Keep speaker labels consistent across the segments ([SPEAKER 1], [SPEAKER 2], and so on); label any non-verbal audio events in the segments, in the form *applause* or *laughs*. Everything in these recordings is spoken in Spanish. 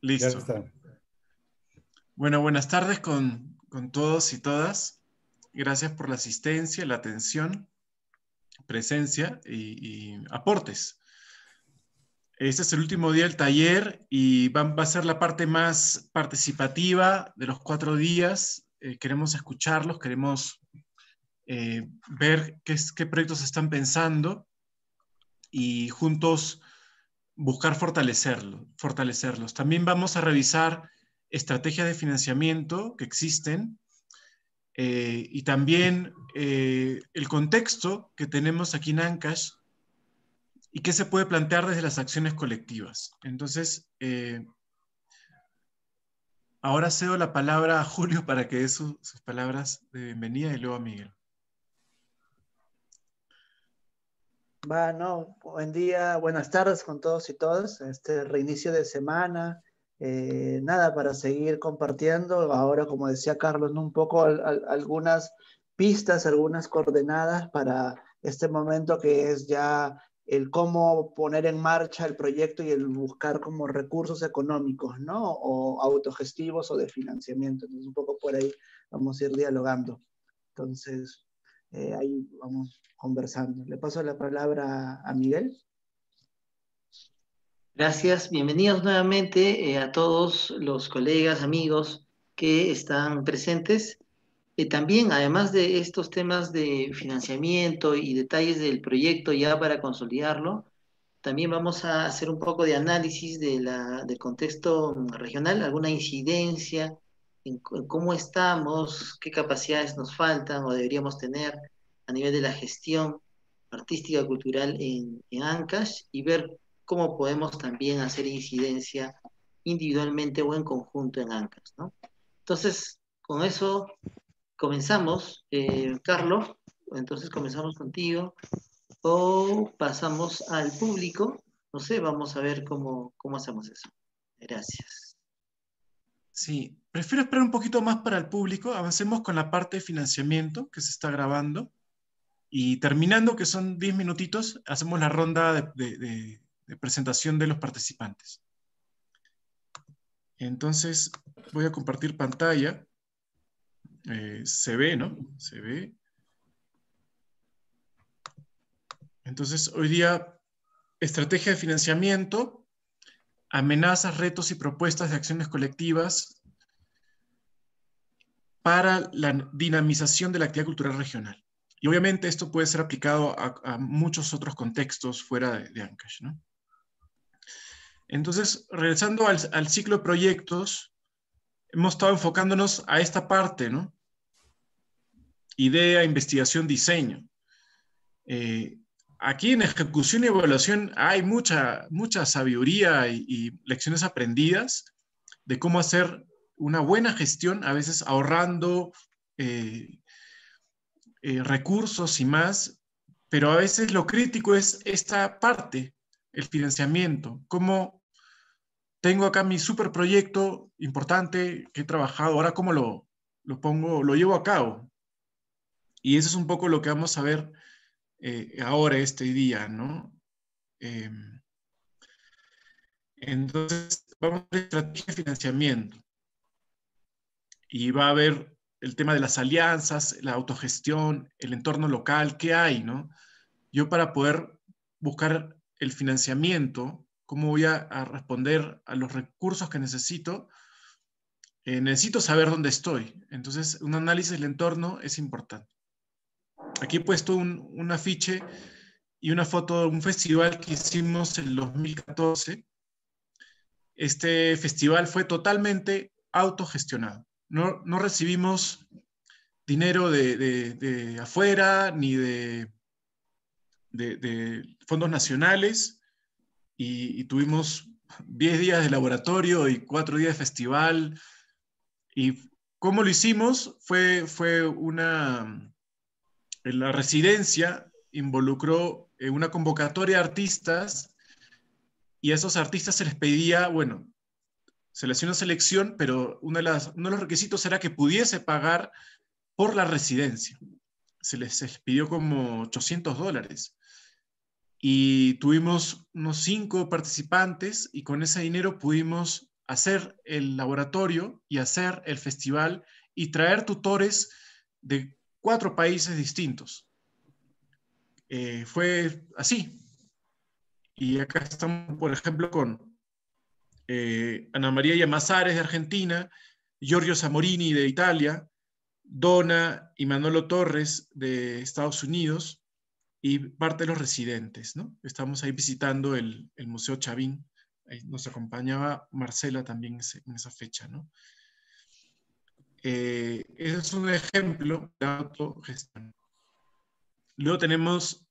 [SPEAKER 1] Listo. Bueno, buenas tardes con, todos y todas. Gracias por la asistencia, la atención, presencia y, aportes. Este es el último día del taller y va, a ser la parte más participativa de los cuatro días. Eh, queremos escucharlos, queremos eh, ver qué, qué proyectos están pensando y juntos buscar fortalecerlo, fortalecerlos. También vamos a revisar estrategias de financiamiento que existen eh, y también eh, el contexto que tenemos aquí en Ancash y qué se puede plantear desde las acciones colectivas. Entonces, eh, ahora cedo la palabra a Julio para que dé sus palabras de bienvenida y luego a Miguel.
[SPEAKER 2] Bueno, buen día, buenas tardes con todos y todas. Este reinicio de semana, eh, nada, para seguir compartiendo. Ahora, como decía Carlos, un poco algunas pistas, algunas coordenadas para este momento que es ya el cómo poner en marcha el proyecto y el buscar como recursos económicos, ¿no? O autogestivos o de financiamiento. Entonces, un poco por ahí vamos a ir dialogando. Entonces, eh, ahí vamos conversando. Le paso la palabra a Miguel.
[SPEAKER 3] Gracias, bienvenidos nuevamente eh, a todos los colegas, amigos que están presentes. Eh, también, además de estos temas de financiamiento y detalles del proyecto ya para consolidarlo, también vamos a hacer un poco de análisis de la, del contexto regional, alguna incidencia en, cómo estamos, qué capacidades nos faltan o deberíamos tener a nivel de la gestión artística cultural en, en Ancash y ver cómo podemos también hacer incidencia individualmente o en conjunto en Ancash. ¿no? Entonces, con eso comenzamos. Eh, Carlos, entonces comenzamos contigo o pasamos al público. No sé, vamos a ver cómo, cómo hacemos eso. Gracias.
[SPEAKER 1] Sí, prefiero esperar un poquito más para el público. Avancemos con la parte de financiamiento que se está grabando. Y terminando, que son 10 minutitos, hacemos la ronda de, presentación de los participantes. Entonces, voy a compartir pantalla. Eh, se ve, ¿no? Se ve. Entonces, hoy día, estrategia de financiamiento, amenazas, retos y propuestas de acciones colectivas para la dinamización de la actividad cultural regional. Y obviamente esto puede ser aplicado a, muchos otros contextos fuera de, Ancash. ¿no? Entonces, regresando al, ciclo de proyectos, hemos estado enfocándonos a esta parte, ¿no? Idea, investigación, diseño. Eh, aquí en ejecución y evaluación hay mucha, mucha sabiduría y, lecciones aprendidas de cómo hacer una buena gestión, a veces ahorrando eh, eh, recursos y más, pero a veces lo crítico es esta parte, el financiamiento, cómo tengo acá mi super proyecto importante que he trabajado, ahora cómo lo, lo pongo, lo llevo a cabo. Y eso es un poco lo que vamos a ver eh, ahora, este día, ¿no? Em, entonces, vamos a ver estrategia de financiamiento. Y va a haber el tema de las alianzas, la autogestión, el entorno local, ¿qué hay? No? Yo para poder buscar el financiamiento, cómo voy a, responder a los recursos que necesito, eh, necesito saber dónde estoy. Entonces, un análisis del entorno es importante. Aquí he puesto un, un afiche y una foto de un festival que hicimos en 2014. Este festival fue totalmente autogestionado no, recibimos dinero de, afuera ni de, fondos nacionales y, tuvimos 10 días de laboratorio y 4 días de festival. ¿Y cómo lo hicimos? Fue, fue una... La residencia involucró eh, una convocatoria de artistas y a esos artistas se les pedía, bueno, se le hacía una selección, pero uno de, los requisitos era que pudiese pagar por la residencia. Se les, pidió como 800 dólares. Y tuvimos unos cinco participantes y con ese dinero pudimos hacer el laboratorio y hacer el festival y traer tutores de cuatro países distintos. Eh, fue así. Y acá estamos, por ejemplo, con eh, Ana María Llamazares de Argentina, Giorgio Zamorini de Italia, Donna y Manolo Torres de Estados Unidos y parte de los residentes. ¿no? Estamos ahí visitando el, Museo Chavín nos acompañaba Marcela también en esa fecha, ¿no? Eh, ese es un ejemplo de autogestión. Luego tenemos,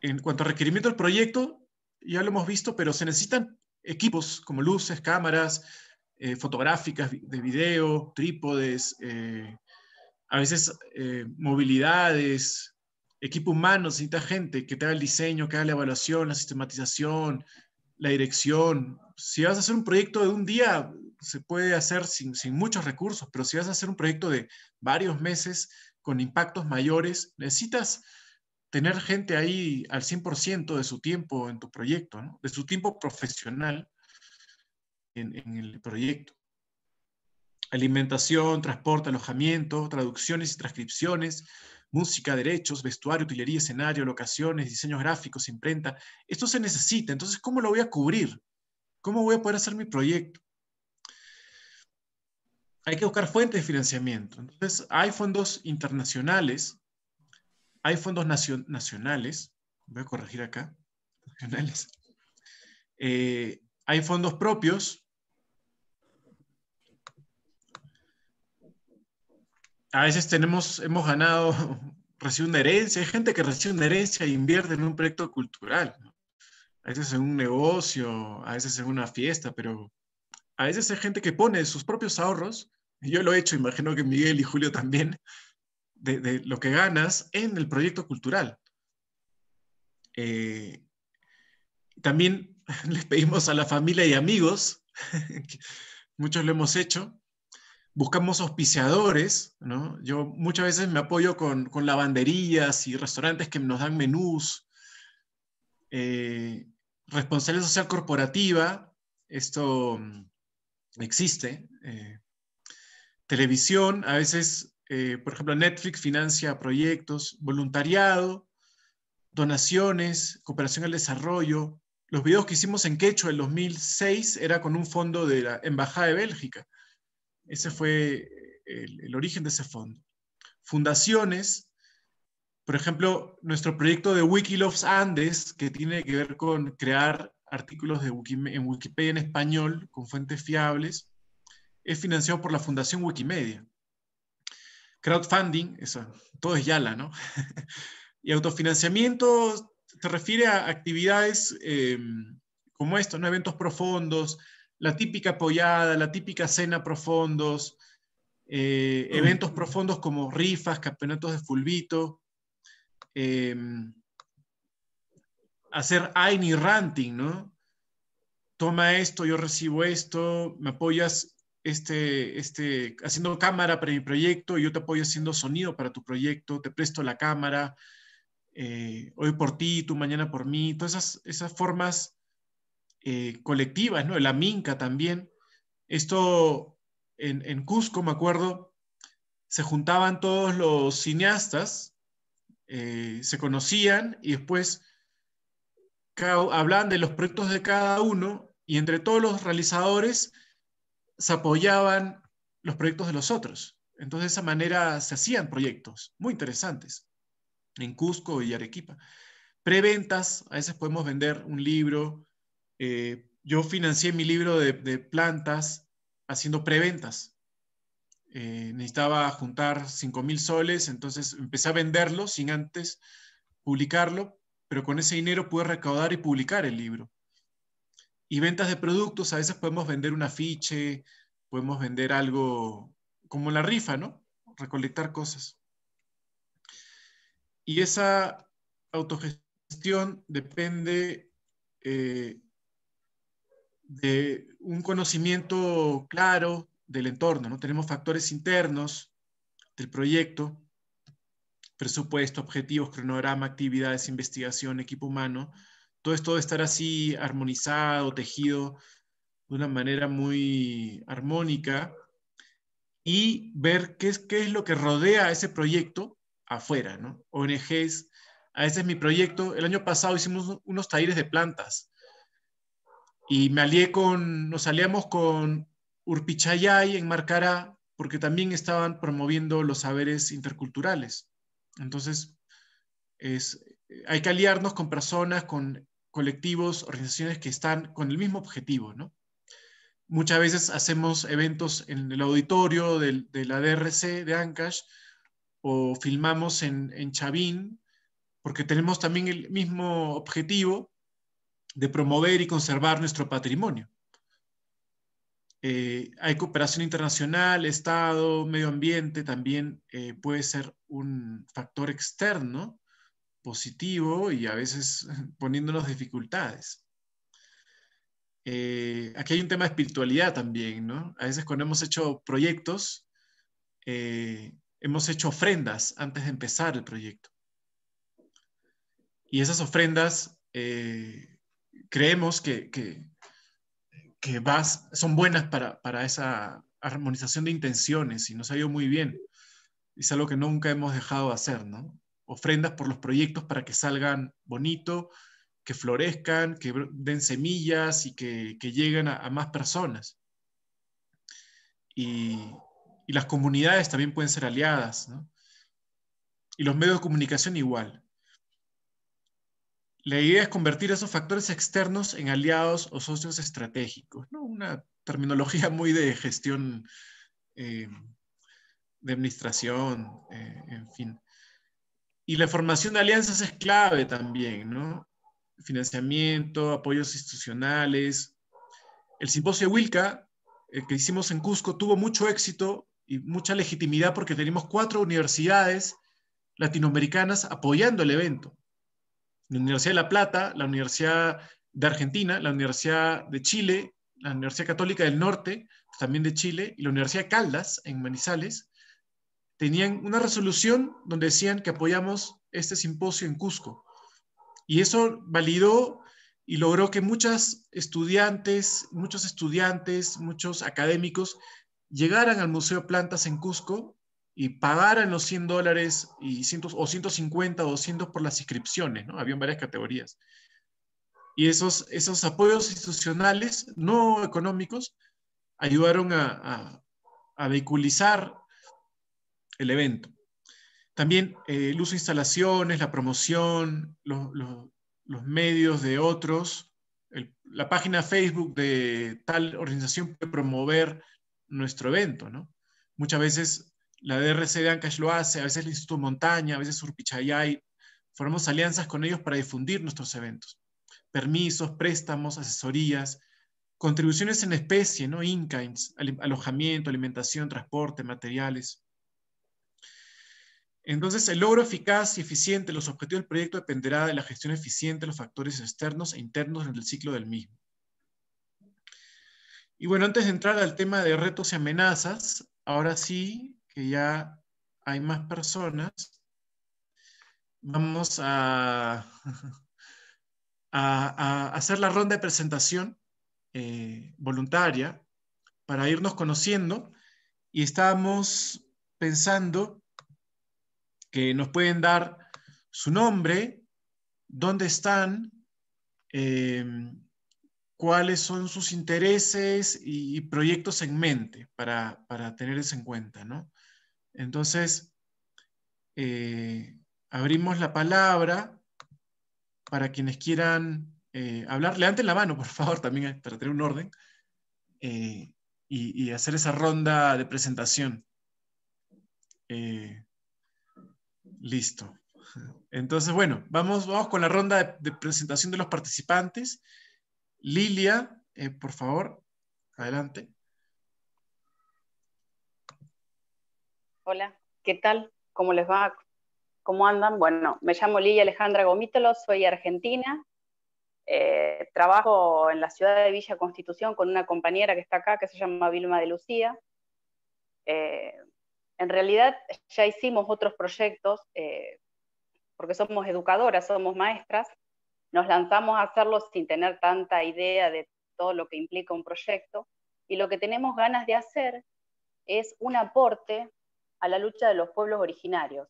[SPEAKER 1] en cuanto a requerimiento del proyecto, ya lo hemos visto, pero se necesitan equipos como luces, cámaras, eh, fotográficas de video, trípodes, eh, a veces movilidades, equipo humano, necesita gente que te haga el diseño, que haga la evaluación, la sistematización, la dirección. Si vas a hacer un proyecto de un día, se puede hacer sin, muchos recursos, pero si vas a hacer un proyecto de varios meses con impactos mayores, necesitas tener gente ahí al 100% de su tiempo en tu proyecto, de su tiempo profesional en, en el proyecto. Alimentación, transporte, alojamiento, traducciones y transcripciones, música, derechos, vestuario, utilería, escenario, locaciones, diseños gráficos, imprenta. Esto se necesita. Entonces, ¿cómo lo voy a cubrir? ¿Cómo voy a poder hacer mi proyecto? Hay que buscar fuentes de financiamiento. Entonces, hay fondos internacionales, hay fondos nacionales, voy a corregir acá, *laughs* nacionales. Eh, hay fondos propios. A veces tenemos, hemos ganado, *laughs* recibe una herencia, hay gente que recibe una herencia e invierte en un proyecto cultural. A veces en un negocio, a veces en una fiesta, pero a veces hay gente que pone sus propios ahorros, yo lo he hecho, imagino que Miguel y Julio también, de, lo que ganas en el proyecto cultural. Eh, también *laughs* les pedimos a la familia y amigos, *laughs* muchos lo hemos hecho, buscamos auspiciadores, ¿no? Yo muchas veces me apoyo con, con lavanderías y restaurantes que nos dan menús, eh, responsabilidad social corporativa, esto mm, existe. Eh, televisión, a veces, eh, por ejemplo, Netflix financia proyectos, voluntariado, donaciones, cooperación al desarrollo. Los videos que hicimos en Quechua en 2006 era con un fondo de la Embajada de Bélgica. Ese fue el, el origen de ese fondo. Fundaciones, por ejemplo, nuestro proyecto de Wikiloves Andes, que tiene que ver con crear artículos de en Wikipedia en español con fuentes fiables, es financiado por la Fundación Wikimedia. Crowdfunding, eso, todo es Yala, ¿no? *laughs* y autofinanciamiento se refiere a actividades em, como esto, ¿no? Eventos profundos, la típica apoyada, la típica cena profundos, eh, eventos profundos como rifas, campeonatos de fulbito, Em, hacer AINI ranting, ¿no? Toma esto, yo recibo esto, me apoyas este, este, haciendo cámara para mi proyecto, yo te apoyo haciendo sonido para tu proyecto, te presto la cámara, eh, hoy por ti, tú mañana por mí, todas esas, esas formas eh, colectivas, ¿no? La Minca también. Esto en, en Cusco, me acuerdo, se juntaban todos los cineastas eh, se conocían y después hablaban de los proyectos de cada uno y entre todos los realizadores se apoyaban los proyectos de los otros. Entonces de esa manera se hacían proyectos muy interesantes en Cusco y Arequipa. Preventas, a veces podemos vender un libro. Eh, yo financié mi libro de, plantas haciendo preventas. Eh, necesitaba juntar 5 mil soles, entonces empecé a venderlo sin antes publicarlo, pero con ese dinero pude recaudar y publicar el libro. Y ventas de productos, a veces podemos vender un afiche, podemos vender algo como la rifa, ¿no? Recolectar cosas. Y esa autogestión depende eh, de un conocimiento claro del entorno, ¿no? Tenemos factores internos del proyecto, presupuesto, objetivos, cronograma, actividades, investigación, equipo humano. Todo esto debe estar así armonizado, tejido, de una manera muy armónica y ver qué es, qué es lo que rodea a ese proyecto afuera, ¿no? ONGs, a ese es mi proyecto. El año pasado hicimos unos talleres de plantas y me alié con, nos aliamos con Urpichayay en Marcará porque también estaban promoviendo los saberes interculturales. Entonces, es, hay que aliarnos con personas, con colectivos, organizaciones que están con el mismo objetivo, ¿no? Muchas veces hacemos eventos en el auditorio de, la DRC de Ancash o filmamos en, en Chavín, porque tenemos también el mismo objetivo de promover y conservar nuestro patrimonio. Eh, hay cooperación internacional, Estado, medio ambiente, también eh, puede ser un factor externo positivo y a veces *laughs* poniéndonos dificultades. Eh, aquí hay un tema de espiritualidad también, ¿no? A veces cuando hemos hecho proyectos, hemos hecho ofrendas antes de empezar el proyecto. Y esas ofrendas creemos que, que vas, son buenas para, para, esa armonización de intenciones y nos ha ido muy bien. Es algo que nunca hemos dejado de hacer, ¿no? Ofrendas por los proyectos para que salgan bonito, que florezcan, que den semillas y que, lleguen a, más personas. Y, y, las comunidades también pueden ser aliadas, ¿no? Y los medios de comunicación igual. La idea es convertir esos factores externos en aliados o socios estratégicos, ¿no? Una terminología muy de gestión, eh, de administración, eh, en fin. Y la formación de alianzas es clave también, ¿no? Financiamiento, apoyos institucionales. El simposio Wilca, el que hicimos en Cusco, tuvo mucho éxito y mucha legitimidad porque tenemos cuatro universidades latinoamericanas apoyando el evento la Universidad de La Plata, la Universidad de Argentina, la Universidad de Chile, la Universidad Católica del Norte, también de Chile, y la Universidad de Caldas, en Manizales, tenían una resolución donde decían que apoyamos este simposio en Cusco. Y eso validó y logró que muchas estudiantes, muchos estudiantes, muchos académicos llegaran al Museo Plantas en Cusco y pagaran los 100 dólares y o 150 o 200 por las inscripciones, ¿no? Habían varias categorías. Y esos, esos apoyos institucionales no económicos ayudaron a, a, vehiculizar el evento. También eh, el uso de instalaciones, la promoción, los medios de otros, la página Facebook de tal organización puede promover nuestro evento, ¿no? Muchas veces la DRC de Ancash lo hace, a veces el Instituto Montaña, a veces Surpichayay. Formamos alianzas con ellos para difundir nuestros eventos. Permisos, préstamos, asesorías, contribuciones en especie, ¿no? Inkinds, alojamiento, alimentación, transporte, materiales. Entonces, el logro eficaz y eficiente de los objetivos del proyecto dependerá de la gestión eficiente de los factores externos e internos en el ciclo del mismo. Y bueno, antes de entrar al tema de retos y amenazas, ahora sí que ya hay más personas, vamos a, *laughs* hacer la ronda de presentación eh, voluntaria para irnos conociendo y estamos pensando que nos pueden dar su nombre, dónde están, eh, cuáles son sus intereses y, proyectos en mente para, para tener eso en cuenta, ¿no? Entonces, eh, abrimos la palabra para quienes quieran eh, hablar. Levanten la mano, por favor, también para tener un orden y, hacer esa ronda de presentación. Listo. Entonces, bueno, vamos, vamos con la ronda de, presentación de los participantes. Lilia, por favor, adelante.
[SPEAKER 4] Hola, ¿qué tal? ¿Cómo les va? ¿Cómo andan? Bueno, me llamo Lidia Alejandra Gomítolo, soy argentina. Eh, trabajo en la ciudad de Villa Constitución con una compañera que está acá, que se llama Vilma de Lucía. Eh, en realidad ya hicimos otros proyectos, eh, porque somos educadoras, somos maestras, nos lanzamos a hacerlos sin tener tanta idea de todo lo que implica un proyecto, y lo que tenemos ganas de hacer es un aporte a la lucha de los pueblos originarios.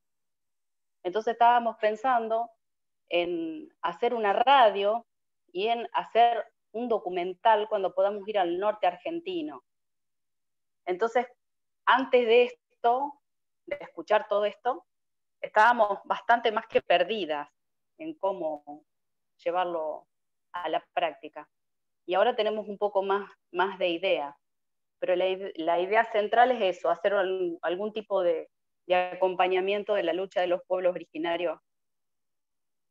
[SPEAKER 4] Entonces estábamos pensando en hacer una radio y en hacer un documental cuando podamos ir al norte argentino. Entonces, antes de de escuchar todo esto, estábamos bastante más que perdidas en cómo llevarlo a la práctica. Y ahora tenemos un poco más, más de idea. Pero la, idea central es eso, hacer algún tipo de acompañamiento de la lucha de los pueblos originarios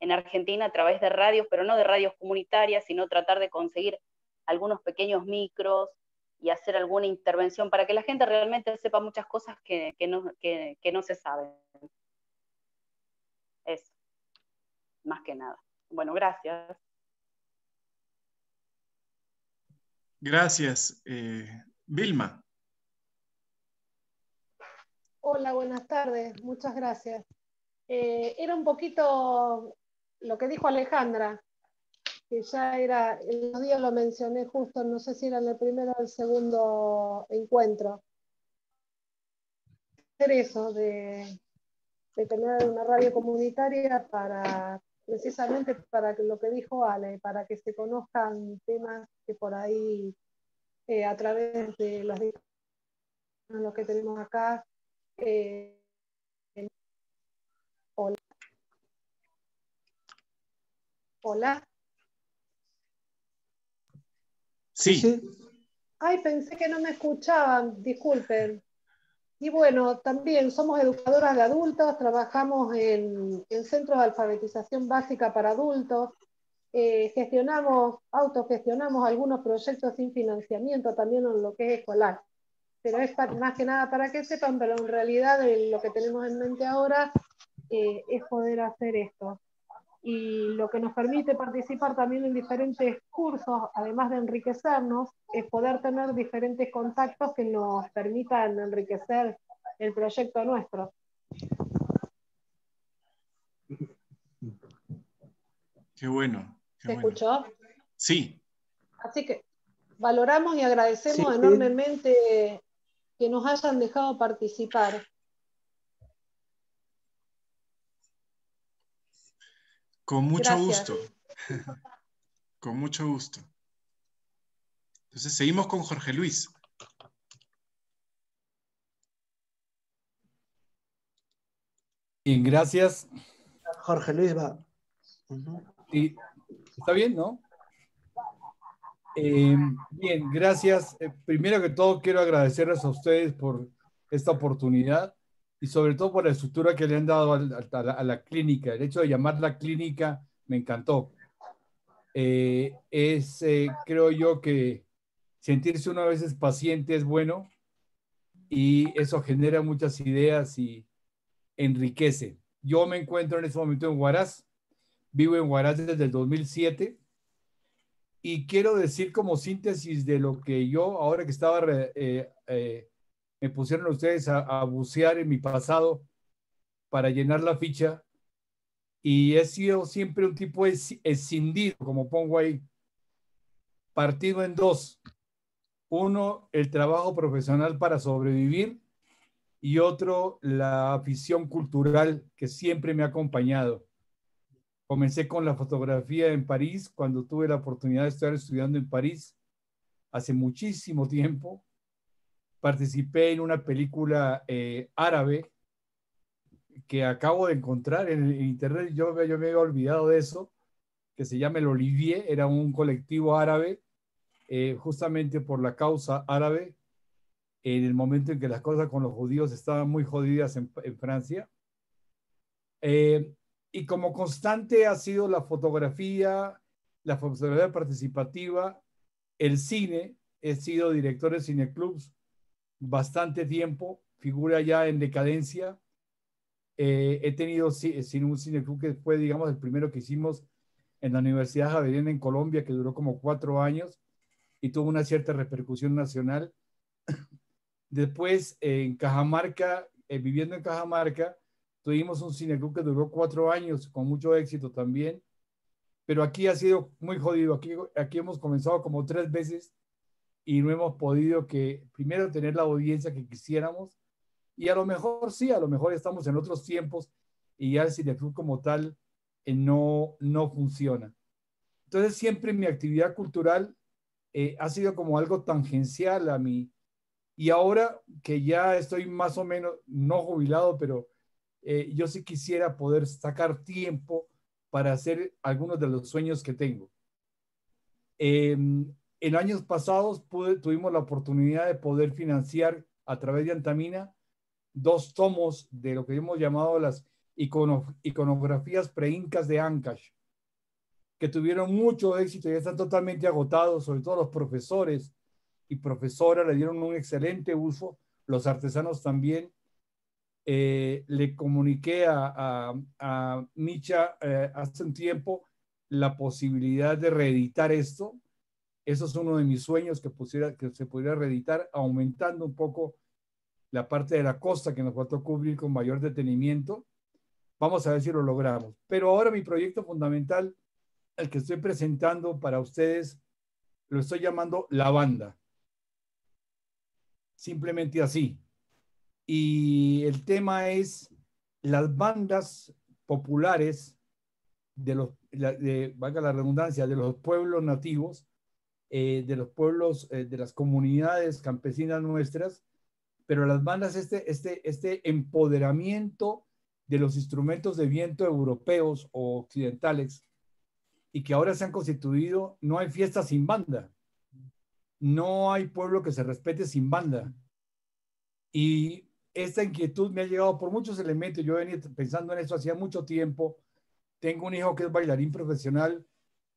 [SPEAKER 4] en Argentina a través de radios, pero no de radios comunitarias, sino tratar de conseguir algunos pequeños micros y hacer alguna intervención para que la gente realmente sepa muchas cosas que, no, que no se saben. Eso, más que nada. Bueno, gracias.
[SPEAKER 1] Gracias. Eh, Vilma.
[SPEAKER 5] Hola, buenas tardes. Muchas gracias. Eh, era un poquito lo que dijo Alejandra, que ya era, el día lo mencioné justo, no sé si era en el primero o el segundo encuentro. Hacer eso, de, tener una radio comunitaria para precisamente para lo que dijo Ale, para que se conozcan temas que por ahí eh, a través de los lo que tenemos acá. Eh, hola. Hola.
[SPEAKER 1] Sí.
[SPEAKER 5] Ay, pensé que no me escuchaban, disculpen. Y bueno, también somos educadoras de adultos, trabajamos en, centros de alfabetización básica para adultos, eh, gestionamos, autogestionamos algunos proyectos sin financiamiento también en lo que es escolar. Pero es más que nada para que sepan, pero en realidad lo que tenemos en mente ahora eh, es poder hacer esto y lo que nos permite participar también en diferentes cursos, además de enriquecernos, es poder tener diferentes contactos que nos permitan enriquecer el proyecto nuestro.
[SPEAKER 1] Qué bueno.
[SPEAKER 5] ¿Se escuchó?
[SPEAKER 1] Sí.
[SPEAKER 5] Así que valoramos y agradecemos enormemente que nos hayan dejado participar.
[SPEAKER 1] Con mucho gusto. *laughs* con mucho gusto. Entonces, seguimos con Jorge Luis.
[SPEAKER 6] Bien, gracias.
[SPEAKER 2] Jorge Luis va.
[SPEAKER 6] ¿Está bien, no? Eh, bien, gracias. Eh, primero que todo, quiero agradecerles a ustedes por esta oportunidad y sobre todo por la estructura que le han dado a, la, clínica. El hecho de llamarla clínica me encantó. Eh, es, eh, creo yo que sentirse uno a veces paciente es bueno y eso genera muchas ideas y enriquece. Yo me encuentro en este momento en Huaraz, vivo en Huaraz desde el 2007 y quiero decir como síntesis de lo que yo, ahora que estaba eh, me pusieron ustedes a, bucear en mi pasado para llenar la ficha y he sido siempre un tipo escindido, como pongo ahí, partido en dos. Uno, el trabajo profesional para sobrevivir y otro, la afición cultural que siempre me ha acompañado. Comencé con la fotografía en París cuando tuve la oportunidad de estar estudiando en París hace muchísimo tiempo participé en una película eh, árabe que acabo de encontrar en, internet, yo, yo me había olvidado de eso, que se llama El Olivier, era un colectivo árabe, eh, justamente por la causa árabe, en el momento en que las cosas con los judíos estaban muy jodidas en, Francia. Eh, y como constante ha sido la fotografía, la fotografía participativa, el cine, he sido director de cineclubs bastante tiempo, figura ya en decadencia. Eh, he tenido sin un cineclub que fue, digamos, el primero que hicimos en la Universidad Javeriana en Colombia, que duró como cuatro años y tuvo una cierta repercusión nacional. *coughs* Después, en Cajamarca, eh, viviendo en Cajamarca, tuvimos un cineclub que duró cuatro años, con mucho éxito también. pero aquí ha sido muy jodido. Aquí, aquí hemos comenzado como tres veces y no hemos podido que primero tener la audiencia que quisiéramos y a lo mejor sí, a lo mejor estamos en otros tiempos y ya el cineclub como tal eh, no, no funciona. Entonces siempre mi actividad cultural eh, ha sido como algo tangencial a mí. Y ahora que ya estoy más o menos, no jubilado, pero eh, yo sí quisiera poder sacar tiempo para hacer algunos de los sueños que tengo. Em, en años pasados tuvimos la oportunidad de poder financiar a través de Antamina dos tomos de lo que hemos llamado las iconografías pre-incas de Ancash, que tuvieron mucho éxito y están totalmente agotados, sobre todo los profesores y profesoras le dieron un excelente uso, los artesanos también. Eh, le comuniqué a, a, Micha eh, hace un tiempo la posibilidad de reeditar esto. Eso es uno de mis sueños que, pusiera, que se pudiera reeditar, aumentando un poco la parte de la costa que nos faltó cubrir con mayor detenimiento. Vamos a ver si lo logramos. Pero ahora mi proyecto fundamental, el que estoy presentando para ustedes, lo estoy llamando La Banda. Simplemente así. Y el tema es las bandas populares de los, de, valga la redundancia, de los pueblos nativos, eh, de los pueblos, eh, de las comunidades campesinas nuestras, pero las bandas, este, este, este empoderamiento de los instrumentos de viento europeos o occidentales y que ahora se han constituido, no hay fiesta sin banda, no hay pueblo que se respete sin banda. Y esta inquietud me ha llegado por muchos elementos, yo venía pensando en eso hacía mucho tiempo, tengo un hijo que es bailarín profesional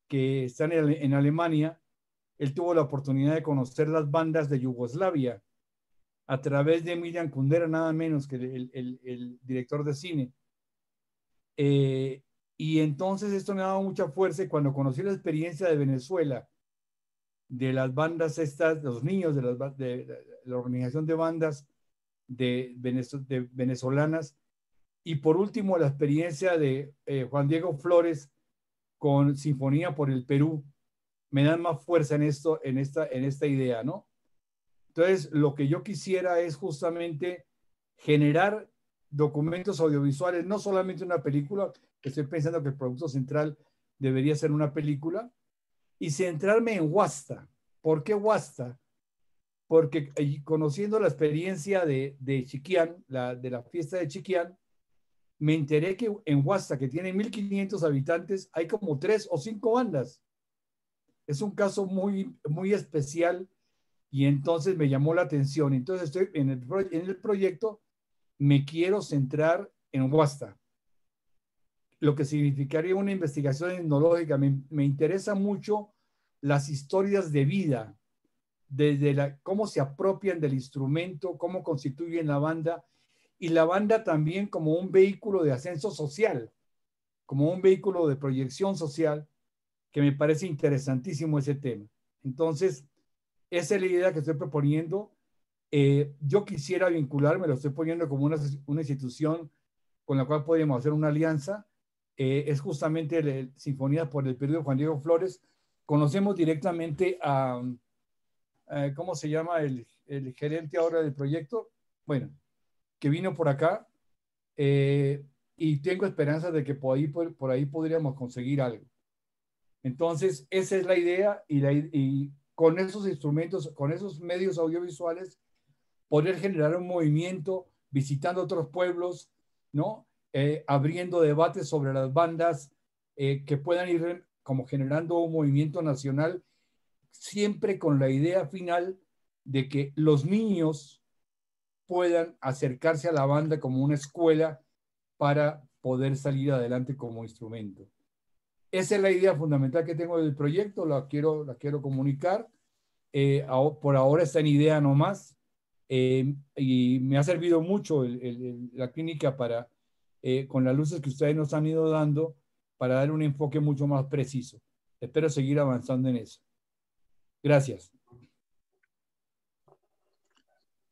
[SPEAKER 6] que está en, en Alemania, él tuvo la oportunidad de conocer las bandas de Yugoslavia, a través de Miriam Kundera, nada menos que el, director de cine. Eh, y entonces esto me ha dado mucha fuerza y cuando conocí la experiencia de Venezuela, de las bandas estas, los niños de, la organización de bandas de, venezolanas, y por último la experiencia de eh, Juan Diego Flores con Sinfonía por el Perú, me dan más fuerza en esto, en esta, en esta idea, ¿no? Entonces, lo que yo quisiera es justamente generar documentos audiovisuales, no solamente una película, estoy pensando que el producto central debería ser una película, y centrarme en Huasta. ¿Por qué Huasta? Porque eh, conociendo la experiencia de, de Chiquián, la, de la fiesta de Chiquián, me enteré que en Huasta, que tiene 1.500 habitantes, hay como tres o cinco bandas. Es un caso muy, muy especial y entonces me llamó la atención. Entonces estoy en el, en el proyecto, me quiero centrar en Huasta, lo que significaría una investigación etnológica. Me, me interesa mucho las historias de vida, desde la, cómo se apropian del instrumento, cómo constituyen la banda, y la banda también como un vehículo de ascenso social, como un vehículo de proyección social, que me parece interesantísimo ese tema. Entonces, esa es la idea que estoy proponiendo. Eh, yo quisiera vincularme, lo estoy poniendo como una, una institución con la cual podemos hacer una alianza. Eh, es justamente la Sinfonía por el Periodo Juan Diego Flores. Conocemos directamente a, ¿cómo se llama el, el, gerente ahora del proyecto? Bueno, que vino por acá eh, y tengo esperanza de que por ahí, por, ahí podríamos conseguir algo. Entonces, esa es la idea y, la, y con esos instrumentos, con esos medios audiovisuales, poder generar un movimiento, visitando otros pueblos, ¿no? Eh, abriendo debates sobre las bandas eh, que puedan ir como generando un movimiento nacional, siempre con la idea final de que los niños puedan acercarse a la banda como una escuela para poder salir adelante como instrumento. Esa es la idea fundamental que tengo del proyecto, la quiero, la quiero comunicar. Eh, por ahora está en idea nomás eh, y me ha servido mucho la clínica para, eh, con las luces que ustedes nos han ido dando, para dar un enfoque mucho más preciso. Espero seguir avanzando en eso. Gracias.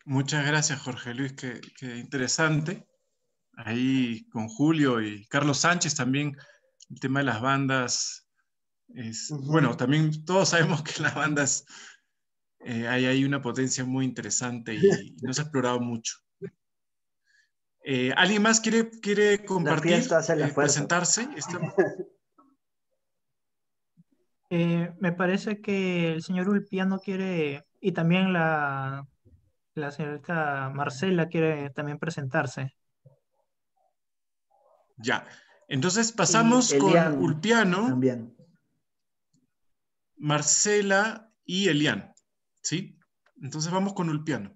[SPEAKER 1] Muchas gracias, Jorge Luis, qué, qué interesante. Ahí con Julio y Carlos Sánchez también el tema de las bandas Es, Bueno, también todos sabemos que las bandas eh, hay ahí una potencia muy interesante y no se ha explorado mucho. Eh, ¿Alguien más quiere, quiere compartir, eh, presentarse? *laughs*
[SPEAKER 7] me parece que el señor Ulpiano quiere, y también la, la señorita Marcela quiere también presentarse.
[SPEAKER 1] Ya, entonces pasamos con Ulpiano, también. Marcela y Elian. ¿Sí? Entonces vamos con Ulpiano.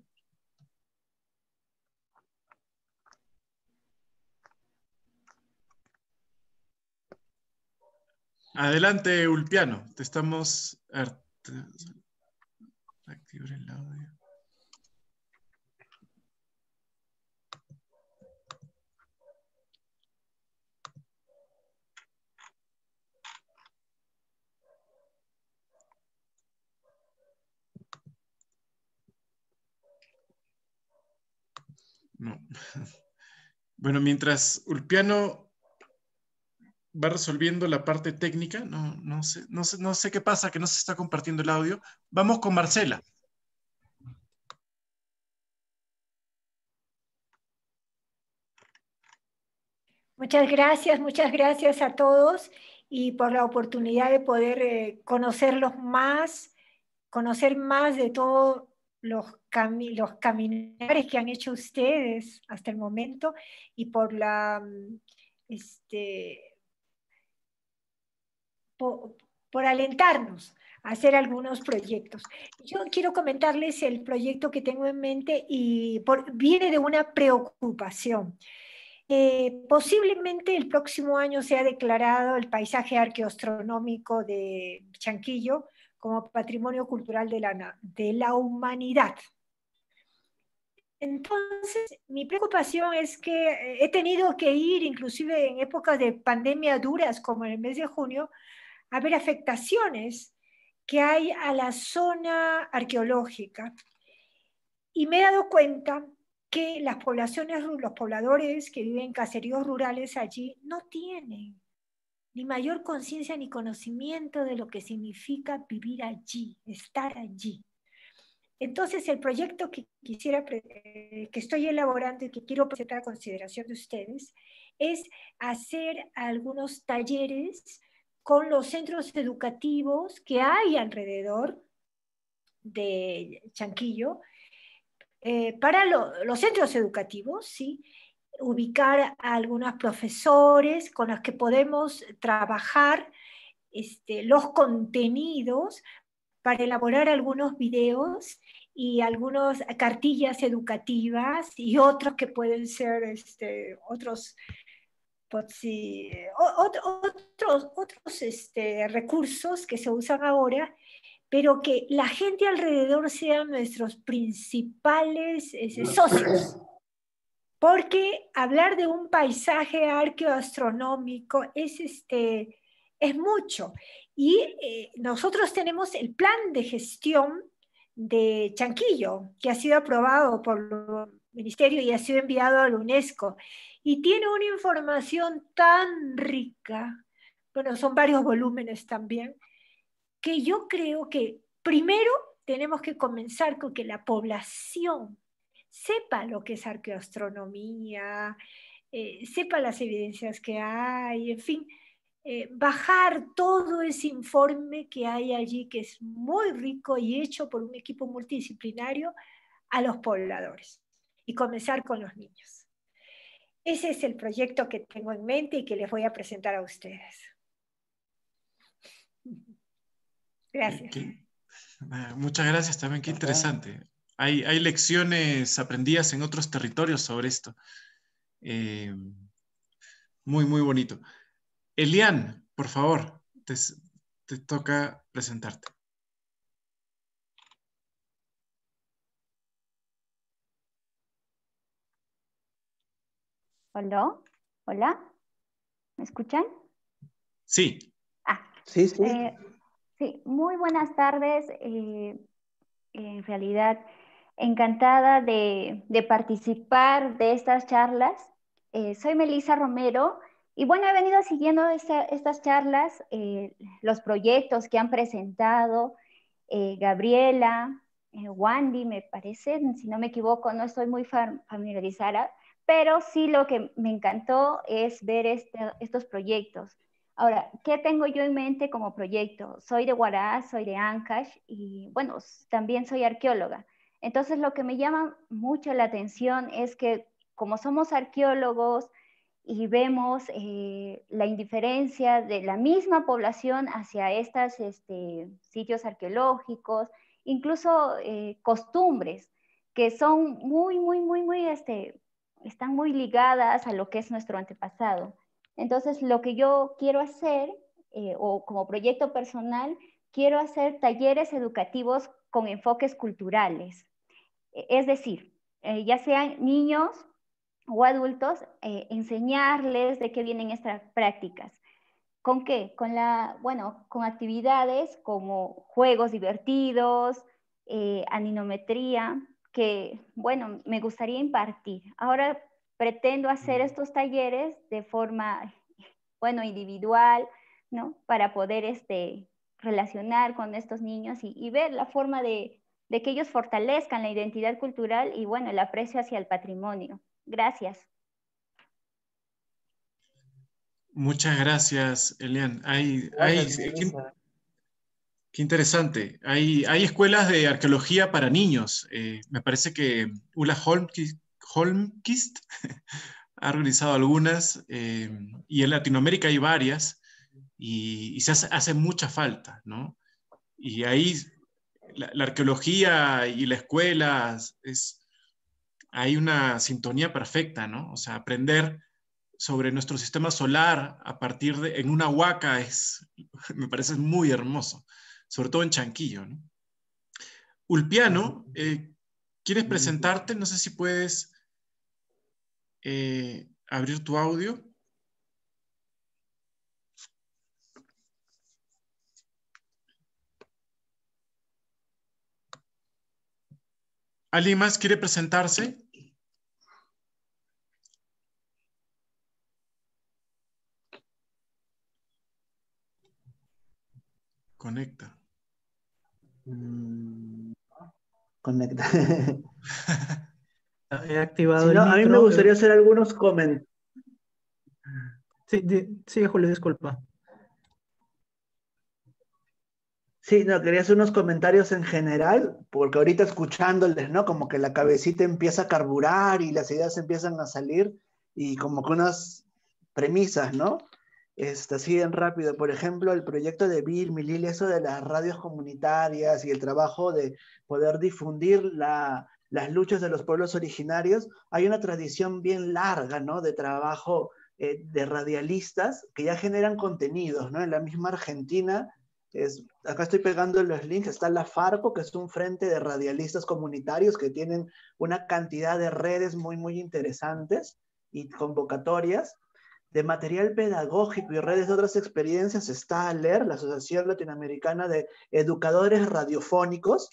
[SPEAKER 1] Adelante, Ulpiano. Te estamos... Activar el audio. No. *laughs* Bueno, mientras Ulpiano va resolviendo la parte técnica, no, no, sé, no, sé, no sé qué pasa, que no se está compartiendo el audio. Vamos con Marcela.
[SPEAKER 8] Muchas gracias, muchas gracias a todos y por la oportunidad de poder eh, conocerlos más, conocer más de todo los, los caminares que han hecho ustedes hasta el momento y por la mm, este, por, alentarnos a hacer algunos proyectos. Yo quiero comentarles el proyecto que tengo en mente y viene de una preocupación. Eh, posiblemente el próximo año sea declarado el paisaje arqueoastronómico de Chanquillo como patrimonio cultural de la, de la humanidad. Entonces, mi preocupación es que eh, he tenido que ir, inclusive en épocas de pandemia duras, como en el mes de junio, a ver afectaciones que hay a la zona arqueológica. Y me he dado cuenta que las poblaciones, los pobladores que viven en caseríos rurales allí no tienen ni mayor conciencia ni conocimiento de lo que significa vivir allí, estar allí. Entonces, el proyecto que quisiera, que estoy elaborando y que quiero presentar a consideración de ustedes es hacer algunos talleres con los centros educativos que hay alrededor de Chanquillo, eh, para los centros educativos, ¿sí? Ubicar a algunos profesores con los que podemos trabajar este, los contenidos para elaborar algunos videos y algunas cartillas educativas y otros que pueden ser este, otros, pues, otros, otros este, recursos que se usan ahora, pero que la gente alrededor sean nuestros principales este, socios *clears throat* porque hablar de un paisaje arqueoastronómico es, este, es mucho. Y eh, nosotros tenemos el plan de gestión de Chanquillo, que ha sido aprobado por el ministerio y ha sido enviado a la UNESCO. Y tiene una información tan rica, bueno, son varios volúmenes también, que yo creo que primero tenemos que comenzar con que la población sepa lo que es arqueoastronomía, eh, sepa las evidencias que hay, en fin, eh, bajar todo ese informe que hay allí, que es muy rico y hecho por un equipo multidisciplinario, a los pobladores y comenzar con los niños. Ese es el proyecto que tengo en mente y que les voy a presentar a ustedes. Gracias.
[SPEAKER 1] Muchas gracias también, qué interesante hay, lecciones aprendidas en otros territorios sobre esto. Eh, muy, muy bonito. Elian, por favor, te, toca presentarte.
[SPEAKER 9] Hola, hola, ¿me escuchan?
[SPEAKER 1] Sí.
[SPEAKER 9] Ah, sí, sí. Eh, sí, muy buenas tardes. Eh, en realidad, encantada de, participar de estas charlas. Eh, soy Melisa Romero Y bueno, he venido siguiendo estas charlas, eh, los proyectos que han presentado eh, Gabriela, eh, Wandy, me parece, si no me equivoco, no estoy muy familiarizada, pero sí lo que me encantó es ver este, estos proyectos. Ahora, ¿qué tengo yo en mente como proyecto? Soy de Huaraz, soy de Ancash y bueno, también soy arqueóloga. Entonces, lo que me llama mucho la atención es que como somos arqueólogos, y vemos eh, la indiferencia de la misma población hacia estos este, sitios arqueológicos, incluso eh, costumbres que son muy, muy, muy, muy, este, están muy ligadas a lo que es nuestro antepasado. Entonces, lo que yo quiero hacer, eh, o como proyecto personal, quiero hacer talleres educativos con enfoques culturales. Es decir, ya sean niños o adultos, eh, enseñarles de qué vienen estas prácticas. ¿Con qué? Con la, bueno, con actividades como juegos divertidos, eh, aninometría, que, bueno, me gustaría impartir. Ahora pretendo hacer estos talleres de forma, bueno, individual, ¿no? Para poder este, relacionar con estos niños y, y ver la forma de, de que ellos fortalezcan la identidad cultural y, bueno, el aprecio hacia el patrimonio. Gracias.
[SPEAKER 1] Muchas gracias, Elian. Hay, hay, qué, interesante. Hay, hay, escuelas de arqueología para niños. Eh, me parece que Ula Holmquist, *laughs* ha organizado algunas eh, y en Latinoamérica hay varias y, se hace, mucha falta, ¿no? Y ahí la, la arqueología y la escuela es, hay una sintonía perfecta, ¿no? O sea, aprender sobre nuestro sistema solar a partir de, en una huaca es, *laughs* me parece muy hermoso, sobre todo en Chanquillo, ¿no? Ulpiano, eh, ¿quieres presentarte? No sé si puedes eh, abrir tu audio. ¿Alguien más quiere presentarse? Conecta.
[SPEAKER 2] Mm, conecta. *laughs*
[SPEAKER 7] He activado el
[SPEAKER 2] A mí me gustaría hacer algunos comentarios.
[SPEAKER 7] Sí, sí, Julio, disculpa.
[SPEAKER 2] Sí, no, quería hacer unos comentarios en general, porque ahorita escuchándoles, ¿no? Como que la cabecita empieza a carburar y las ideas empiezan a salir y como que unas premisas, ¿no? Este, así en rápido. Por ejemplo, el proyecto de Bill Milil, eso de las radios comunitarias y el trabajo de poder difundir las luchas de los pueblos originarios, hay una tradición bien larga, ¿no? De trabajo eh, de radialistas que ya generan contenidos, ¿no? En la misma Argentina acá estoy pegando los links, está la Farco, que es un frente de radialistas comunitarios que tienen una cantidad de redes muy, muy interesantes y convocatorias. De material pedagógico y redes de otras experiencias está ALER, la Asociación Latinoamericana de Educadores Radiofónicos,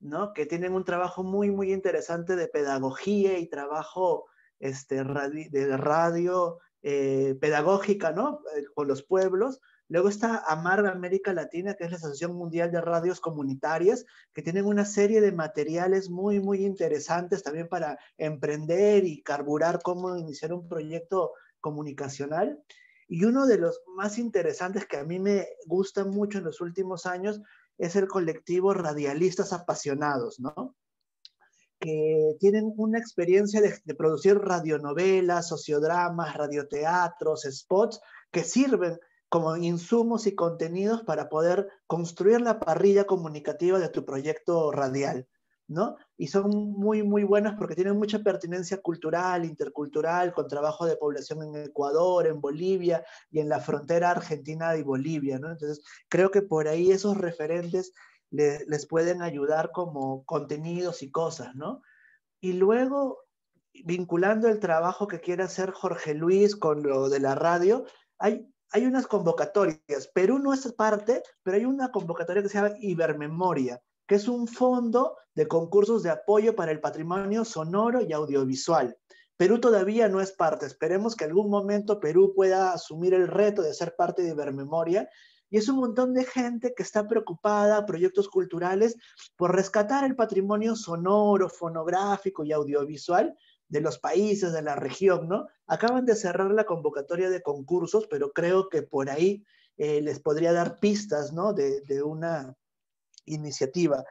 [SPEAKER 2] ¿no? que tienen un trabajo muy, muy interesante de pedagogía y trabajo este, de radio eh, pedagógica ¿no? Eh, con los pueblos Luego está Amarga América Latina, que es la Asociación Mundial de Radios Comunitarias, que tienen una serie de materiales muy, muy interesantes también para emprender y carburar cómo iniciar un proyecto comunicacional. Y uno de los más interesantes que a mí me gusta mucho en los últimos años es el colectivo Radialistas Apasionados, ¿no? que tienen una experiencia de, de, producir radionovelas, sociodramas, radioteatros, spots, que sirven como insumos y contenidos para poder construir la parrilla comunicativa de tu proyecto radial, ¿no? Y son muy, muy buenas porque tienen mucha pertinencia cultural, intercultural, con trabajo de población en Ecuador, en Bolivia y en la frontera argentina y Bolivia, ¿no? Entonces, creo que por ahí esos referentes les pueden ayudar como contenidos y cosas, ¿no? Y luego, vinculando el trabajo que quiere hacer Jorge Luis con lo de la radio, hay hay unas convocatorias. Perú no es parte, pero hay una convocatoria que se llama Ibermemoria, que es un fondo de concursos de apoyo para el patrimonio sonoro y audiovisual. Perú todavía no es parte. Esperemos que algún momento Perú pueda asumir el reto de ser parte de Ibermemoria. Y es un montón de gente que está preocupada, proyectos culturales, por rescatar el patrimonio sonoro, fonográfico y audiovisual de los países, de la región, ¿no? Acaban de cerrar la convocatoria de concursos, pero creo que por ahí eh, les podría dar pistas, ¿no? De, una iniciativa.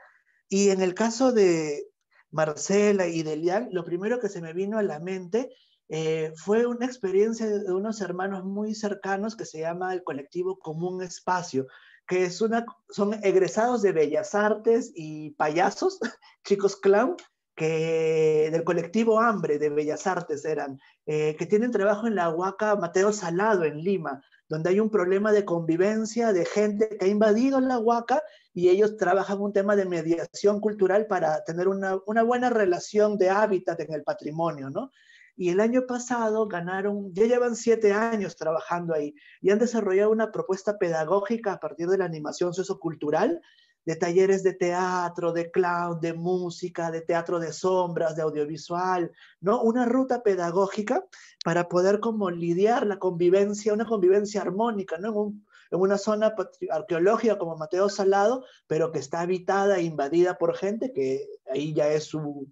[SPEAKER 2] Y en el caso de, Marcela y Delian, lo primero que se me vino a la mente eh, fue una experiencia de unos hermanos muy cercanos que se llama el colectivo Común Espacio, que es una, son egresados de Bellas Artes y payasos, *laughs* chicos clown, que del colectivo Hambre de Bellas Artes eran, eh, que tienen trabajo en la Huaca Mateo Salado en Lima, donde hay un problema de convivencia de gente que ha invadido la Huaca y ellos trabajan un tema de mediación cultural para tener una, una buena relación de hábitat en el patrimonio, ¿no? Y el año pasado ganaron, ya llevan siete años trabajando ahí y han desarrollado una propuesta pedagógica a partir de la animación sociocultural de talleres de teatro, de clown, de música, de teatro de sombras, de audiovisual, ¿no? Una ruta pedagógica para poder como lidiar la convivencia, una convivencia armónica, ¿no? En, una zona arqueológica como Mateo Salado, pero que está habitada e invadida por gente que ahí ya es su,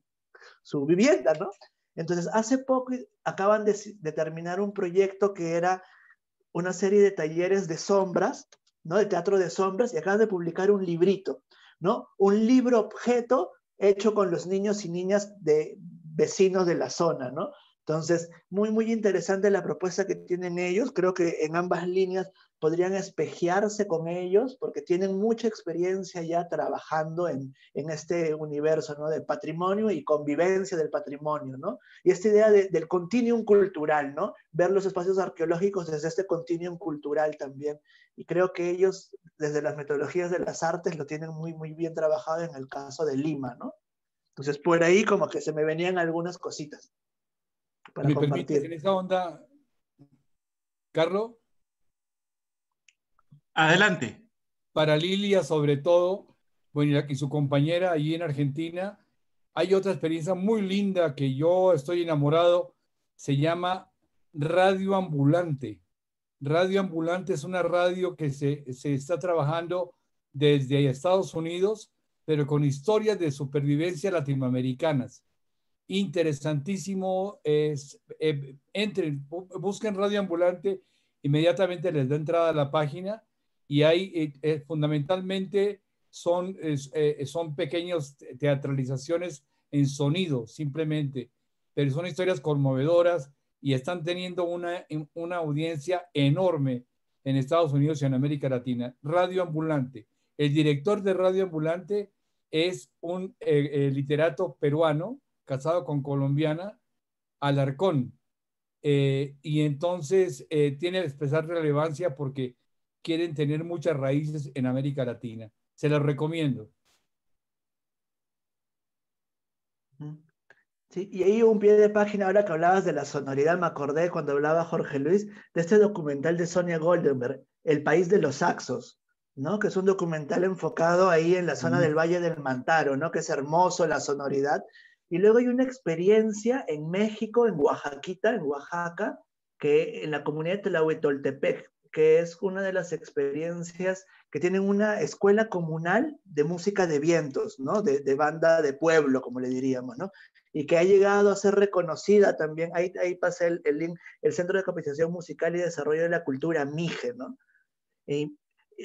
[SPEAKER 2] su vivienda, ¿no? Entonces, hace poco acaban de terminar un proyecto que era una serie de talleres de sombras De teatro de sombras y acaban de publicar un librito, ¿no? Un libro objeto hecho con los niños y niñas de vecinos de la zona, ¿no? Entonces, muy, muy interesante la propuesta que tienen ellos. Creo que en ambas líneas podrían espejearse con ellos porque tienen mucha experiencia ya trabajando en, en este universo, ¿no? De patrimonio y convivencia del patrimonio, ¿no? Y esta idea del continuum cultural, ¿no? Ver los espacios arqueológicos desde este continuum cultural también. Y creo que ellos, desde las metodologías de las artes, lo tienen muy, muy bien trabajado en el caso de Lima, ¿no? Entonces, por ahí como que se me venían algunas cositas
[SPEAKER 6] para ¿Me compartir. en esa onda, Carlos?
[SPEAKER 1] Adelante.
[SPEAKER 6] Para Lilia, sobre todo, bueno, y su compañera allí en Argentina, hay otra experiencia muy linda que yo estoy enamorado, se llama Radio Ambulante. Radio Ambulante es una radio que se, se está trabajando desde Estados Unidos, pero con historias de supervivencia latinoamericanas interesantísimo. Es, eh, entren, busquen Radio Ambulante, inmediatamente les da entrada a la página y hay eh, eh, fundamentalmente son, son pequeñas teatralizaciones en sonido, simplemente, pero son historias conmovedoras y están teniendo una, una audiencia enorme en Estados Unidos y en América Latina. Radio Ambulante. El director de Radio Ambulante es un literato peruano casado con colombiana, Alarcón. Eh, y entonces eh, tiene especial relevancia porque quieren tener muchas raíces en América Latina. Se los recomiendo.
[SPEAKER 2] Sí, y ahí un pie de página, ahora que hablabas de la sonoridad, me acordé cuando hablaba Jorge Luis de este documental de Sonia Goldenberg, El País de los Saxos, ¿no? Que es un documental enfocado ahí en la zona del Valle del Mantaro, ¿no? Que es hermoso la sonoridad y luego hay una experiencia en México, en Oaxaquita, en Oaxaca, que en la comunidad de Tlahuetoltepec, que es una de las experiencias que tienen una escuela comunal de música de vientos, ¿no? De, banda de pueblo, como le diríamos, ¿no? Y que ha llegado a ser reconocida también, ahí, ahí pasa el, el link, el Centro de Capacitación Musical y Desarrollo de la Cultura, MIGE, ¿no? Y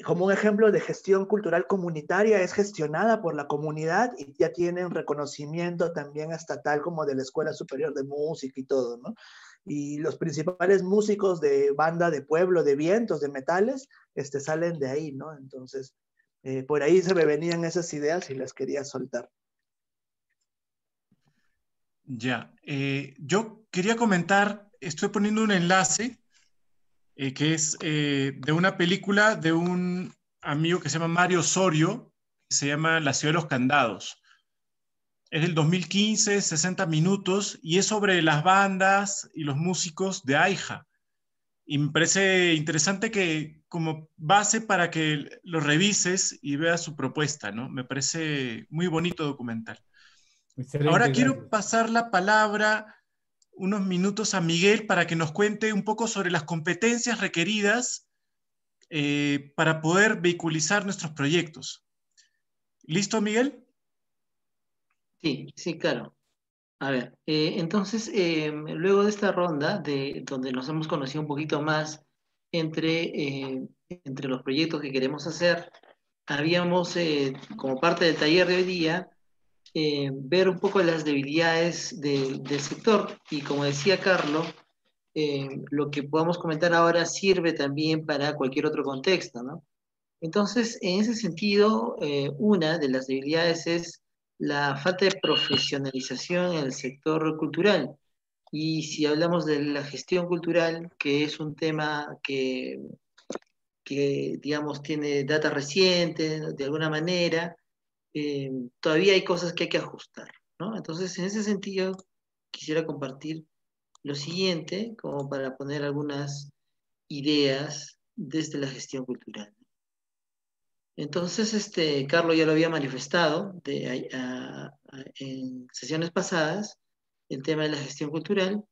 [SPEAKER 2] como un ejemplo de gestión cultural comunitaria, es gestionada por la comunidad y ya tienen reconocimiento también estatal como de la Escuela Superior de Música y todo, ¿no? Y los principales músicos de banda de pueblo, de vientos, de metales, este, salen de ahí, ¿no? Entonces, eh, por ahí se me venían esas ideas y las quería soltar.
[SPEAKER 1] Ya, eh, yo quería comentar, estoy poniendo un enlace eh, que es de una película de un amigo que se llama Mario Osorio, que se llama La ciudad de los candados. Es del 2015, 60 minutos, y es sobre las bandas y los músicos de AIJA. Y me parece interesante que como base para que lo revises y veas su propuesta, ¿no? Me parece muy bonito documental. Ahora quiero pasar la palabra unos minutos a Miguel para que nos cuente un poco sobre las competencias requeridas eh, para poder vehiculizar nuestros proyectos. ¿Listo, Miguel?
[SPEAKER 3] Sí, sí, claro. A ver, eh, entonces, eh, luego de esta ronda, de, donde nos hemos conocido un poquito más entre, entre los proyectos que queremos hacer, habíamos, como parte del taller de hoy día, eh, ver un poco las debilidades del sector y como decía Carlos, eh, lo que podamos comentar ahora sirve también para cualquier otro contexto, ¿no? Entonces, en ese sentido, eh, una de las debilidades es la falta de profesionalización en el sector cultural. Y si hablamos de la gestión cultural, que es un tema que, que digamos, tiene data reciente, de alguna manera, eh, todavía hay cosas que hay que ajustar, ¿no? Entonces, en ese sentido, quisiera compartir lo siguiente, como para poner algunas ideas desde la gestión cultural. Entonces, este, Carlos ya lo había manifestado en sesiones pasadas, el tema de la gestión cultural,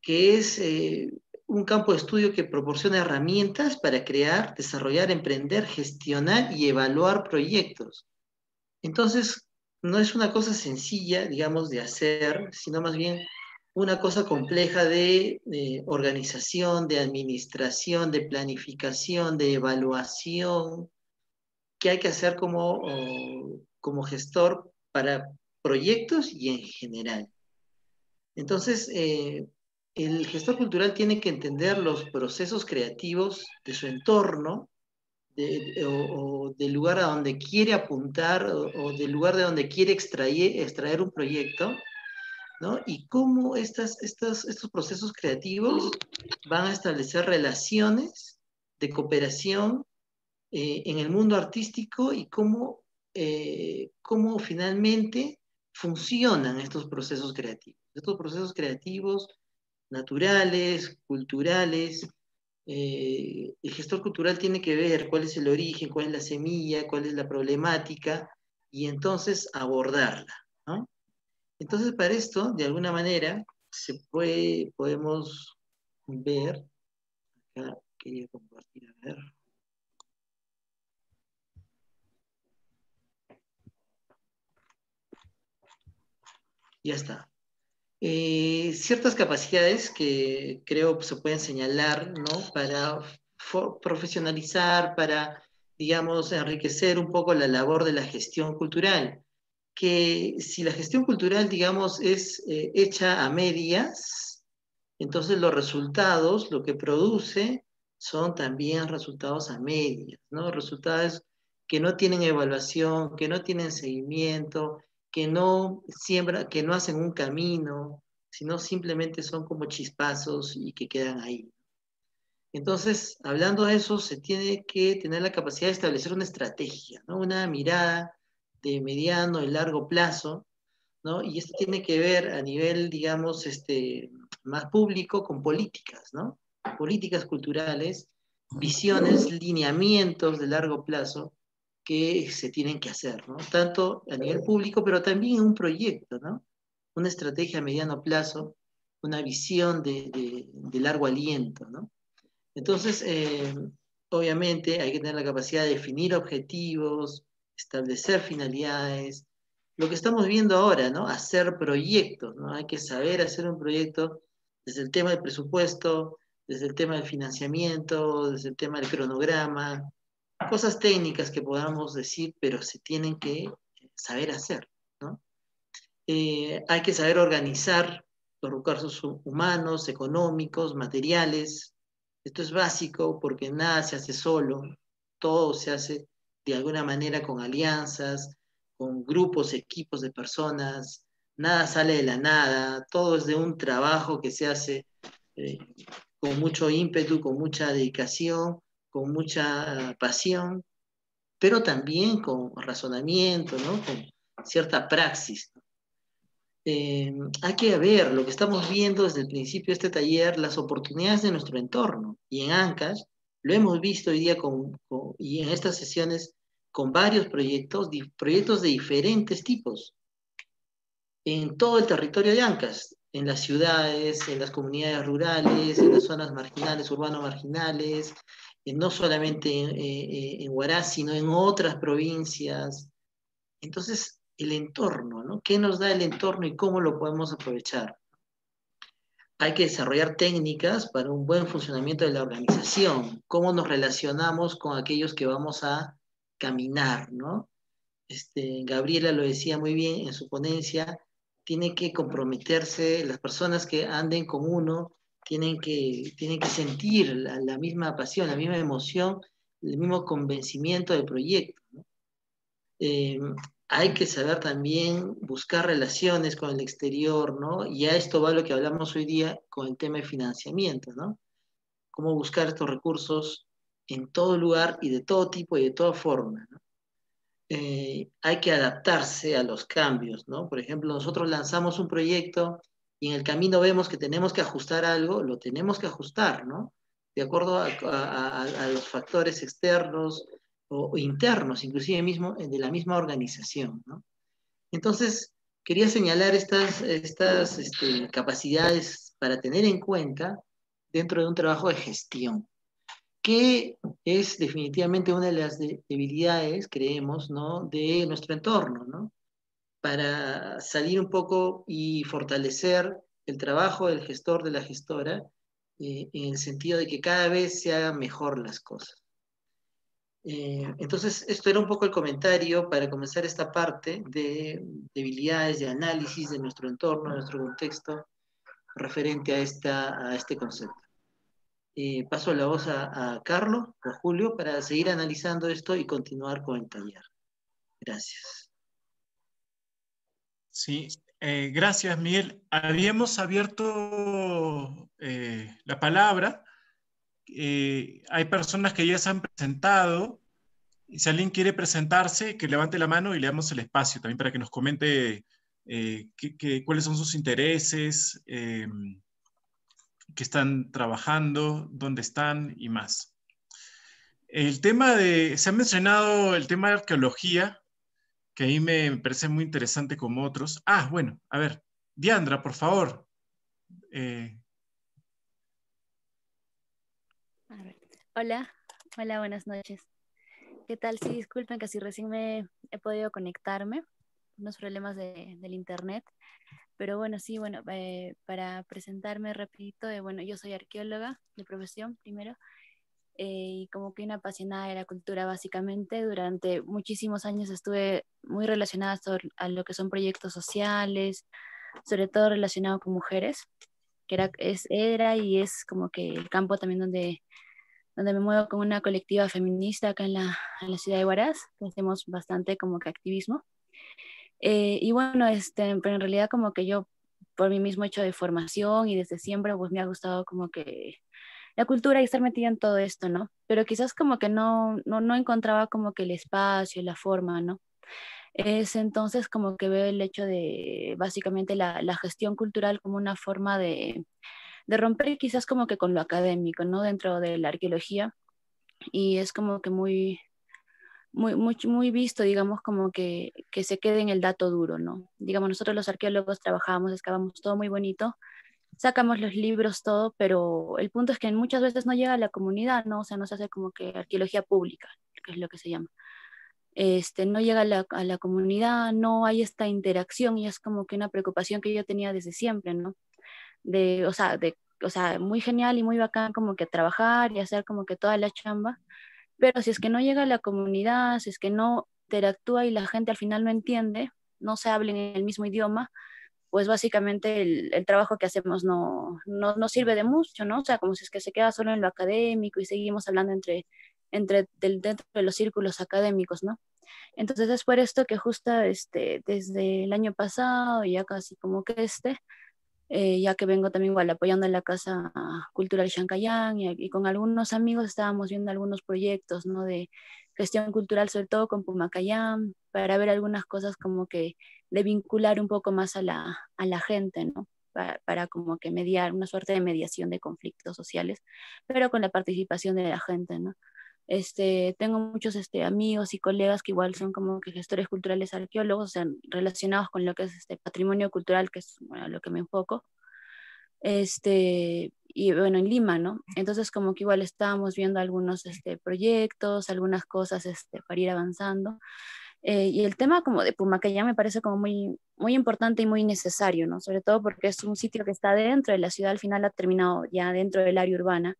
[SPEAKER 3] que es eh, un campo de estudio que proporciona herramientas para crear, desarrollar, emprender, gestionar y evaluar proyectos. Entonces, no es una cosa sencilla, digamos, de hacer, sino más bien una cosa compleja de, organización, de administración, de planificación, de evaluación, que hay que hacer como, como gestor para proyectos y en general. Entonces, eh, el gestor cultural tiene que entender los procesos creativos de su entorno o, del lugar a donde quiere apuntar o, del lugar de donde quiere extraer, extraer un proyecto, ¿no? Y cómo estas, estos procesos creativos van a establecer relaciones de cooperación eh, en el mundo artístico y cómo, eh, cómo finalmente funcionan estos procesos creativos. Estos procesos creativos naturales, culturales, eh, el gestor cultural tiene que ver cuál es el origen, cuál es la semilla, cuál es la problemática y entonces abordarla. Entonces, para esto, de alguna manera, se puede, podemos ver, acá quería compartir, a ver. Ya está. Eh, ciertas capacidades que creo se pueden señalar ¿no? para profesionalizar, para, digamos, enriquecer un poco la labor de la gestión cultural. Que si la gestión cultural, digamos, es eh, hecha a medias, entonces los resultados, lo que produce, son también resultados a medias, ¿no? Resultados que no tienen evaluación, que no tienen seguimiento, que no siembra, que no hacen un camino, sino simplemente son como chispazos y que quedan ahí. Entonces, hablando de eso, se tiene que tener la capacidad de establecer una estrategia, ¿no? una mirada de mediano y largo plazo, ¿no? y esto tiene que ver a nivel, digamos, este, más público con políticas, ¿no? políticas culturales, visiones, lineamientos de largo plazo que se tienen que hacer, ¿no? Tanto a nivel público, pero también en un proyecto, ¿no? Una estrategia a mediano plazo, una visión de, largo aliento, ¿no? Entonces, eh, obviamente hay que tener la capacidad de definir objetivos, establecer finalidades, lo que estamos viendo ahora, ¿no? Hacer proyectos, ¿no? Hay que saber hacer un proyecto desde el tema del presupuesto, desde el tema del financiamiento, desde el tema del cronograma, cosas técnicas que podamos decir, pero se tienen que saber hacer. ¿no? Eh, hay que saber organizar los recursos humanos, económicos, materiales. Esto es básico porque nada se hace solo, todo se hace de alguna manera con alianzas, con grupos, equipos de personas, nada sale de la nada, todo es de un trabajo que se hace eh, con mucho ímpetu, con mucha dedicación con mucha pasión, pero también con razonamiento, ¿no? con cierta praxis. Eh, hay que ver lo que estamos viendo desde el principio de este taller, las oportunidades de nuestro entorno. Y en Ancash lo hemos visto hoy día con, y en estas sesiones con varios proyectos, proyectos de diferentes tipos en todo el territorio de Ancash. en las ciudades, en las comunidades rurales, en las zonas marginales, urbanos marginales, no solamente en, en Huaraz, sino en otras provincias. Entonces, el entorno, ¿no? ¿Qué nos da el entorno y cómo lo podemos aprovechar? Hay que desarrollar técnicas para un buen funcionamiento de la organización, cómo nos relacionamos con aquellos que vamos a caminar, ¿no? Este, Gabriela lo decía muy bien en su ponencia, tiene que comprometerse, las personas que anden con uno tienen que, tienen que sentir la, misma pasión, la misma emoción, el mismo convencimiento del proyecto. ¿no? Eh, hay que saber también buscar relaciones con el exterior, ¿no? Y a esto va lo que hablamos hoy día con el tema de financiamiento, ¿no? Cómo buscar estos recursos en todo lugar y de todo tipo y de toda forma, ¿no? Eh, hay que adaptarse a los cambios, ¿no? Por ejemplo, nosotros lanzamos un proyecto y en el camino vemos que tenemos que ajustar algo, lo tenemos que ajustar, ¿no? De acuerdo a, los factores externos, o, internos, inclusive mismo, eh, de la misma organización. ¿no? Entonces, quería señalar estas, estas este, capacidades para tener en cuenta dentro de un trabajo de gestión, que es definitivamente una de las debilidades, creemos, ¿no? de nuestro entorno, ¿no? Para salir un poco y fortalecer el trabajo del gestor, de la gestora, eh, en el sentido de que cada vez se hagan mejor las cosas. Eh, entonces, esto era un poco el comentario para comenzar esta parte de debilidades, de análisis de nuestro entorno, de nuestro contexto, referente a, esta, a este concepto. Eh, paso la voz a, Carlos o a Julio para seguir analizando esto y continuar con el taller. Gracias.
[SPEAKER 1] Sí, eh, gracias Miguel. Habíamos abierto la palabra eh, hay personas que ya se han presentado. Si alguien quiere presentarse, que levante la mano y le damos el espacio también para que nos comente eh, cuáles son sus intereses, eh, qué están trabajando, dónde están y más. El tema de, se ha mencionado el tema de arqueología, que ahí me parece muy interesante como otros. Ah, bueno, a ver, Diandra, por favor.
[SPEAKER 10] Hola, hola, buenas noches. ¿Qué tal? Sí, disculpen que así recién me he podido conectarme, unos problemas de, del internet, pero bueno, sí, bueno, eh, para presentarme rapidito, eh, bueno, yo soy arqueóloga de profesión primero, eh, y como que una apasionada de la cultura básicamente, durante muchísimos años estuve muy relacionada a lo que son proyectos sociales, sobre todo relacionado con mujeres, que era, es, era y es como que el campo también donde donde me muevo con una colectiva feminista acá en la, en la ciudad de Huaraz, que hacemos bastante como que activismo. Eh, y bueno, este, pero en realidad como que yo por mí mismo he hecho de formación y desde siempre pues me ha gustado como que la cultura y estar metida en todo esto, ¿no? Pero quizás como que no, no, no encontraba como que el espacio, la forma, ¿no? Es entonces como que veo el hecho de básicamente la, la gestión cultural como una forma de, de romper quizás como que con lo académico, ¿no? Dentro de la arqueología. Y es como que muy, muy, muy, visto, digamos, como que, que se quede en el dato duro, ¿no? Digamos, nosotros los arqueólogos trabajamos, excavamos todo muy bonito, sacamos los libros, todo, pero el punto es que muchas veces no llega a la comunidad, ¿no? O sea, no se hace como que arqueología pública, que es lo que se llama. Este, no llega a la, a la comunidad, no hay esta interacción y es como que una preocupación que yo tenía desde siempre, ¿no? de, o sea, de, o sea, muy genial y muy bacán como que trabajar y hacer como que toda la chamba, pero si es que no llega a la comunidad, si es que no interactúa y la gente al final no entiende, no se habla en el mismo idioma, pues básicamente el, el trabajo que hacemos no, no, no, sirve de mucho, ¿no? O sea, como si es que se queda solo en lo académico y seguimos hablando entre, entre del, dentro de los círculos académicos, ¿no? Entonces es por esto que justo este, desde el año pasado, ya casi como que este, eh, ya que vengo también igual apoyando en la Casa Cultural Chancayán y, y, con algunos amigos estábamos viendo algunos proyectos ¿no? de gestión cultural, sobre todo con Pumacayán, para ver algunas cosas como que de vincular un poco más a la, a la gente, ¿no? Para, para, como que mediar, una suerte de mediación de conflictos sociales, pero con la participación de la gente, ¿no? Este, tengo muchos este, amigos y colegas que igual son como que gestores culturales arqueólogos, o sea, relacionados con lo que es este patrimonio cultural, que es bueno, lo que me enfoco. Este, y bueno, en Lima, ¿no? Entonces como que igual estábamos viendo algunos este, proyectos, algunas cosas este, para ir avanzando. Eh, y el tema como de Pumacayán me parece como muy, muy importante y muy necesario, ¿no? Sobre todo porque es un sitio que está dentro de la ciudad, al final ha terminado ya dentro del área urbana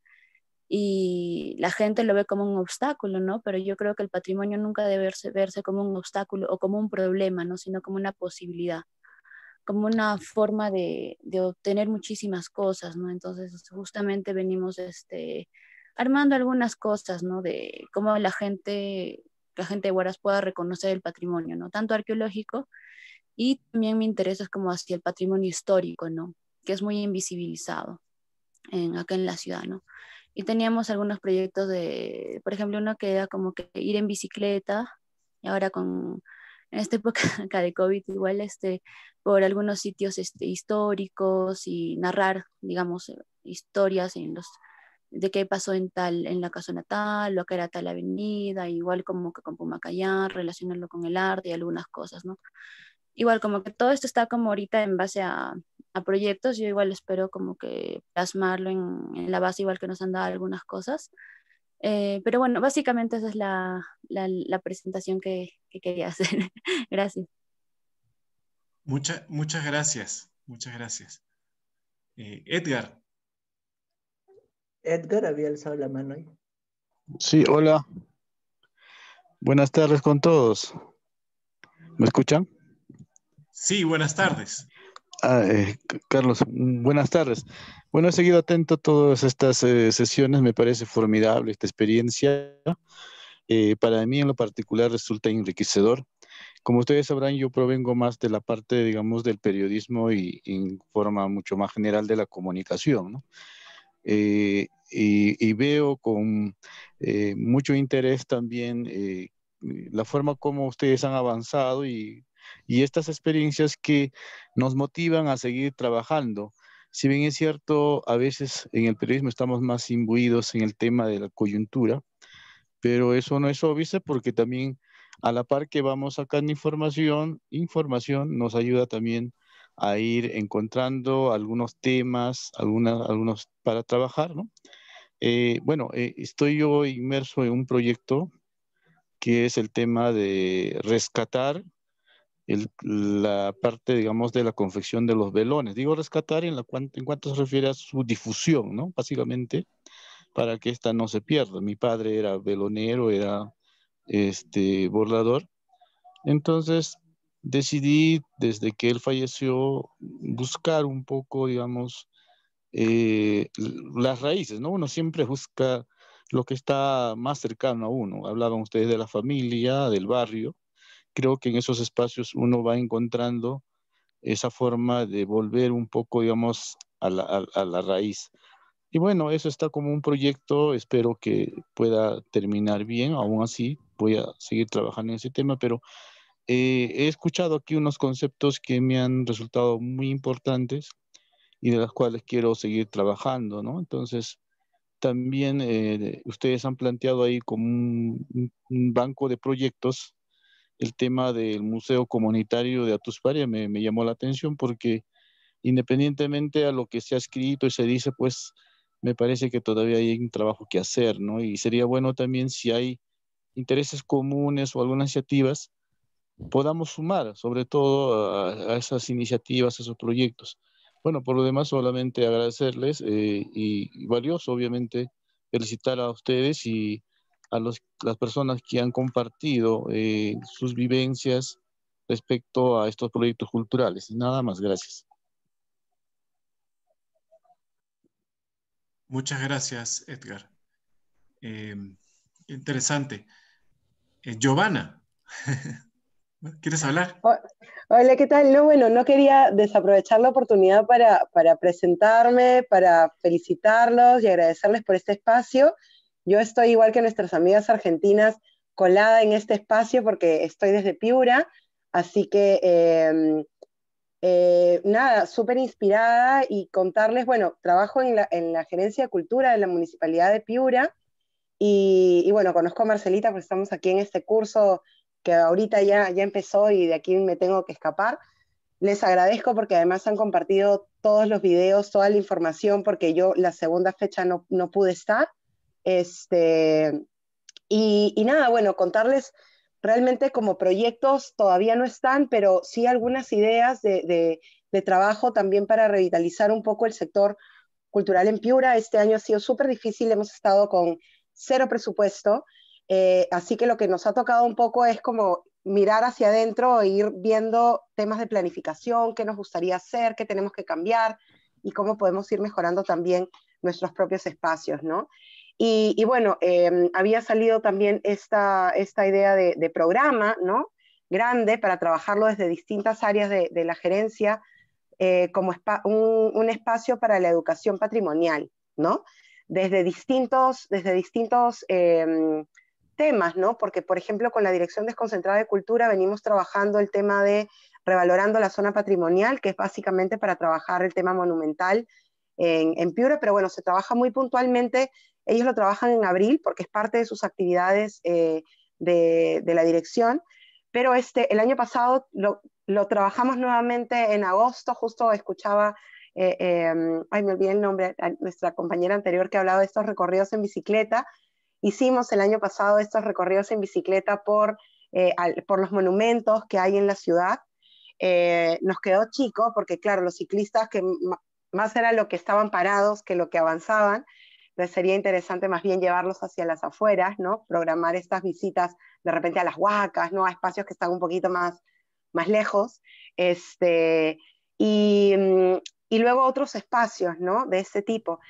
[SPEAKER 10] y la gente lo ve como un obstáculo, ¿no? Pero yo creo que el patrimonio nunca debe verse, verse como un obstáculo o como un problema, ¿no? Sino como una posibilidad, como una forma de, de obtener muchísimas cosas, ¿no? Entonces, justamente venimos este, armando algunas cosas, ¿no? De cómo la gente la gente de Huaraz pueda reconocer el patrimonio, ¿no? Tanto arqueológico y también me interesa como hacia el patrimonio histórico, ¿no? Que es muy invisibilizado en, acá en la ciudad, ¿no? Y teníamos algunos proyectos de, por ejemplo, uno que era como que ir en bicicleta, y ahora con, en esta época *laughs* de COVID, igual este, por algunos sitios este, históricos y narrar, digamos, historias en los de qué pasó en tal, en la casa natal, lo que era tal avenida, igual como que con Pumacayán, relacionarlo con el arte y algunas cosas, ¿no? Igual como que todo esto está como ahorita en base a, a proyectos, yo igual espero como que plasmarlo en, en, la base igual que nos han dado algunas cosas. Eh, pero bueno, básicamente esa es la, la, la presentación que, que, quería *laughs* hacer. gracias.
[SPEAKER 1] Mucha, muchas gracias, muchas gracias. Eh, Edgar,
[SPEAKER 2] Edgar había alzado la mano ahí.
[SPEAKER 11] Sí, hola. Buenas tardes con todos. ¿Me escuchan?
[SPEAKER 1] Sí, buenas tardes.
[SPEAKER 11] Ah, eh, Carlos, buenas tardes. Bueno, he seguido atento a todas estas eh, sesiones, me parece formidable esta experiencia. Eh, para mí en lo particular resulta enriquecedor. Como ustedes sabrán, yo provengo más de la parte, digamos, del periodismo y en forma mucho más general de la comunicación, y, veo con mucho interés también la forma como ustedes han avanzado y, y, estas experiencias que nos motivan a seguir trabajando. Si bien es cierto, a veces en el periodismo estamos más imbuidos en el tema de la coyuntura, pero eso no es obvio porque también a la par que vamos sacando información, información nos ayuda también a ir encontrando algunos temas, algunas, algunos para trabajar, ¿no? Eh, bueno, eh, estoy yo inmerso en un proyecto que es el tema de rescatar la parte, digamos, de la confección de los velones. Digo rescatar en, la, en cuanto se refiere a su difusión, ¿no? Básicamente, para que esta no se pierda. Mi padre era velonero, era este, bordador. Entonces, decidí, desde que él falleció, buscar un poco, digamos, eh, las raíces, ¿no? Uno siempre busca lo que está más cercano a uno. Hablaban ustedes de la familia, del barrio. Creo que en esos espacios uno va encontrando esa forma de volver un poco, digamos, a la, a, a la raíz. Y bueno, eso está como un proyecto, espero que pueda terminar bien, aún así voy a seguir trabajando en ese tema, pero eh, he escuchado aquí unos conceptos que me han resultado muy importantes y de los cuales quiero seguir trabajando, ¿no? Entonces, también eh, ustedes han planteado ahí como un, un, banco de proyectos el tema del Museo Comunitario de Atusparia me, llamó la atención porque independientemente a lo que se ha escrito y se dice, pues me parece que todavía hay un trabajo que hacer, ¿no? Y sería bueno también si hay intereses comunes o algunas iniciativas podamos sumar, sobre todo a, a, esas iniciativas, a esos proyectos. Bueno, por lo demás, solamente agradecerles eh, y, y, valioso, obviamente, felicitar a ustedes y a los, las personas que han compartido eh, sus vivencias respecto a estos proyectos culturales. Nada más, gracias.
[SPEAKER 1] Muchas gracias, Edgar. Eh, interesante. Eh, Giovanna. *laughs* ¿Quieres hablar?
[SPEAKER 12] Hola, ¿qué tal? No, bueno, no quería desaprovechar la oportunidad para, para, presentarme, para felicitarlos y agradecerles por este espacio. Yo estoy igual que nuestras amigas argentinas colada en este espacio porque estoy desde Piura, así que eh, eh, nada, súper inspirada y contarles, bueno, trabajo en la, en la, gerencia de cultura de la Municipalidad de Piura y, y bueno, conozco a Marcelita porque estamos aquí en este curso que ahorita ya, ya empezó y de aquí me tengo que escapar. Les agradezco porque además han compartido todos los videos, toda la información, porque yo la segunda fecha no, no pude estar. Este, y, y, nada, bueno, contarles realmente como proyectos todavía no están, pero sí algunas ideas de, de, de trabajo también para revitalizar un poco el sector cultural en Piura. Este año ha sido súper difícil, hemos estado con cero presupuesto, eh, así que lo que nos ha tocado un poco es como mirar hacia adentro e ir viendo temas de planificación, qué nos gustaría hacer, qué tenemos que cambiar y cómo podemos ir mejorando también nuestros propios espacios, ¿no? Y, y bueno, eh, había salido también esta, esta idea de, programa, ¿no? Grande para trabajarlo desde distintas áreas de, la gerencia, eh, como un, espacio para la educación patrimonial, ¿no? Desde distintos, desde distintos eh, temas, ¿no? Porque, por ejemplo, con la Dirección Desconcentrada de Cultura venimos trabajando el tema de revalorando la zona patrimonial, que es básicamente para trabajar el tema monumental en, en Piura, pero bueno, se trabaja muy puntualmente, ellos lo trabajan en abril porque es parte de sus actividades eh, de, la dirección, pero este, el año pasado lo, trabajamos nuevamente en agosto, justo escuchaba, eh, eh, ay, me olvidé el nombre, nuestra compañera anterior que hablaba de estos recorridos en bicicleta, Hicimos el año pasado estos recorridos en bicicleta por, eh, por los monumentos que hay en la ciudad. Eh, nos quedó chico porque, claro, los ciclistas que más era lo que estaban parados que lo que avanzaban, entonces sería interesante más bien llevarlos hacia las afueras, ¿no? Programar estas visitas de repente a las huacas, ¿no? A espacios que están un poquito más, más lejos. Este, y, mm, y luego otros espacios, ¿no? De este tipo.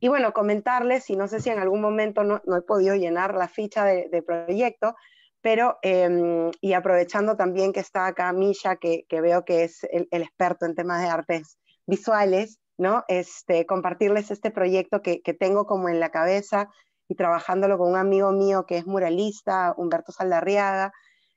[SPEAKER 12] Y bueno, comentarles, y no sé si en algún momento no, no he podido llenar la ficha de, de proyecto, pero, eh, y aprovechando también que está acá Misha, que, que veo que es el, el, experto en temas de artes visuales, ¿no? Este, compartirles este proyecto que, que tengo como en la cabeza y trabajándolo con un amigo mío que es muralista, Humberto Saldarriaga,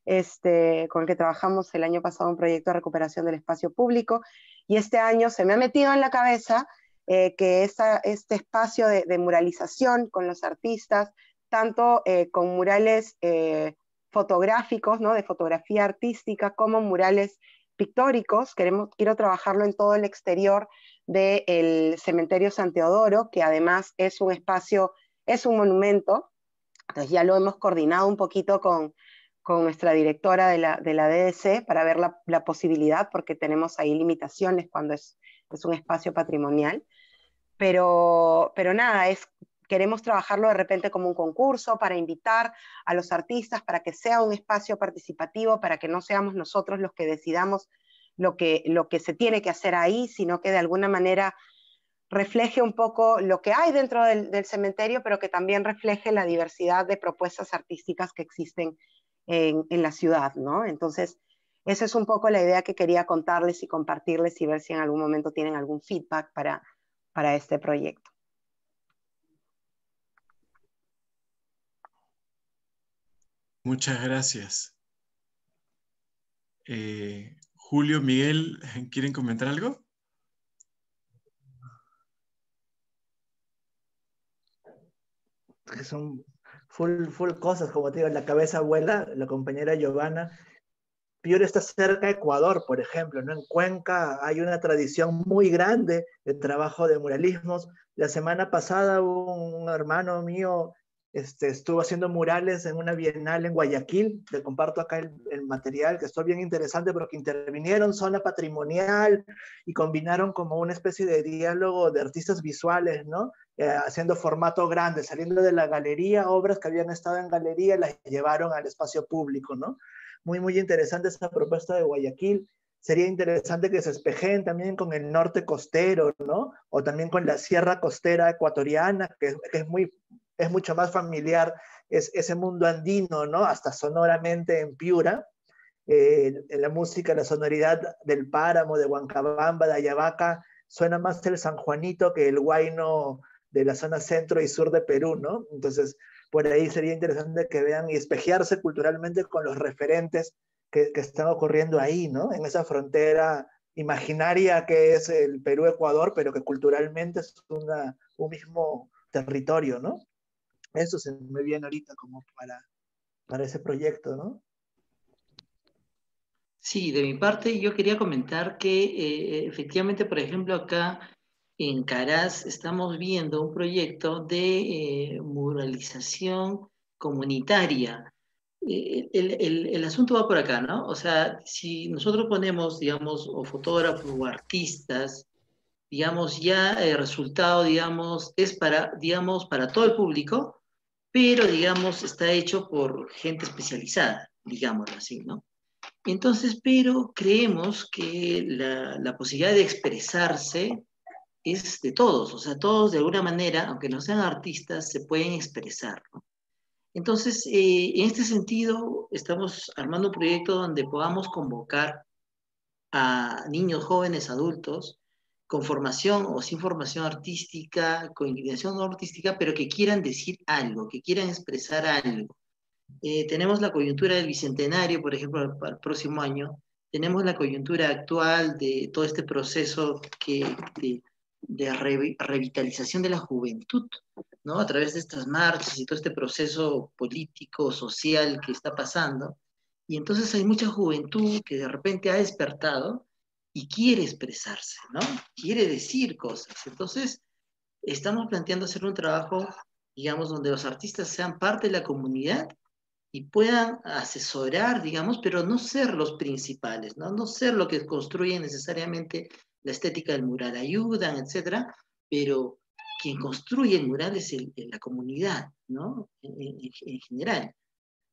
[SPEAKER 12] este, con el que trabajamos el año pasado un proyecto de recuperación del espacio público, y este año se me ha metido en la cabeza eh, que esta, este espacio de, de, muralización con los artistas, tanto eh, con murales eh, fotográficos, ¿no? de fotografía artística, como murales pictóricos. Queremos, quiero trabajarlo en todo el exterior del cementerio San Teodoro, que además es un espacio, es un monumento. Entonces ya lo hemos coordinado un poquito con, con nuestra directora de la, de la DDC para ver la, la, posibilidad, porque tenemos ahí limitaciones cuando es, es un espacio patrimonial pero, pero nada, es, queremos trabajarlo de repente como un concurso para invitar a los artistas, para que sea un espacio participativo, para que no seamos nosotros los que decidamos lo que, lo que se tiene que hacer ahí, sino que de alguna manera refleje un poco lo que hay dentro del, cementerio, pero que también refleje la diversidad de propuestas artísticas que existen en, en la ciudad, ¿no? Entonces, esa es un poco la idea que quería contarles y compartirles y ver si en algún momento tienen algún feedback para, para este proyecto.
[SPEAKER 1] Muchas gracias. Eh, Julio, Miguel, *laughs* ¿quieren comentar algo?
[SPEAKER 2] Son full, full cosas, como te digo, en la cabeza abuela, la compañera Giovanna, Piura está cerca de Ecuador, por ejemplo, ¿no? En Cuenca hay una tradición muy grande de trabajo de muralismos. La semana pasada un hermano mío este, estuvo haciendo murales en una bienal en Guayaquil. Le comparto acá el, el material, que estuvo bien interesante porque intervinieron zona patrimonial y combinaron como una especie de diálogo de artistas visuales, ¿no? Eh, haciendo formato grande, saliendo de la galería, obras que habían estado en galería, las llevaron al espacio público, ¿no? muy, muy interesante esta propuesta de Guayaquil. Sería interesante que se espejen también con el norte costero, ¿no? O también con la sierra costera ecuatoriana, que, que es, muy, es mucho más familiar, es ese mundo andino, ¿no? Hasta sonoramente en Piura. Eh, en la música, la sonoridad del páramo, de Huancabamba, de Ayabaca, suena más el San Juanito que el guayno de la zona centro y sur de Perú, ¿no? Entonces, por ahí sería interesante que vean y espejearse culturalmente con los referentes que, que están ocurriendo ahí, ¿no? En esa frontera imaginaria que es el Perú-Ecuador, pero que culturalmente es una, un mismo territorio, ¿no? Eso se me viene ahorita como para, para ese proyecto, ¿no?
[SPEAKER 3] Sí, de mi parte yo quería comentar que eh, efectivamente, por ejemplo, acá en Caraz estamos viendo un proyecto de eh, muralización comunitaria. Eh, el, el, asunto va por acá, ¿no? O sea, si nosotros ponemos, digamos, o fotógrafos o artistas, digamos, ya el resultado, digamos, es para, digamos, para todo el público, pero, digamos, está hecho por gente especializada, digámoslo así, ¿no? Entonces, pero creemos que la, posibilidad de expresarse es de todos, o sea, todos de alguna manera, aunque no sean artistas, se pueden expresar. Entonces, eh, en este sentido, estamos armando un proyecto donde podamos convocar a niños, jóvenes, adultos, con formación o sin formación artística, con inclinación artística, pero que quieran decir algo, que quieran expresar algo. Eh, tenemos la coyuntura del Bicentenario, por ejemplo, para el próximo año. Tenemos la coyuntura actual de todo este proceso de, revitalización de la juventud, ¿no? A través de estas marchas y todo este proceso político, social que está pasando. Y entonces hay mucha juventud que de repente ha despertado y quiere expresarse, ¿no? Quiere decir cosas. Entonces, estamos planteando hacer un trabajo, digamos, donde los artistas sean parte de la comunidad y puedan asesorar, digamos, pero no ser los principales, ¿no? No ser lo que construyen necesariamente la estética del mural. Ayudan, etcétera, pero quien construye el mural es la comunidad, ¿no? En, general.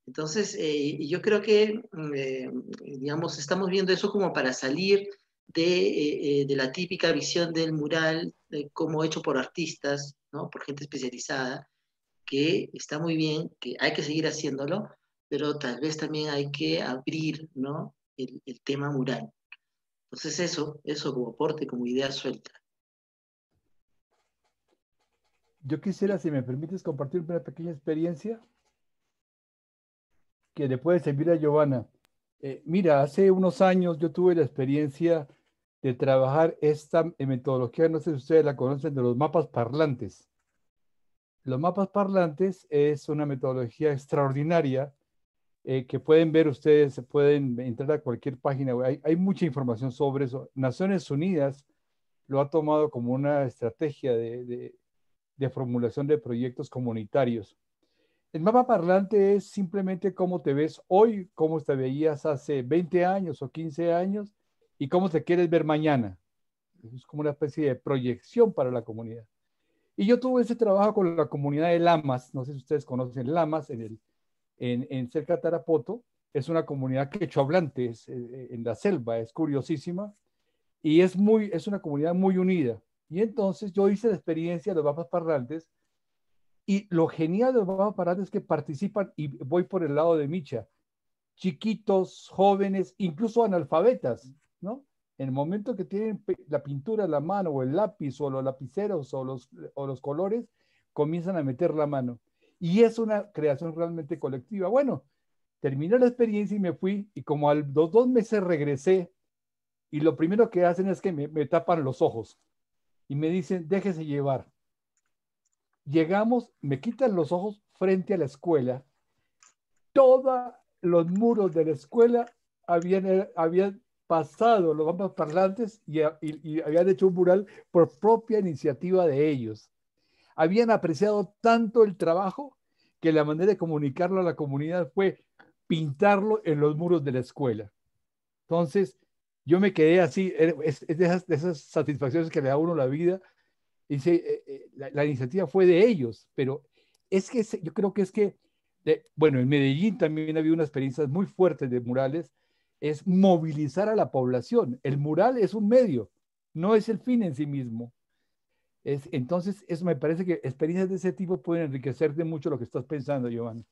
[SPEAKER 3] Entonces, eh, yo creo que, mm, eh, digamos, estamos viendo eso como para salir de, eh, de la típica visión del mural como hecho por artistas, ¿no? Por gente especializada, que está muy bien, que hay que seguir haciéndolo, pero tal vez también hay que abrir ¿no? el, el tema mural. Entonces eso, eso como aporte, como idea suelta.
[SPEAKER 6] Yo quisiera, si me permites, compartir una pequeña experiencia que le puede servir a Giovanna. Eh, mira, hace unos años yo tuve la experiencia de trabajar esta metodología, no sé si ustedes la conocen, de los mapas parlantes. Los mapas parlantes es una metodología extraordinaria eh, que pueden ver ustedes, pueden entrar a cualquier página, hay, mucha información sobre eso. Naciones Unidas lo ha tomado como una estrategia de, formulación de proyectos comunitarios. El mapa parlante es simplemente cómo te ves hoy, cómo te veías hace 20 años o 15 años y cómo te quieres ver mañana. Es como una especie de proyección para la comunidad. Y yo tuve ese trabajo con la comunidad de Lamas, no sé si ustedes conocen Lamas, en, el, en, en cerca de Tarapoto, es una comunidad quechohablante es, eh, en la selva, es curiosísima, y es, muy, es una comunidad muy unida. Y entonces yo hice la experiencia de los mapas parlantes, y lo genial de los mapas parlantes es que participan, y voy por el lado de Micha, chiquitos, jóvenes, incluso analfabetas, ¿no? en el momento que tienen la pintura en la mano o el lápiz o los lapiceros o los, o los colores, comienzan a meter la mano. Y es una creación realmente colectiva. Bueno, terminé la experiencia y me fui y como a los dos meses regresé y lo primero que hacen es que me, me tapan los ojos y me dicen, déjese llevar. Llegamos, me quitan los ojos frente a la escuela. Todos los muros de la escuela habían, habían pasado los mapas parlantes y, habían hecho un mural por propia iniciativa de ellos. Habían apreciado tanto el trabajo que la manera de comunicarlo a la comunidad fue pintarlo en los muros de la escuela. Entonces, yo me quedé así, es, de, esas, satisfacciones que le da a uno la vida. Y eh, eh, la, iniciativa fue de ellos, pero es que yo creo que es que, bueno, en Medellín también había unas experiencias muy fuertes de murales es movilizar a la población. El mural es un medio, no es el fin en sí mismo. Es, entonces, eso me parece que experiencias de ese tipo pueden enriquecer de mucho lo que estás pensando, Giovanni.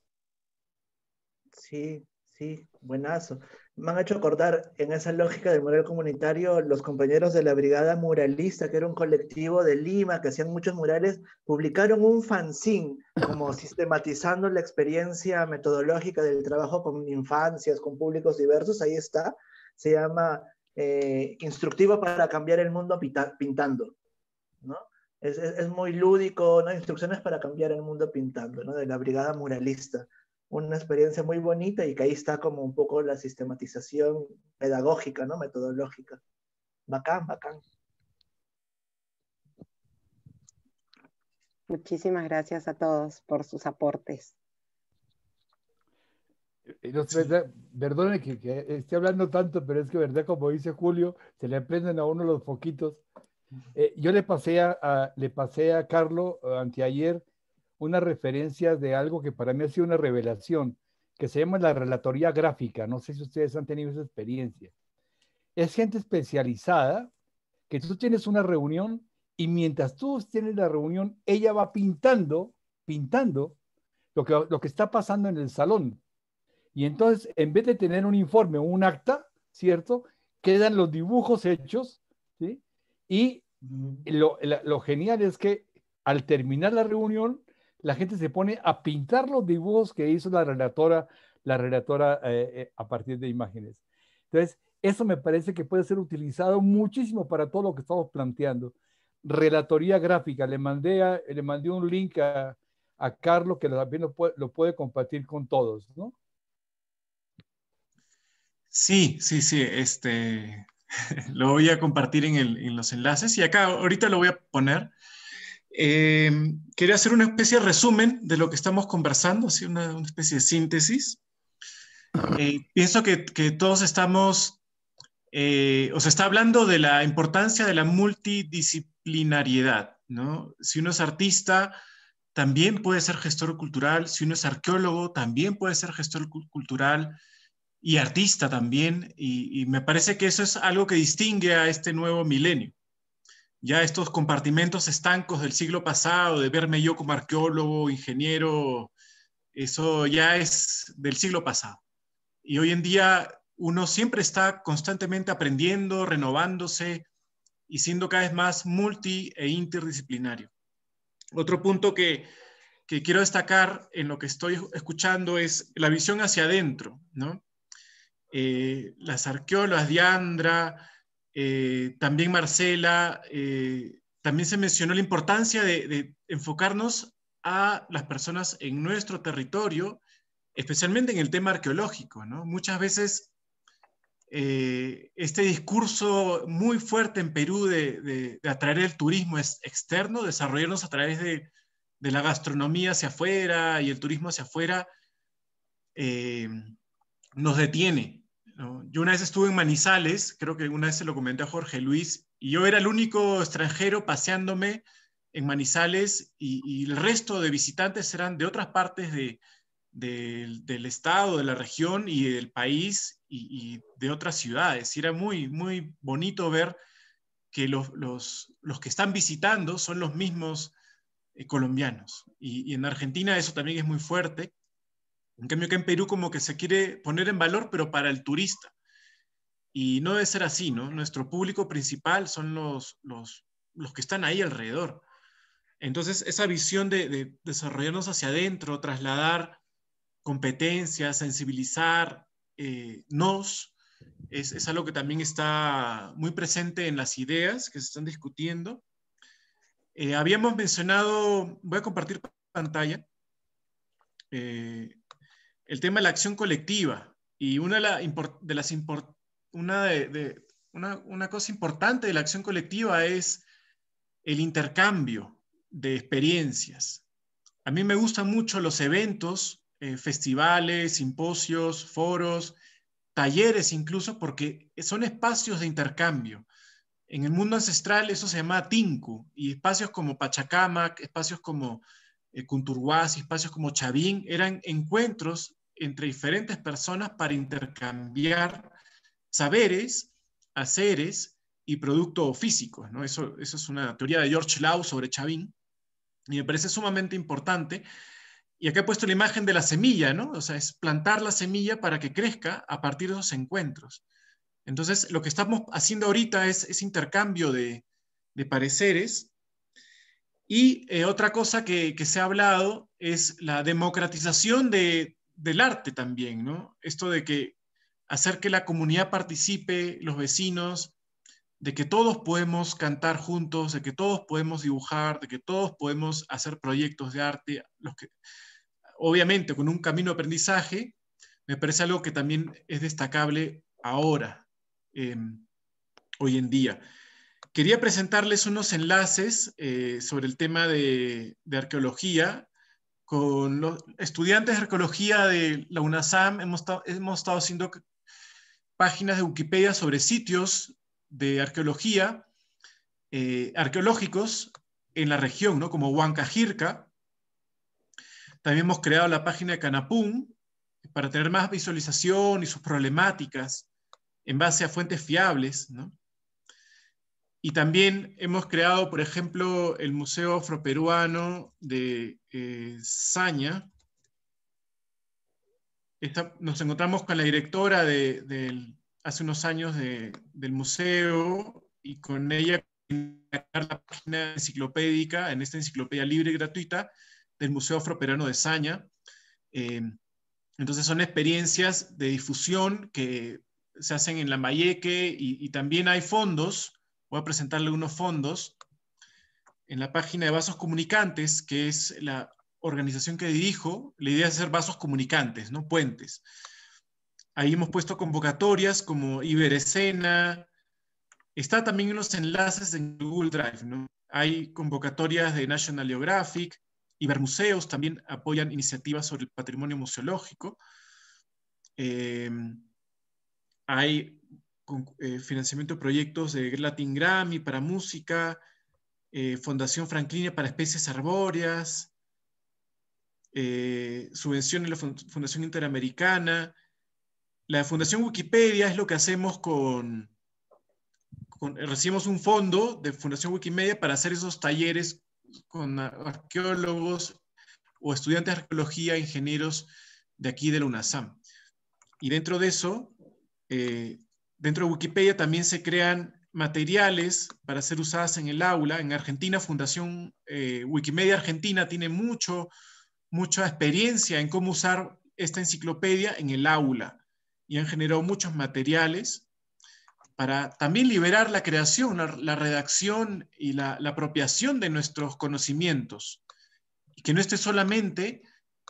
[SPEAKER 2] Sí, sí, buenazo. Me han hecho acordar en esa lógica del mural comunitario los compañeros de la Brigada Muralista, que era un colectivo de Lima que hacían muchos murales, publicaron un fanzine como sistematizando la experiencia metodológica del trabajo con infancias, con públicos diversos. Ahí está. Se llama eh, Instructivo para cambiar el mundo pintando. ¿no? Es, es, muy lúdico, ¿no? Instrucciones para cambiar el mundo pintando, ¿no? De la Brigada Muralista. Una experiencia muy bonita y que ahí está como un poco la sistematización pedagógica, ¿no? Metodológica. Bacán, bacán.
[SPEAKER 12] Muchísimas gracias a todos por sus aportes.
[SPEAKER 6] Perdone que, que, esté hablando tanto, pero es que, verdad, como dice Julio, se le prenden a uno los foquitos. Eh, yo le pasé a, le pasé a Carlos eh, anteayer una referencia de algo que para mí ha sido una revelación, que se llama la relatoría gráfica. No sé si ustedes han tenido esa experiencia. Es gente especializada que tú tienes una reunión y mientras tú tienes la reunión, ella va pintando, pintando lo que, lo que está pasando en el salón. Y entonces, en vez de tener un informe o un acta, ¿cierto? Quedan los dibujos hechos, ¿sí? Y lo, lo genial es que al terminar la reunión, la gente se pone a pintar los dibujos que hizo la relatora, la relatora eh, eh, a partir de imágenes. Entonces, eso me parece que puede ser utilizado muchísimo para todo lo que estamos planteando. Relatoría gráfica, le mandé, le mandé un link a, Carlos que también lo puede, compartir con todos, ¿no?
[SPEAKER 1] Sí, sí, sí, este, *laughs* lo voy a compartir en, en los enlaces y acá ahorita lo voy a poner. Eh, quería hacer una especie de resumen de lo que estamos conversando, así una, especie de síntesis. Eh, pienso que, todos estamos, eh, o se está hablando de la importancia de la multidisciplinariedad, ¿no? Si uno es artista, también puede ser gestor cultural, si uno es arqueólogo, también puede ser gestor cultural y artista también, y me parece que eso es algo que distingue a este nuevo milenio ya estos compartimentos estancos del siglo pasado, de verme yo como arqueólogo, ingeniero, eso ya es del siglo pasado. Y hoy en día uno siempre está constantemente aprendiendo, renovándose y siendo cada vez más multi e interdisciplinario. Otro punto que, quiero destacar en lo que estoy escuchando es la visión hacia adentro, ¿no? Eh, las arqueólogas, Diandra, eh, también Marcela, eh, también se mencionó la importancia de, enfocarnos a las personas en nuestro territorio, especialmente en el tema arqueológico. Muchas veces eh, este discurso muy fuerte en Perú de, atraer el turismo es externo, desarrollarnos a través de, la gastronomía hacia afuera y el turismo hacia afuera, nos detiene yo una vez estuve en Manizales, creo que una vez se lo comenté a Jorge Luis, y yo era el único extranjero paseándome en Manizales y, el resto de visitantes eran de otras partes del estado, de la región y del país y, de otras ciudades. Era muy, muy bonito ver que los, que están visitando son los mismos eh, colombianos. y en Argentina eso también es muy fuerte. En cambio, que en Perú como que se quiere poner en valor, pero para el turista. Y no debe ser así, ¿no? Nuestro público principal son los, los, los que están ahí alrededor. Entonces, esa visión de, desarrollarnos hacia adentro, trasladar competencias, sensibilizar, eh, nos, es, es, algo que también está muy presente en las ideas que se están discutiendo. Eh, habíamos mencionado, voy a compartir pantalla, eh, el tema de la acción colectiva. Y una de, las una, una, cosa importante de la acción colectiva es el intercambio de experiencias. A mí me gustan mucho los eventos, eh, festivales, simposios, foros, talleres incluso, porque son espacios de intercambio. En el mundo ancestral eso se llama Tinku, y espacios como Pachacamac, espacios como eh, espacios como Chavín, eran encuentros entre diferentes personas para intercambiar saberes, haceres y productos físicos. ¿no? Eso, eso es una teoría de George Lau sobre Chavín y me parece sumamente importante. Y acá he puesto la imagen de la semilla, ¿no? O sea, es plantar la semilla para que crezca a partir de esos encuentros. Entonces, lo que estamos haciendo ahorita es, ese intercambio de, pareceres. Y eh, otra cosa que, que, se ha hablado es la democratización de, del arte también, ¿no? Esto de que hacer que la comunidad participe, los vecinos, de que todos podemos cantar juntos, de que todos podemos dibujar, de que todos podemos hacer proyectos de arte, los que, obviamente con un camino de aprendizaje, me parece algo que también es destacable ahora, em, hoy en día. Quería presentarles unos enlaces eh, sobre el tema de, arqueología. Con los estudiantes de arqueología de la UNASAM hemos, estado haciendo páginas de Wikipedia sobre sitios de arqueología, eh, arqueológicos en la región, ¿no? como Huancajirca. También hemos creado la página de Canapún para tener más visualización y sus problemáticas en base a fuentes fiables. ¿no? Y también hemos creado, por ejemplo, el Museo Afroperuano de eh, Saña. nos encontramos con la directora hace unos años del museo y con ella la página enciclopédica, en esta enciclopedia libre y gratuita del Museo Afroperuano de Saña. Eh, entonces son experiencias de difusión que se hacen en Lambayeque y, y también hay fondos voy a presentarle unos fondos en la página de Vasos Comunicantes, que es la organización que dirijo. La idea es hacer vasos comunicantes, ¿no? Puentes. Ahí hemos puesto convocatorias como Iberescena. Está también en los enlaces en Google Drive. Hay convocatorias de National Geographic, Ibermuseos también apoyan iniciativas sobre el patrimonio museológico. Eh, hay eh, financiamiento de proyectos de Latin Grammy para música, eh, Fundación Franklin para especies arbóreas, eh, subvención en la Fundación Interamericana. La Fundación Wikipedia es lo que hacemos con, recibimos un fondo de Fundación Wikimedia para hacer esos talleres con arqueólogos o estudiantes de arqueología, ingenieros de aquí de la UNASAM. Y dentro de eso, Dentro de Wikipedia también se crean materiales para ser usadas en el aula. En Argentina, Fundación eh, Wikimedia Argentina tiene mucho, mucha experiencia en cómo usar esta enciclopedia en el aula y han generado muchos materiales para también liberar la creación, la, redacción y la, apropiación de nuestros conocimientos. Y que no esté solamente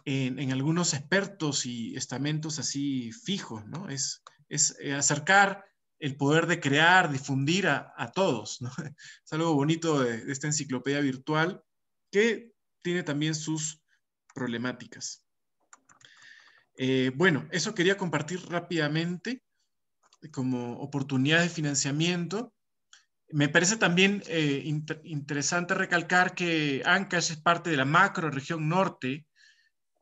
[SPEAKER 1] en, en algunos expertos y estamentos así fijos, ¿no? Es, es eh, acercar el poder de crear, difundir a, todos. *laughs* Es algo bonito de, esta enciclopedia virtual que tiene también sus problemáticas. Eh, bueno, eso quería compartir rápidamente como oportunidad de financiamiento. Me parece también eh, interesante recalcar que Ancash es parte de la macro región norte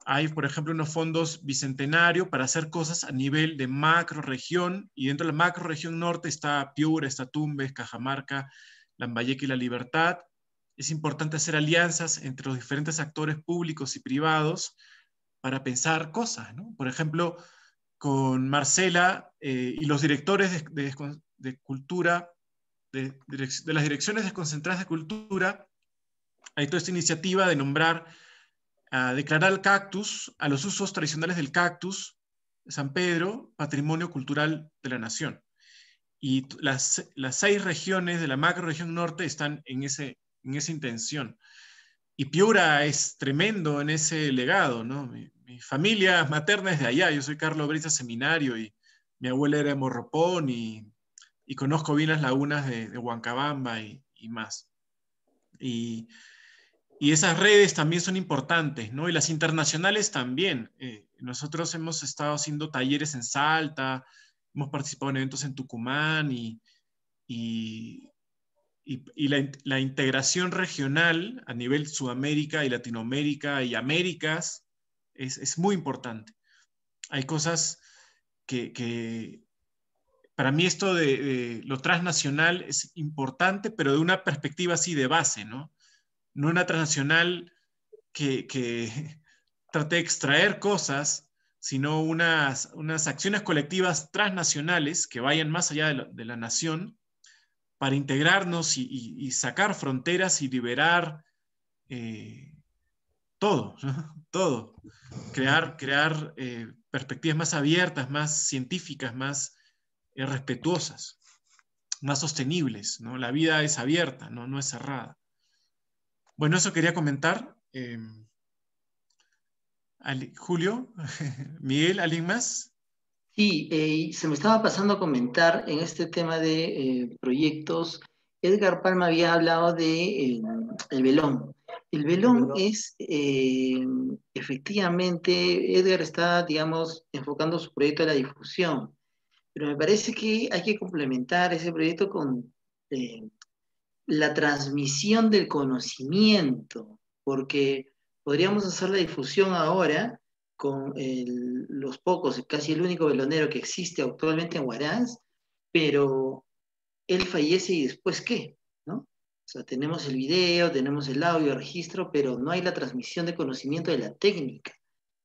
[SPEAKER 1] hay, por ejemplo, unos fondos bicentenario para hacer cosas a nivel de macro región, y dentro de la macro región norte está Piura, está Tumbes, Cajamarca, Lambayeque y La Libertad. Es importante hacer alianzas entre los diferentes actores públicos y privados para pensar cosas, ¿no? Por ejemplo, con Marcela eh, y los directores de, cultura, de, de las direcciones desconcentradas de cultura, hay toda esta iniciativa de nombrar a declarar el cactus, a los usos tradicionales del cactus, San Pedro, patrimonio cultural de la nación. Y las, las seis regiones de la macro región norte están en, ese, en esa intención. Y Piura es tremendo en ese legado, ¿no? Mi, familia materna es de allá, yo soy Carlos Brisa Seminario y mi abuela era de Morropón y, y conozco bien las lagunas de, de Huancabamba y, y más. Y y esas redes también son importantes, ¿no? Y las internacionales también. Eh, nosotros hemos estado haciendo talleres en Salta, hemos participado en eventos en Tucumán y, y, la, integración regional a nivel Sudamérica y Latinoamérica y Américas es, es muy importante. Hay cosas que, que para mí esto de, de, lo transnacional es importante, pero de una perspectiva así de base, ¿no? No una transnacional que, *laughs* trate de extraer cosas, sino unas, unas acciones colectivas transnacionales que vayan más allá de la, nación para integrarnos y, sacar fronteras y liberar eh, todo, *laughs* todo. Crear, crear eh, perspectivas más abiertas, más científicas, más eh, respetuosas, más sostenibles. ¿no? La vida es abierta, no, no es cerrada. Bueno, eso quería comentar. Em, Julio, *laughs* Miguel, ¿alguien más?
[SPEAKER 3] Sí, eh, se me estaba pasando a comentar en este tema de eh, proyectos. Edgar Palma había hablado de el velón. El velón es, eh, efectivamente, Edgar está, digamos, enfocando su proyecto a la difusión, pero me parece que hay que complementar ese proyecto con la transmisión del conocimiento, porque podríamos hacer la difusión ahora con los pocos, casi el único velonero que existe actualmente en Huaraz, pero él fallece y después qué, ¿no? O sea, tenemos el video, tenemos el audio, el registro, pero no hay la transmisión de conocimiento de la técnica.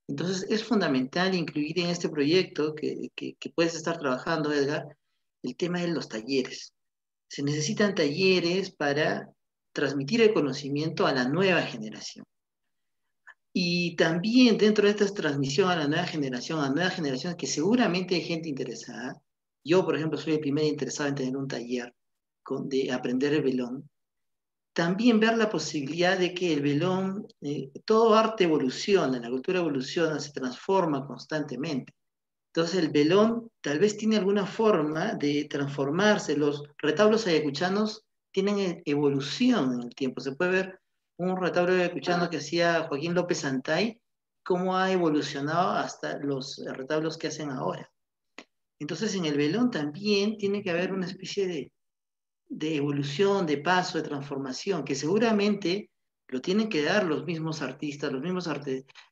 [SPEAKER 3] Entonces es fundamental incluir en este proyecto que, que puedes estar trabajando, Edgar, el tema de los talleres. Se necesitan talleres para transmitir el conocimiento a la nueva generación. Y también dentro de esta transmisión a la nueva generación, a nuevas generaciones que seguramente hay gente interesada. Yo, por ejemplo, soy el primer interesado en tener un taller de aprender el velón. También ver la posibilidad de que el velón, eh, todo arte evoluciona, la cultura evoluciona, se transforma constantemente. Entonces el velón tal vez tiene alguna forma de transformarse. Los retablos ayacuchanos tienen e-, evolución en el tiempo. Se puede ver un retablo escuchando que hacía Joaquín López Santay, cómo ha evolucionado hasta los retablos que hacen ahora. Entonces en el velón también tiene que haber una especie de, evolución, de paso, de transformación, que seguramente lo tienen que dar los mismos artistas, los mismos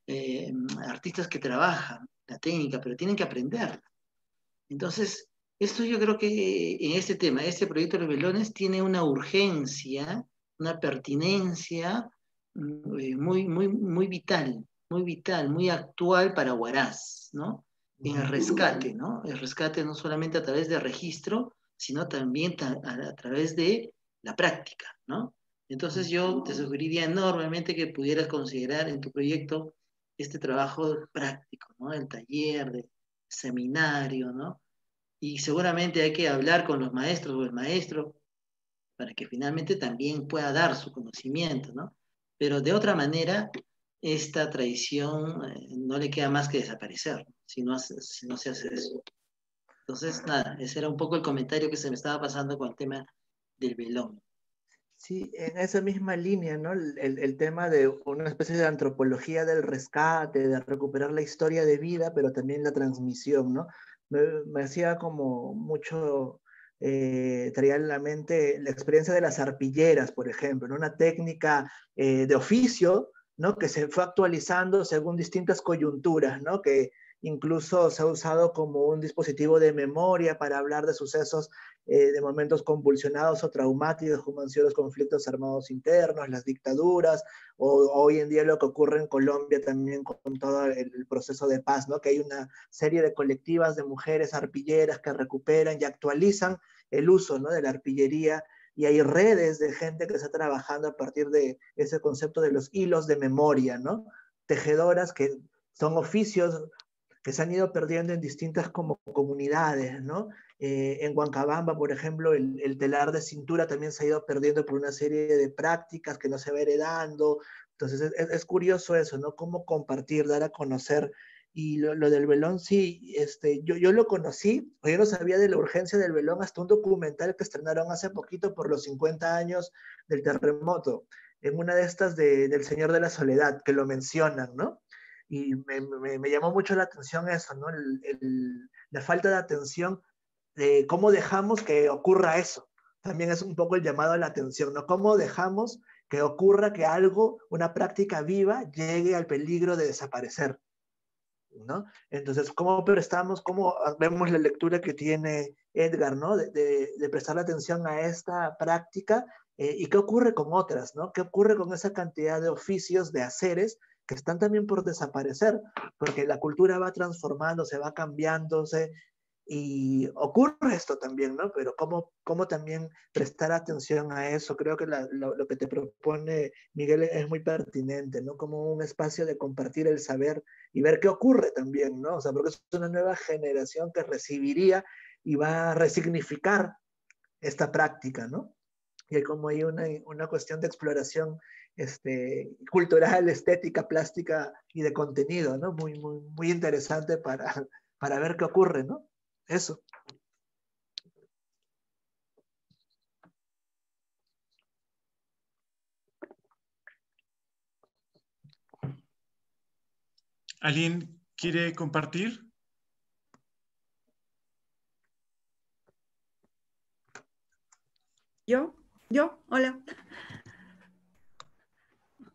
[SPEAKER 3] eh, artistas que trabajan la técnica, pero tienen que aprenderla. Entonces, esto yo creo que en este tema, este proyecto de los velones tiene una urgencia una pertinencia mm, eh, muy, muy, muy vital, muy vital, muy actual para Huaraz, ¿no? En el rescate, ¿no? El rescate no solamente a través de registro, sino también a, través de la práctica, ¿no? Entonces yo te sugeriría enormemente que pudieras considerar en tu proyecto este trabajo práctico, ¿no? El taller, de seminario, ¿no? Y seguramente hay que hablar con los maestros o el maestro para que finalmente también pueda dar su conocimiento, ¿no? Pero de otra manera, esta tradición eh, no le queda más que desaparecer si no, si no se hace eso. Entonces, nada, ese era un poco el comentario que se me estaba pasando con el tema del velón.
[SPEAKER 2] Sí, en esa misma línea, ¿no? El, el, tema de una especie de antropología del rescate, de recuperar la historia de vida, pero también la transmisión, ¿no? Me, me hacía como mucho eh, traía en la mente la experiencia de las arpilleras, por ejemplo, una técnica eh, de oficio ¿no? que se fue actualizando según distintas coyunturas, ¿no? que incluso se ha usado como un dispositivo de memoria para hablar de sucesos eh, de momentos convulsionados o traumáticos, como han sido los conflictos armados internos, las dictaduras, o hoy en día lo que ocurre en Colombia también con todo el, proceso de paz, ¿no? que hay una serie de colectivas de mujeres arpilleras que recuperan y actualizan el uso ¿no? de la arpillería y hay redes de gente que está trabajando a partir de ese concepto de los hilos de memoria, ¿no? Tejedoras que son oficios que se han ido perdiendo en distintas como comunidades, ¿no? Eh, en Huancabamba, por ejemplo, el, telar de cintura también se ha ido perdiendo por una serie de prácticas que no se va heredando. Entonces es, curioso eso, ¿no? Cómo compartir, dar a conocer y lo, del velón, sí, este, yo, yo lo conocí, yo no sabía de la urgencia del velón hasta un documental que estrenaron hace poquito por los 50 años del terremoto, en una de estas de, del Señor de la Soledad, que lo mencionan, ¿no? Y me, me, me llamó mucho la atención eso, ¿no? El, el, la falta de atención de cómo dejamos que ocurra eso. También es un poco el llamado a la atención, ¿no? Cómo dejamos que ocurra que algo, una práctica viva, llegue al peligro de desaparecer. ¿no? Entonces, ¿cómo prestamos, cómo vemos la lectura que tiene Edgar, ¿no? De, de, prestar atención a esta práctica eh, y qué ocurre con otras, ¿no? ¿Qué ocurre con esa cantidad de oficios, de haceres que están también por desaparecer? Porque la cultura va transformándose, va cambiándose, y ocurre esto también, ¿no? Pero cómo, cómo también prestar atención a eso. Creo que lo, que te propone Miguel es muy pertinente, ¿no? Como un espacio de compartir el saber y ver qué ocurre también, ¿no? O sea, porque es una nueva generación que recibiría y va a resignificar esta práctica, ¿no? y hay como hay una, una cuestión de exploración este, cultural, estética, plástica y de contenido, ¿no? Muy, muy, muy interesante para, *laughs* para ver qué ocurre, ¿no? Eso.
[SPEAKER 1] ¿Alguien quiere compartir?
[SPEAKER 13] Yo, yo, hola.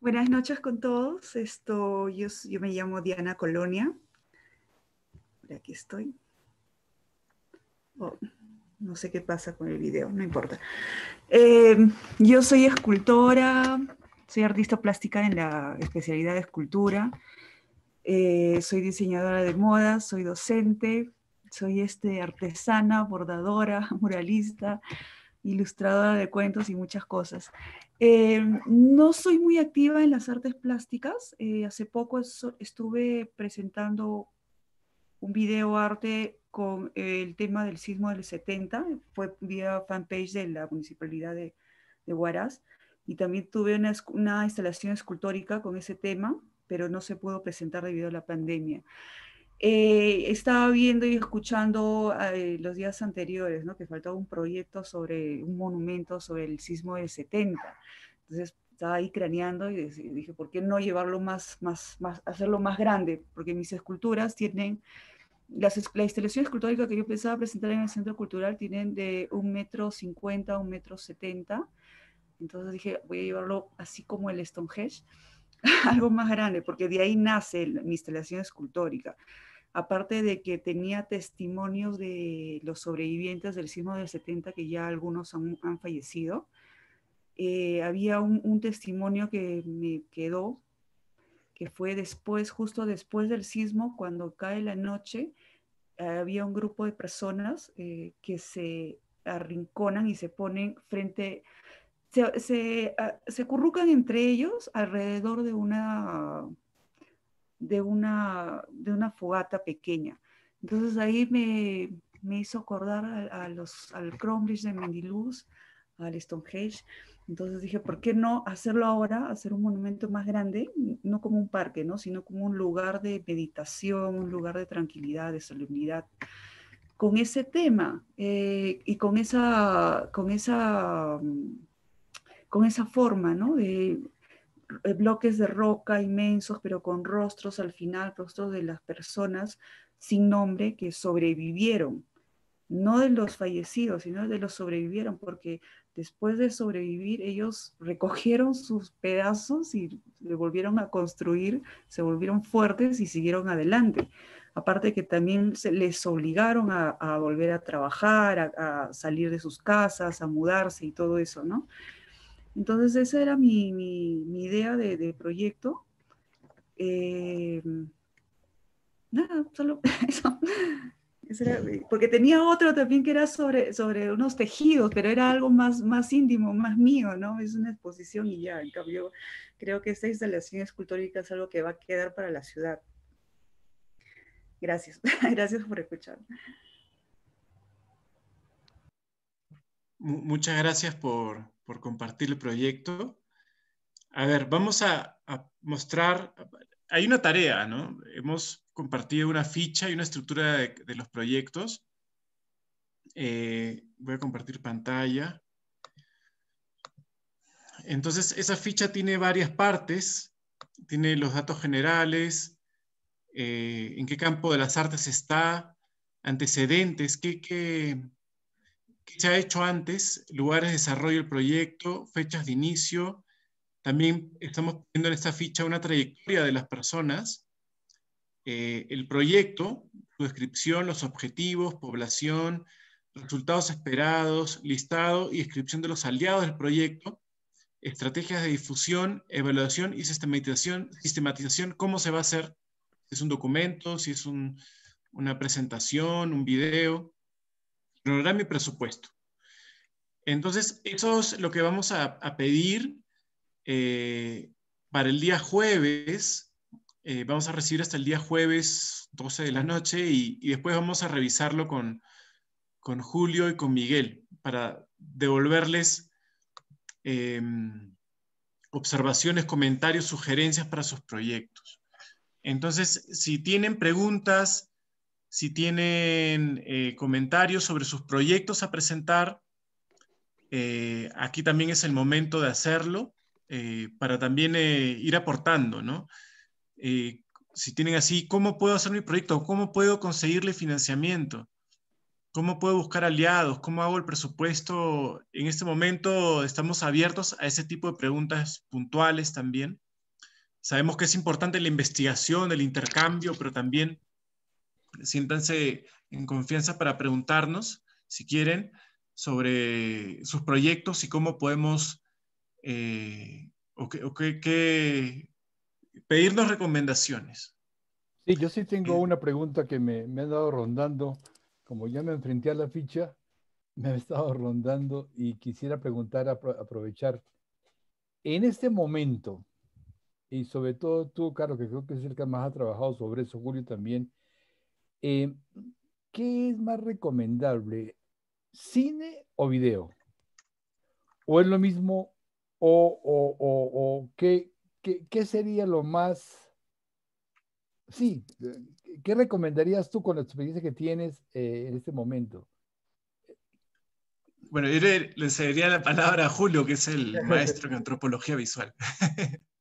[SPEAKER 13] Buenas noches con todos. Esto, yo, yo me llamo Diana Colonia. Aquí estoy. Oh, no sé qué pasa con el video, no importa. Eh, yo soy escultora, soy artista plástica en la especialidad de escultura. Eh, soy diseñadora de moda, soy docente, soy este, artesana, bordadora, *laughs* muralista, ilustradora de cuentos y muchas cosas. Eh, no soy muy activa en las artes plásticas. Eh, hace poco estuve presentando un video arte con el tema del sismo del 70, fue vía fanpage de la municipalidad de, de Huaraz, y también tuve una, una, instalación escultórica con ese tema, pero no se pudo presentar debido a la pandemia. Eh, estaba viendo y escuchando eh, los días anteriores, ¿no? Que faltaba un proyecto sobre un monumento sobre el sismo del 70. Entonces estaba ahí craneando y dije, ¿por qué no llevarlo más, más, más, hacerlo más grande? Porque mis esculturas tienen, las, la instalación escultórica que yo pensaba presentar en el Centro Cultural tienen de un metro cincuenta un metro setenta. Entonces dije, voy a llevarlo así como el Stonehenge, *laughs* algo más grande, porque de ahí nace mi instalación escultórica. Aparte de que tenía testimonios de los sobrevivientes del sismo del 70, que ya algunos han, fallecido, eh, había un, testimonio que me quedó, que fue después, justo después del sismo, cuando cae la noche, había un grupo de personas eh, que se arrinconan y se ponen frente, se, se, ah, se currucan entre ellos alrededor de una de una, de una fogata pequeña. Entonces ahí me, me hizo acordar a, los, al Cromlech de Mendiluz, al Stonehenge. Entonces dije, ¿por qué no hacerlo ahora, hacer un monumento más grande, no como un parque, ¿no? sino como un lugar de meditación, un lugar de tranquilidad, de solemnidad, con ese tema eh, y con esa, con esa, con esa forma, ¿no? De, eh, bloques de roca inmensos, pero con rostros al final, rostros de las personas sin nombre que sobrevivieron, no de los fallecidos, sino de los sobrevivieron, porque después de sobrevivir ellos recogieron sus pedazos y se volvieron a construir, se volvieron fuertes y siguieron adelante. Aparte que también se les obligaron a, volver a trabajar, a, a, salir de sus casas, a mudarse y todo eso, ¿no? Entonces esa era mi, idea de, proyecto. Eh, nada, solo *laughs* eso. porque tenía otro también que era sobre, unos tejidos, pero era algo más, más íntimo, más mío, ¿no? Es una exposición y ya, en cambio, creo que esta instalación escultórica es algo que va a quedar para la ciudad. Gracias, *laughs* gracias por escuchar.
[SPEAKER 1] Muchas gracias por, por compartir el proyecto. A ver, vamos a, mostrar, hay una tarea, ¿no? Hemos compartido una ficha y una estructura de, los proyectos. Eh, voy a compartir pantalla. Entonces, esa ficha tiene varias partes. Tiene los datos generales, eh, en qué campo de las artes está, antecedentes, qué, qué, qué se ha hecho antes, lugares de desarrollo del proyecto, fechas de inicio. También estamos poniendo en esta ficha una trayectoria de las personas, eh, el proyecto, su descripción, los objetivos, población, resultados esperados, listado y descripción de los aliados del proyecto, estrategias de difusión, evaluación y sistematización, sistematización cómo se va a hacer, es un documento, si es una presentación, un video, y presupuesto. Entonces, eso es lo que vamos a, pedir eh, para el día jueves. Eh, vamos a recibir hasta el día jueves 12 de la noche y, después vamos a revisarlo con, con, Julio y con Miguel para devolverles em, observaciones, comentarios, sugerencias para sus proyectos. Entonces, si tienen preguntas, si tienen eh, comentarios sobre sus proyectos a presentar, eh, aquí también es el momento de hacerlo eh, para también ir aportando, ¿no? si tienen así, ¿cómo puedo hacer mi proyecto? ¿Cómo puedo conseguirle financiamiento? ¿Cómo puedo buscar aliados? ¿Cómo hago el presupuesto? En este momento estamos abiertos a ese tipo de preguntas puntuales también. Sabemos que es importante la investigación, el intercambio, pero también siéntanse en confianza para preguntarnos, si quieren, sobre sus proyectos y cómo podemos eh, o qué, pedirnos recomendaciones.
[SPEAKER 6] Sí, yo sí tengo una pregunta que me, me han dado rondando. Como ya me enfrenté a la ficha, me ha estado rondando y quisiera preguntar, aprovechar. En este momento, y sobre todo tú, Carlos, que creo que es el que más ha trabajado sobre eso, Julio también, eh, ¿qué es más recomendable? ¿Cine o video? ¿O es lo mismo? ¿O, o, o, o qué, ¿qué, sería lo más... Sí, ¿qué recomendarías tú con la experiencia que tienes eh, en este momento?
[SPEAKER 1] Bueno, yo le, le cedería la palabra a Julio, que es el *laughs* maestro en antropología visual. *laughs*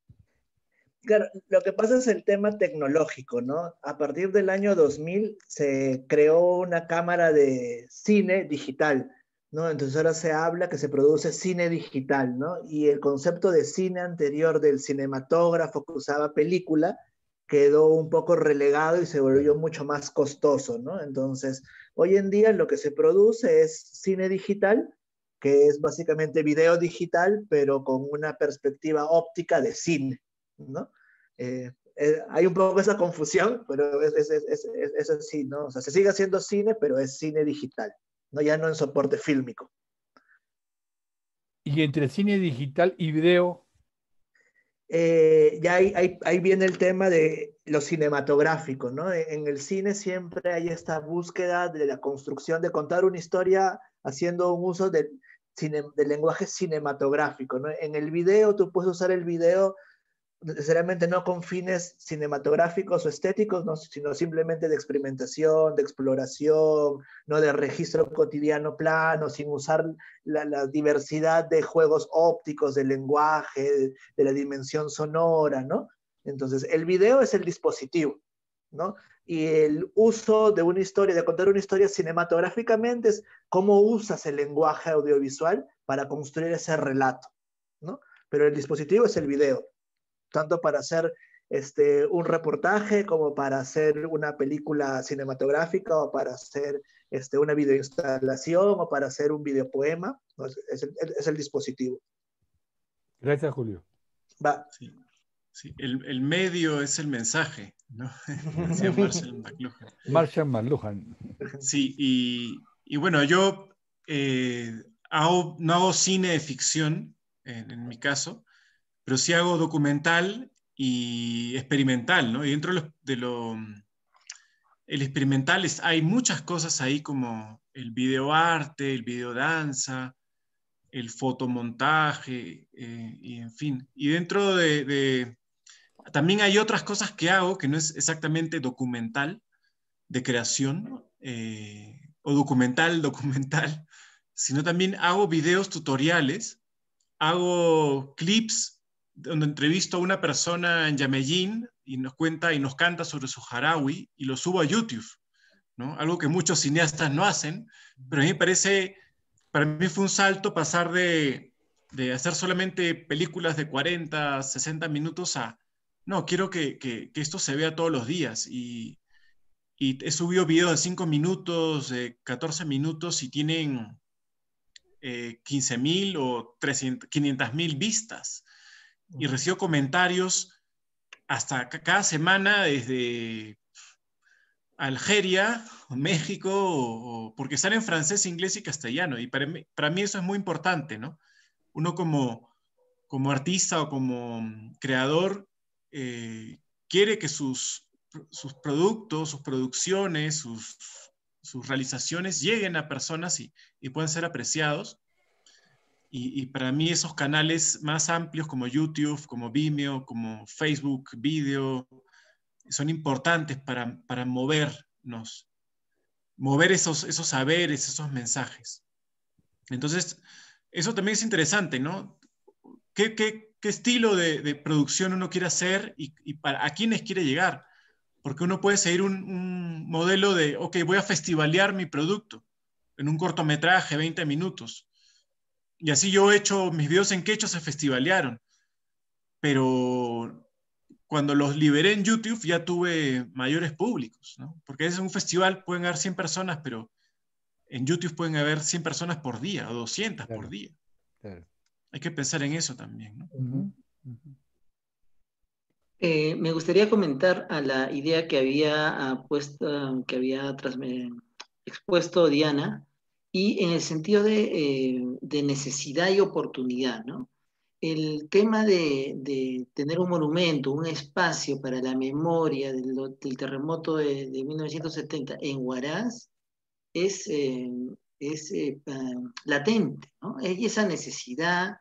[SPEAKER 2] Claro, lo que pasa es el tema tecnológico, ¿no? A partir del año 2000 se creó una cámara de cine digital ¿no? Entonces ahora se habla que se produce cine digital, ¿no? Y el concepto de cine anterior del cinematógrafo que usaba película quedó un poco relegado y se volvió mucho más costoso, ¿no? Entonces, hoy en día lo que se produce es cine digital, que es básicamente video digital, pero con una perspectiva óptica de cine, ¿no? Eh, eh, hay un poco esa confusión, pero es, es, es, es, así, ¿no? O sea, se sigue haciendo cine, pero es cine digital. ¿no? ya no en soporte fílmico.
[SPEAKER 6] ¿Y entre cine digital y video?
[SPEAKER 2] Eh, ya ahí, ahí, viene el tema de lo cinematográfico, ¿no? En el cine siempre hay esta búsqueda de la construcción, de contar una historia haciendo un uso del, del lenguaje cinematográfico, ¿no? En el video tú puedes usar el video necesariamente no con fines cinematográficos o estéticos, ¿no? sino simplemente de experimentación, de exploración, no de registro cotidiano plano, sin usar la, diversidad de juegos ópticos, del lenguaje, de, la dimensión sonora, ¿no? Entonces, el video es el dispositivo, ¿no? Y el uso de una historia, de contar una historia cinematográficamente es cómo usas el lenguaje audiovisual para construir ese relato, ¿no? Pero el dispositivo es el video tanto para hacer este, un reportaje como para hacer una película cinematográfica o para hacer este, una videoinstalación o para hacer un videopoema. Es, el, es, el, dispositivo.
[SPEAKER 6] Gracias, Julio.
[SPEAKER 1] Va. Sí, El, el, medio es el mensaje, ¿no? *laughs* Decía Marshall McLuhan.
[SPEAKER 6] Marshall McLuhan.
[SPEAKER 1] Sí, y, y bueno, yo eh, hago, no hago cine de ficción, en, en mi caso, pero sí hago documental y experimental, ¿no? Y dentro de lo, el experimental hay muchas cosas ahí como el videoarte, el videodanza, el fotomontaje, eh, y en fin. Y dentro de, También hay otras cosas que hago que no es exactamente documental, de creación, eh, o documental, *laughs* documental, sino también hago videos tutoriales, hago clips donde entrevisto a una persona en Yameyín y nos cuenta y nos canta sobre su Harawi y lo subo a YouTube, ¿no? Algo que muchos cineastas no hacen, pero a mí me parece, para mí fue un salto pasar de, de hacer solamente películas de 40, 60 minutos a, no, quiero que, que, esto se vea todos los días y, y he subido videos de 5 minutos, de 14 minutos y tienen eh, 15 mil o 500 mil vistas y recibo comentarios hasta cada semana desde Algeria, México, porque están en francés, inglés y castellano. Y para mí, para mí eso es muy importante, ¿no? Uno como, como artista o como creador eh, quiere que sus, sus productos, sus producciones, sus, sus realizaciones lleguen a personas y, y puedan ser apreciados. Y, para mí esos canales más amplios como YouTube, como Vimeo, como Facebook, Video, son importantes para, para movernos, mover esos, esos saberes, esos mensajes. Entonces, eso también es interesante, ¿no? ¿Qué, qué, qué estilo de, producción uno quiere hacer y, y, para, a quiénes quiere llegar? Porque uno puede seguir un, un modelo de, ok, voy a festivalear mi producto en un cortometraje, 20 minutos y así yo he hecho, mis videos en quechua se festivalearon. Pero cuando los liberé en YouTube ya tuve mayores públicos, ¿no? Porque es un festival, pueden haber 100 personas, pero en YouTube pueden haber 100 personas por día o 200 por día. Hay que pensar en eso también, ¿no?
[SPEAKER 3] Eh, me gustaría comentar a la idea que había, ah, puesto, que había expuesto Diana y en el sentido eh, de, necesidad y oportunidad, ¿no? El tema de, tener un monumento, un espacio para la memoria del, terremoto de, 1970 en Huaraz es, eh, es eh, latente, ¿no? Hay esa necesidad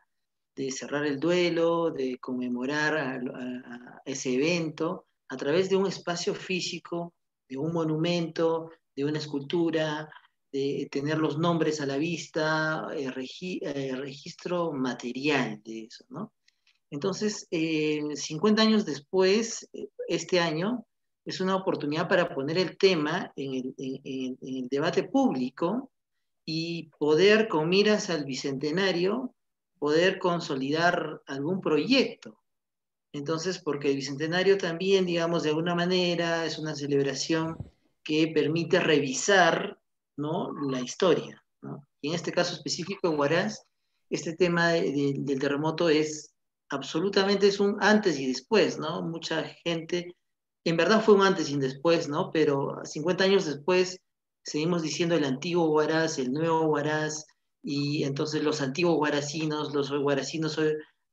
[SPEAKER 3] de cerrar el duelo, de conmemorar a ese evento a través de un espacio físico, de un monumento, de una escultura, de tener los nombres a la vista, eh, eh, registro material de eso, ¿no? Entonces, 50 años después, eh, este año, es una oportunidad para poner el tema en el, debate público y poder, con miras al bicentenario, poder consolidar algún proyecto. Entonces, porque el bicentenario también, digamos, de alguna manera es una celebración que permite revisar ¿no? la historia. Y en este caso específico Huaraz, este tema del terremoto es absolutamente es un antes y después, ¿no? Mucha gente, en verdad fue un antes y un después, ¿no? Pero 50 años después seguimos diciendo el antiguo Huaraz, el nuevo Huaraz, y entonces los antiguos huaracinos, los huaracinos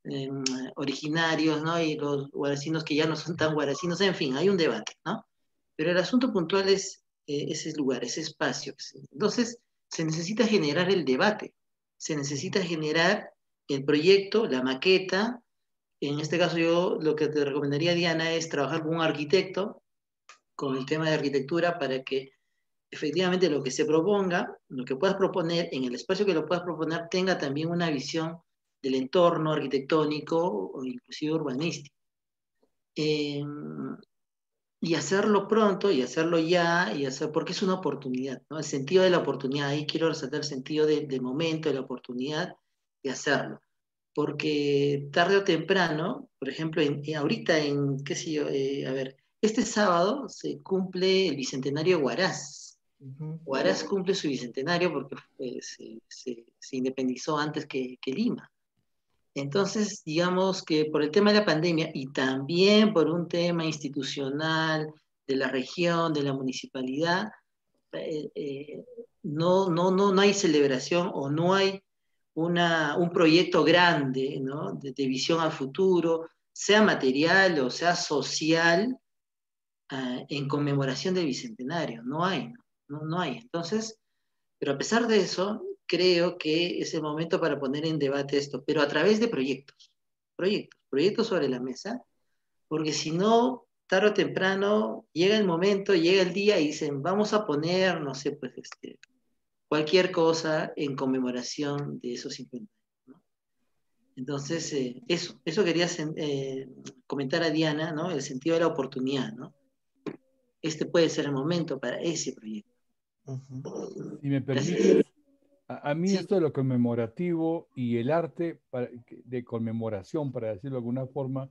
[SPEAKER 3] em, originarios, ¿no? Y los huaracinos que ya no son tan huaracinos, en fin, hay un debate, ¿no? Pero el asunto puntual es eh, ese lugar, ese espacio. Entonces, se necesita generar el debate, se necesita generar el proyecto, la maqueta. En este caso, yo lo que te recomendaría, Diana, es trabajar con un arquitecto, con el tema de arquitectura, para que efectivamente lo que se proponga, lo que puedas proponer, en el espacio que lo puedas proponer, tenga también una visión del entorno arquitectónico o inclusive urbanístico. Eh, y hacerlo pronto y hacerlo ya, y hacer, porque es una oportunidad, ¿no? El sentido de la oportunidad, ahí quiero resaltar el sentido del de momento, de la oportunidad de hacerlo. Porque tarde o temprano, por ejemplo, en, ahorita en, qué sé yo, eh, a ver, este sábado se cumple el bicentenario de Huaraz. Huaraz cumple su bicentenario porque eh, se, se, independizó antes que, que Lima. Entonces, digamos que por el tema de la pandemia y también por un tema institucional de la región, de la municipalidad, eh, eh, no, no, no, no hay celebración o no hay una, un proyecto grande ¿no? de, visión al futuro, sea material o sea social, ah, en conmemoración del Bicentenario. No hay, no, no hay. Entonces, pero a pesar de eso, creo que es el momento para poner en debate esto, pero a través de proyectos, proyectos, proyectos sobre la mesa, porque si no, tarde o temprano llega el momento, llega el día y dicen, vamos a poner, no sé, pues este, cualquier cosa en conmemoración de esos 50 años. Entonces, eh, eso, eso quería eh, comentar a Diana, ¿no? El sentido de la oportunidad, ¿no? Este puede ser el momento para ese proyecto.
[SPEAKER 6] Si me permite, a, mí esto de lo conmemorativo y el arte de conmemoración, para decirlo de alguna forma,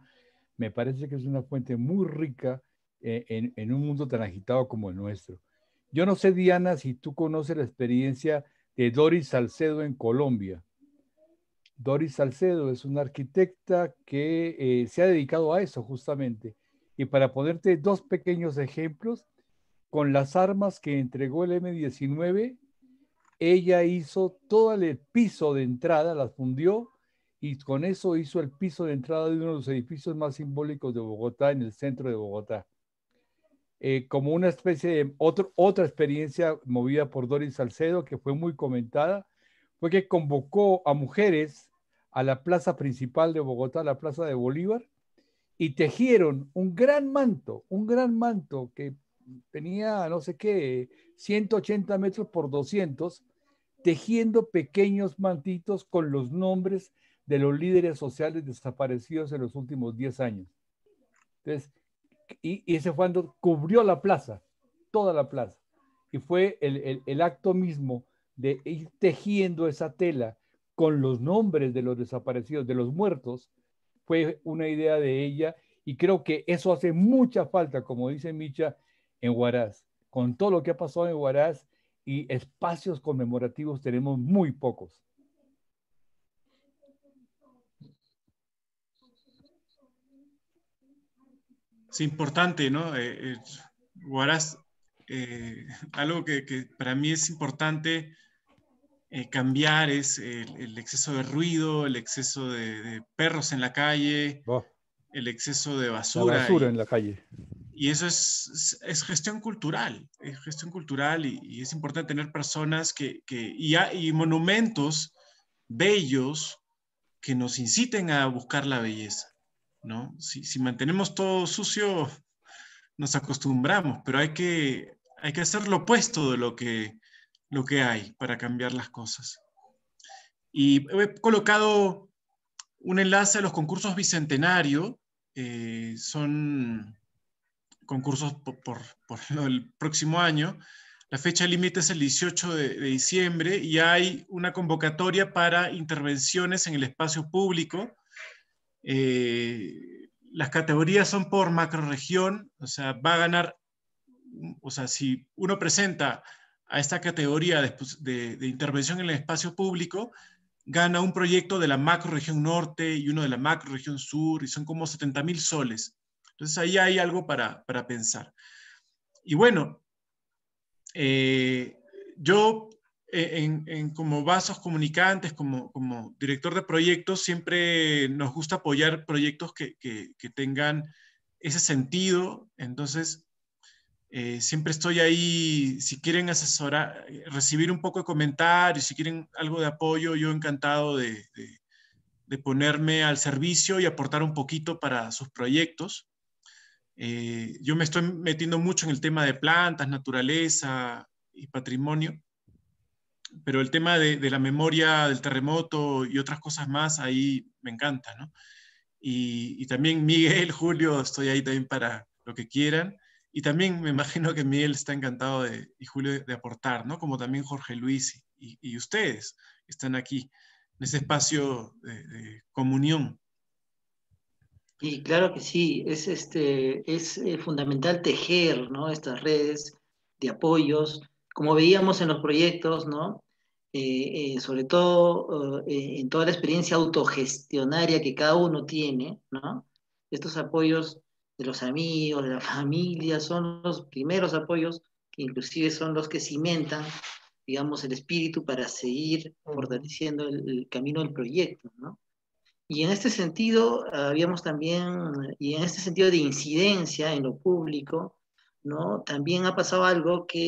[SPEAKER 6] me parece que es una fuente muy rica eh, en, un mundo tan agitado como el nuestro. Yo no sé, Diana, si tú conoces la experiencia de Doris Salcedo en Colombia. Doris Salcedo es una arquitecta que eh, se ha dedicado a eso justamente. Y para ponerte dos pequeños ejemplos, con las armas que entregó el M-19, ella hizo todo el piso de entrada, las fundió y con eso hizo el piso de entrada de uno de los edificios más simbólicos de Bogotá, en el centro de Bogotá. Eh, como una especie de otra experiencia movida por Doris Salcedo, que fue muy comentada, fue que convocó a mujeres a la plaza principal de Bogotá, la plaza de Bolívar, y tejieron un gran manto, un gran manto que tenía, no sé qué, 180 metros por 200, tejiendo pequeños mantitos con los nombres de los líderes sociales desaparecidos en los últimos 10 años. Entonces, y, ese fue cuando cubrió la plaza, toda la plaza. Y fue el, el acto mismo de ir tejiendo esa tela con los nombres de los desaparecidos, de los muertos, fue una idea de ella y creo que eso hace mucha falta, como dice Micha, en Huaraz. Con todo lo que ha pasado en Huaraz y espacios conmemorativos tenemos muy pocos.
[SPEAKER 1] Es importante, ¿no? Eh, eh, eh, algo que, que, para mí es importante eh, cambiar es el, exceso de ruido, el exceso de, perros en la calle, oh. el exceso de basura.
[SPEAKER 6] basura en la calle.
[SPEAKER 1] Y eso es, es, gestión cultural, es gestión cultural y, es importante tener personas que, que y, monumentos bellos que nos inciten a buscar la belleza, ¿no? Si, si mantenemos todo sucio, nos acostumbramos, pero hay que, hay que hacer lo opuesto de lo que, lo que hay para cambiar las cosas. Y he colocado un enlace a los concursos Bicentenario. Eh, son concursos por, *laughs* el próximo año. La fecha límite es el 18 de, diciembre y hay una convocatoria para intervenciones en el espacio público. Eh, las categorías son por macroregión, o sea, va a ganar, o sea, si uno presenta a esta categoría de, intervención en el espacio público, gana un proyecto de la macro región norte y uno de la macro región sur, y son como 70 mil soles. Entonces ahí hay algo para, pensar. Y bueno, eh, yo eh, en, como vasos comunicantes, como, como director de proyectos, siempre nos gusta apoyar proyectos que, que tengan ese sentido. Entonces, eh, siempre estoy ahí, si quieren asesorar, recibir un poco de comentarios, si quieren algo de apoyo, yo encantado de, ponerme al servicio y aportar un poquito para sus proyectos. Eh, yo me estoy metiendo mucho en el tema de plantas, naturaleza y patrimonio, pero el tema de, la memoria del terremoto y otras cosas más, ahí me encanta, ¿no? Y, y también Miguel, *laughs* Julio, estoy ahí también para lo que quieran. Y también me imagino que Miguel está encantado de, y Julio de, aportar, ¿no? Como también Jorge Luis y, ustedes están aquí en ese espacio de, comunión.
[SPEAKER 3] Y claro que sí, es, este, es eh, fundamental tejer ¿no? estas redes de apoyos, como veíamos en los proyectos, ¿no? Eh, eh, sobre todo en toda la experiencia autogestionaria que cada uno tiene, ¿no? estos apoyos de los amigos, de la *laughs* familia, son los primeros apoyos que inclusive son los que cimentan, digamos, el espíritu para seguir fortaleciendo el, camino del proyecto, ¿no? Y en este sentido, habíamos también, y en este sentido de incidencia en lo público, ¿no? También ha pasado algo que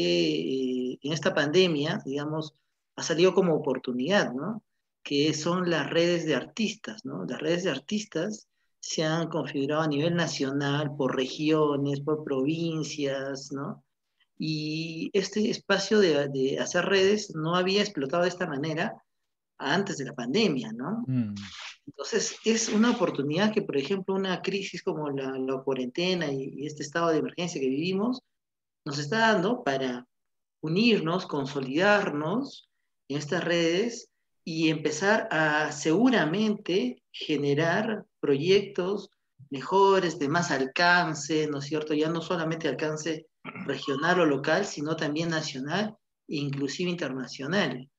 [SPEAKER 3] eh, en esta pandemia, digamos, ha salido como oportunidad, ¿no? Que son las redes de artistas, ¿no? Las redes de artistas se han configurado a nivel nacional por regiones, por provincias, ¿no? Y este espacio de, hacer redes no había explotado de esta manera antes de la pandemia, ¿no? Mm. Entonces, es una oportunidad que, por ejemplo, una crisis como la, cuarentena y, y, este estado de emergencia que vivimos nos está dando para unirnos, consolidarnos en estas redes y empezar a seguramente generar proyectos mejores, de más alcance, ¿no es cierto? Ya no solamente alcance *clears throat* regional o local, sino también nacional e inclusive internacional.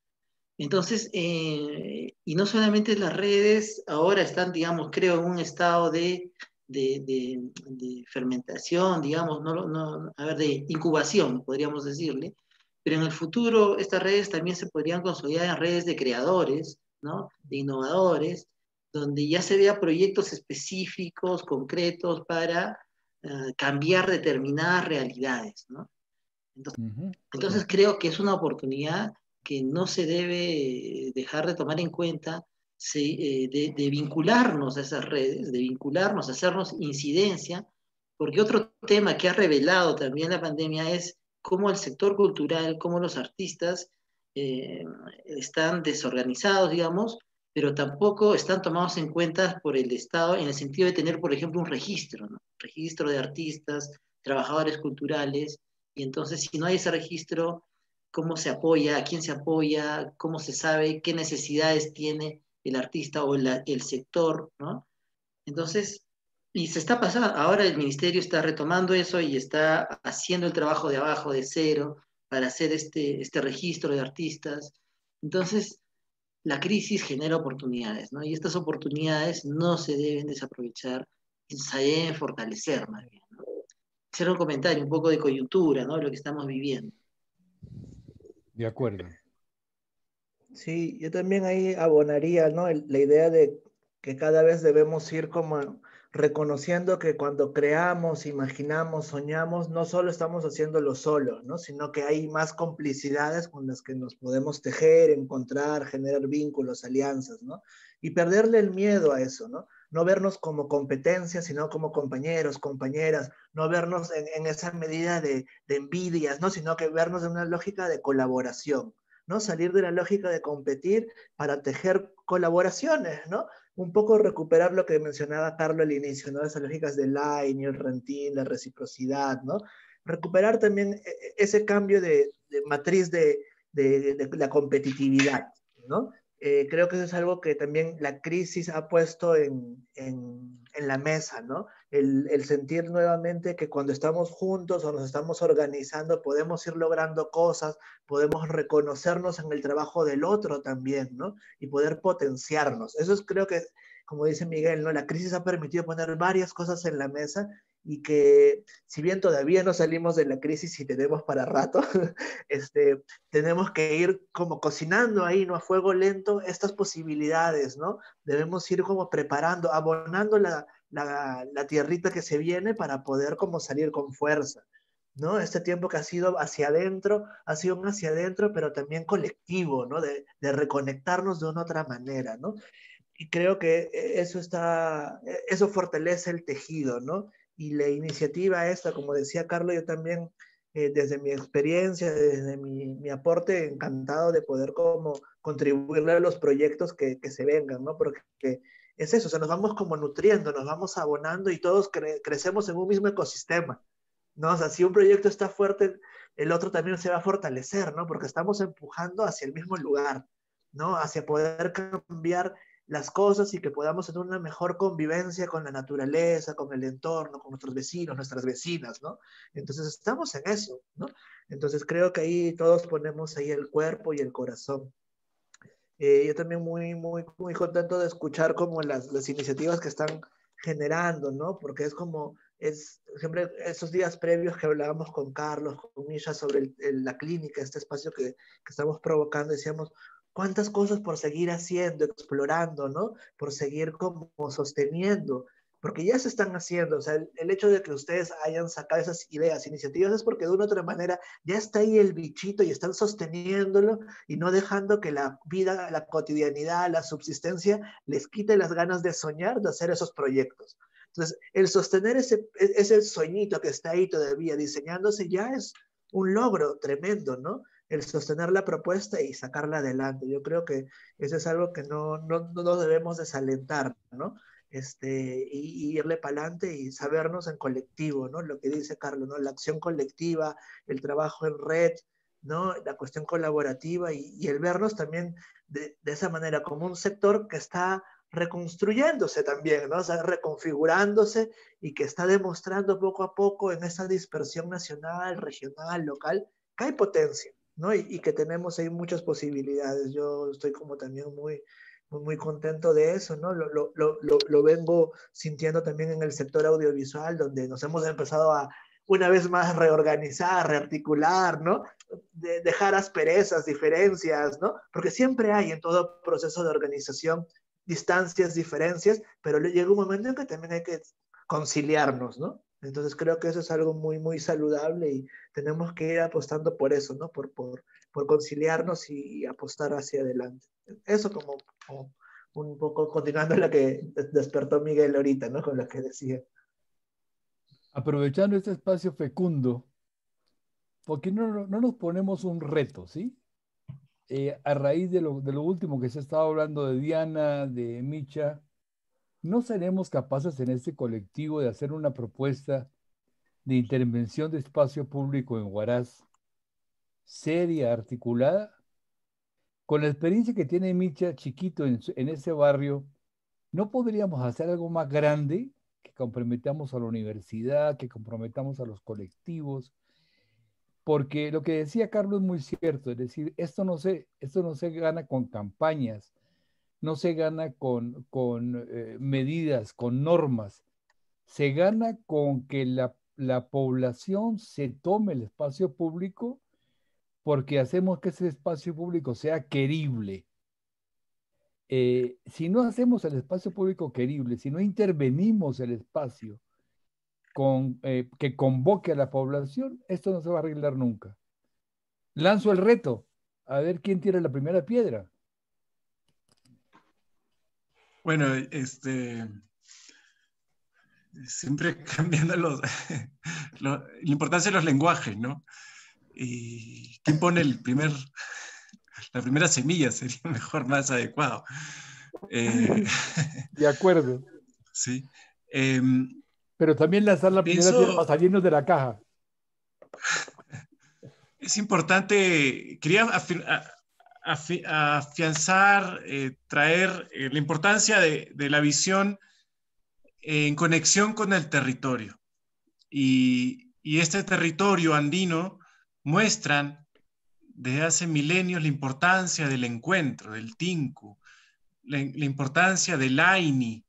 [SPEAKER 3] Entonces, eh, y no solamente las redes ahora están, digamos, creo, en un estado de, de, fermentación, digamos, no, no, a ver, de incubación, podríamos decirle, pero en el futuro estas redes también se podrían consolidar en redes de creadores, ¿no? de innovadores, donde ya se vea proyectos específicos, concretos para eh, cambiar determinadas realidades. ¿no? Entonces, creo que es una oportunidad que no se debe dejar de tomar en cuenta, eh, de, vincularnos a esas redes, de vincularnos, hacernos incidencia, porque otro tema que ha revelado también la pandemia es cómo el sector cultural, cómo los artistas eh, están desorganizados, digamos, pero tampoco están tomados en cuenta por el Estado en el sentido de tener, por ejemplo, un registro, registro de artistas, trabajadores culturales, y entonces si no hay ese registro, ¿cómo se apoya? ¿A quién se apoya? ¿Cómo se sabe qué necesidades tiene el artista o el sector? ¿no? Entonces, y se está pasando, ahora el ministerio está retomando eso y está haciendo el trabajo de abajo, de cero, para hacer este, este registro de artistas. Entonces, la crisis genera oportunidades, ¿no? Y estas oportunidades no se deben desaprovechar, se deben fortalecer más bien. ¿no? Hacer un comentario, un poco de coyuntura, ¿no? Lo que estamos viviendo.
[SPEAKER 6] De acuerdo.
[SPEAKER 2] Sí, yo también ahí abonaría, ¿no? La idea de que cada vez debemos ir como reconociendo que cuando creamos, imaginamos, soñamos, no solo estamos haciéndolo solo, ¿no? sino que hay más complicidades con las que nos podemos tejer, encontrar, generar vínculos, alianzas, ¿no? Y perderle el miedo a eso, ¿no? No vernos como competencia, sino como compañeros, compañeras, no vernos en, esa medida de, de envidias, ¿no? Sino que vernos en una lógica de colaboración, ¿no? Salir de la lógica de competir para tejer colaboraciones, ¿no? un poco recuperar lo que mencionaba Carlos al inicio, ¿no? Esas lógicas del line, el rentín, la reciprocidad, ¿no? Recuperar también e, e, ese cambio de, matriz de, de, la competitividad, ¿no? Eh, creo que eso es algo que también la crisis ha puesto en, en, en la mesa, ¿no? El, el, sentir nuevamente que cuando estamos juntos o nos estamos organizando podemos ir logrando cosas, podemos reconocernos en el trabajo del otro también, ¿no? Y poder potenciarnos. Eso es creo que, como dice Miguel, ¿no? La crisis ha permitido poner varias cosas en la mesa y que si bien todavía no salimos de la crisis y tenemos para rato, *laughs* este, tenemos que ir como cocinando ahí, ¿no? A fuego lento estas posibilidades, ¿no? Debemos ir como preparando, abonando la, la, la tierrita que se viene para poder como salir con fuerza. ¿no? Este tiempo que ha sido hacia adentro, ha sido un hacia adentro, pero también colectivo, ¿no? De, de reconectarnos de una otra manera, ¿no? Y creo que eso está, eso fortalece el tejido, ¿no? Y la iniciativa esta, como decía Carlos, yo también, eh, desde mi experiencia, desde mi, mi, aporte, encantado de poder como contribuirle a los proyectos que, que se vengan, ¿no? Porque es eso, o sea, nos vamos como nutriendo, nos vamos abonando y todos cre crecemos en un mismo ecosistema, ¿no? O sea, si un proyecto está fuerte, el otro también se va a fortalecer, ¿no? Porque estamos empujando hacia el mismo lugar, ¿no? Hacia poder cambiar las cosas y que podamos tener una mejor convivencia con la naturaleza, con el entorno, con nuestros vecinos, nuestras vecinas, ¿no? Entonces estamos en eso, ¿no? Entonces creo que ahí todos ponemos ahí el cuerpo y el corazón. Eh, yo también muy, muy, muy contento de escuchar como las, las iniciativas que están generando, ¿no? Porque es como, es siempre esos días previos que hablábamos con Carlos, con Misha sobre la clínica, este espacio que estamos provocando, decíamos, cuántas cosas por seguir haciendo, explorando, ¿no? Por seguir como sosteniendo, porque ya se están haciendo, o sea, el, hecho de que ustedes hayan sacado esas ideas, iniciativas, es porque de una u otra manera ya está ahí el bichito y están sosteniéndolo y no dejando que la vida, la cotidianidad, la subsistencia les quite las ganas de soñar, de hacer esos proyectos. Entonces, el sostener ese, ese sueñito que está ahí todavía diseñándose ya es un logro tremendo, ¿no? El sostener la propuesta y sacarla adelante. Yo creo que eso es algo que no, no, no debemos desalentar, ¿no? Este, y, irle para adelante y sabernos en colectivo, ¿no? Lo que dice Carlos, ¿no? La acción colectiva, el trabajo en red, ¿no? La cuestión colaborativa y, y el vernos también de, de, esa manera como un sector que está reconstruyéndose también, ¿no? O sea, reconfigurándose y que está demostrando poco a poco en esa dispersión nacional, regional, local, que hay potencia, ¿no? Y, que tenemos ahí muchas posibilidades. Yo estoy como también muy, muy, contento de eso, ¿no? Lo, lo, lo, lo, vengo sintiendo también en el sector audiovisual, donde nos hemos empezado a una vez más reorganizar, rearticular, ¿no? De, dejar asperezas, diferencias, ¿no? Porque siempre hay en todo proceso de organización distancias, diferencias, pero llega un momento en que también hay que conciliarnos, ¿no? Entonces creo que eso es algo muy, muy saludable y tenemos que ir apostando por eso, ¿no? Por, por, por conciliarnos y apostar hacia adelante. Eso como, un poco continuando la que despertó Miguel ahorita, ¿no? Con lo que decía.
[SPEAKER 6] Aprovechando este espacio fecundo, ¿por qué no, no nos ponemos un reto, sí? Eh, a raíz de lo, de lo último que se estaba hablando de Diana, de Micha, ¿no seremos capaces en este colectivo de hacer una propuesta de intervención de espacio público en Huaraz seria, articulada? Con la experiencia que tiene Micha chiquito en, ese barrio, ¿no podríamos hacer algo más grande que comprometamos a la universidad, que comprometamos a los colectivos? Porque lo que decía Carlos es muy cierto, es decir, esto no se, esto no se gana con campañas, no se gana con, con eh, medidas, con normas, se gana con que la, la población se tome el espacio público porque hacemos que ese espacio público sea querible. Eh, si no hacemos el espacio público querible, si no intervenimos el espacio con, eh, que convoque a la población, esto no se va a arreglar nunca. Lanzo el reto, a ver quién tira la primera piedra.
[SPEAKER 1] Bueno, este, siempre *laughs* cambiando los, *laughs* la importancia de los lenguajes, ¿no? ¿Y quién pone el primer, *laughs* la primera semilla? Sería mejor, más adecuado.
[SPEAKER 6] Eh, de acuerdo.
[SPEAKER 1] Sí. Em,
[SPEAKER 6] Pero también lanzar la primera salirnos de la caja.
[SPEAKER 1] Es importante, quería afianzar, eh, traer eh, la importancia de, la visión en conexión con el territorio. Y, y este territorio andino muestran desde hace milenios la importancia del encuentro, del tinku, la, importancia del aini,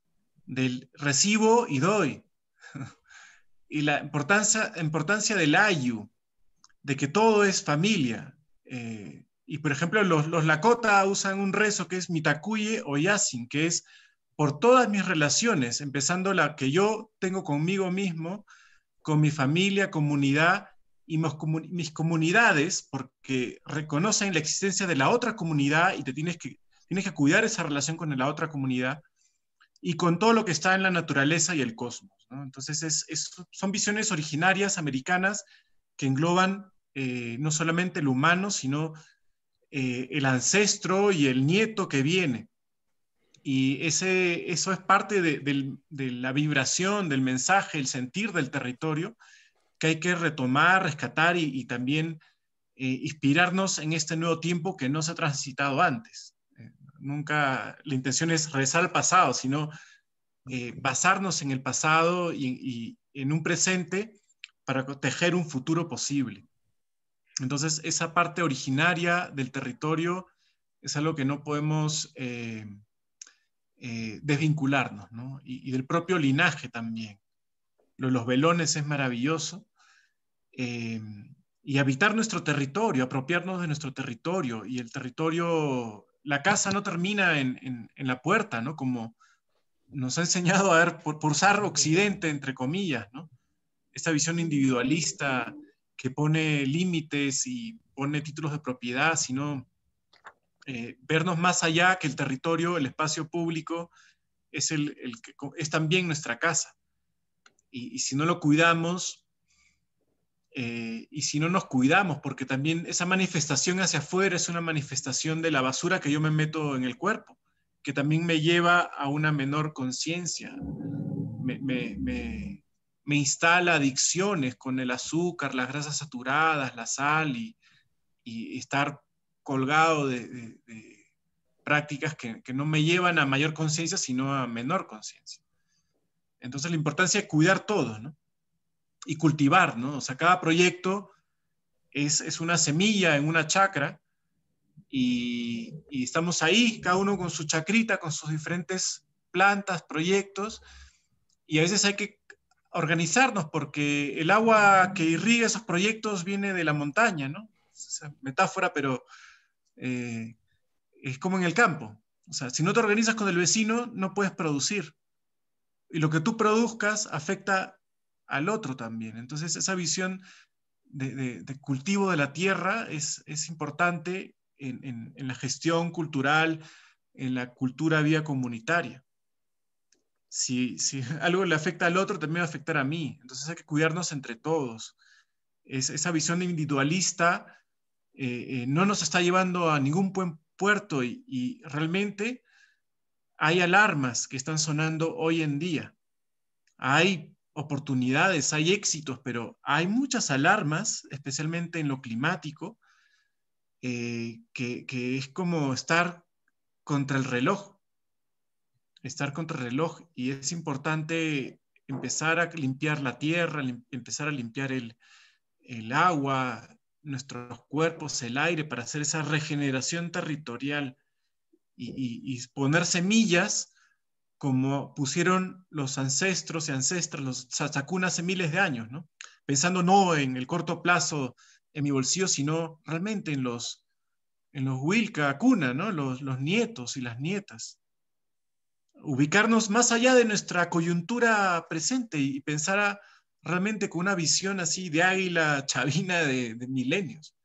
[SPEAKER 1] del recibo y doy, *laughs* y la importancia, importancia del ayu, de que todo es familia. Eh, y por ejemplo, los, los, Lakota usan un rezo que es mitakuye o yasin, que es por todas mis relaciones, empezando la que yo tengo conmigo mismo, con mi familia, comunidad y mis, comunidades, porque reconocen la existencia de la otra comunidad y te tienes que, tienes que cuidar esa relación con la otra comunidad y con todo lo que está en la naturaleza y el cosmos. Entonces, es, son visiones originarias americanas que engloban eh, no solamente el humano, sino eh, el ancestro y el nieto que viene. Y ese, eso es parte de, la vibración, del mensaje, el sentir del territorio que hay que retomar, rescatar y, también eh, inspirarnos en este nuevo tiempo que no se ha transitado antes. Eh, nunca la intención es regresar al pasado, sino basarnos en el pasado y, en un presente para tejer un futuro posible. Entonces, esa parte originaria del territorio es algo que no podemos desvincularnos, ¿no? y, del propio linaje también. los velones es maravilloso, eh, y habitar nuestro territorio, apropiarnos de nuestro territorio. Y el territorio, la casa no termina en, la puerta, ¿no? Como nos ha enseñado a ver, por, usar Occidente, entre comillas, ¿no? Esta visión individualista que pone límites y pone títulos de propiedad, sino eh, vernos más allá que el territorio, el espacio público, es, el, que, es también nuestra casa. Y, si no lo cuidamos, eh, y si no nos cuidamos, porque también esa manifestación hacia afuera es una manifestación de la basura que yo me meto en el cuerpo, que también me lleva a una menor conciencia, me, instala adicciones con el azúcar, las grasas saturadas, la sal y, estar colgado de, prácticas que, no me llevan a mayor conciencia, sino a menor conciencia. Entonces la importancia es cuidar todo, ¿no? y cultivar, ¿no? O sea, cada proyecto es, una semilla en una chacra y, estamos ahí, cada uno con su chacrita, con sus diferentes plantas, proyectos, y a veces hay que organizarnos porque el agua que irriga esos proyectos viene de la montaña, ¿no? Esa metáfora, pero eh, es como en el campo. O sea, si no te organizas con el vecino, no puedes producir. Y lo que tú produzcas afecta al otro también. Entonces esa visión de, cultivo de la tierra es, es importante en, en, la gestión cultural, en la cultura vía comunitaria. Si, *laughs* algo le afecta al otro, también va a afectar a mí. Entonces hay que cuidarnos entre todos. Es, esa visión individualista eh, eh, no nos está llevando a ningún buen puerto y, y realmente hay alarmas que están sonando hoy en día. Hay oportunidades, hay éxitos, pero hay muchas alarmas, especialmente en lo climático, eh, que, es como estar contra el reloj, estar contra el reloj, y es importante empezar a limpiar la tierra, empezar a limpiar el, agua, nuestros cuerpos, el aire, para hacer esa regeneración territorial y poner semillas como pusieron los ancestros y ancestras, los Sasakuna hace miles de años, ¿no? Pensando no en el corto plazo en mi bolsillo, sino realmente en los, en los Wilka Cuna, ¿no? Los, los nietos y las nietas. Ubicarnos más allá de nuestra coyuntura presente y pensar realmente con una visión así de águila chavina de, milenios,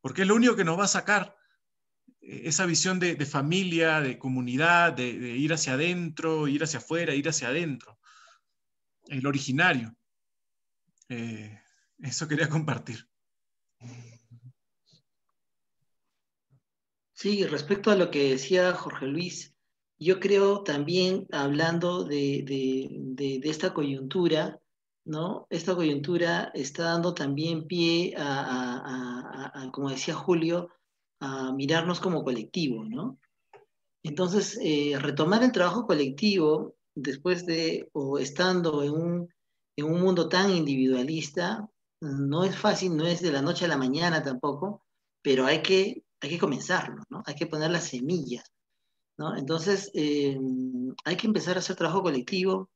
[SPEAKER 1] porque es lo único que nos va a sacar esa visión de, familia, de comunidad, de, ir hacia adentro, ir hacia afuera, ir hacia adentro, el originario. Eh, eso quería compartir.
[SPEAKER 3] Sí, respecto a lo que decía Jorge Luis, yo creo también, hablando de, esta coyuntura, ¿no? Esta coyuntura está dando también pie a como decía Julio, a mirarnos como colectivo, ¿no? Entonces, eh, retomar el trabajo colectivo después de o estando en un, en un mundo tan individualista no es fácil, no es de la noche a la mañana tampoco, pero hay que, hay que comenzarlo, ¿no? Hay que poner las semillas, ¿no? Entonces, eh, hay que empezar a hacer trabajo colectivo,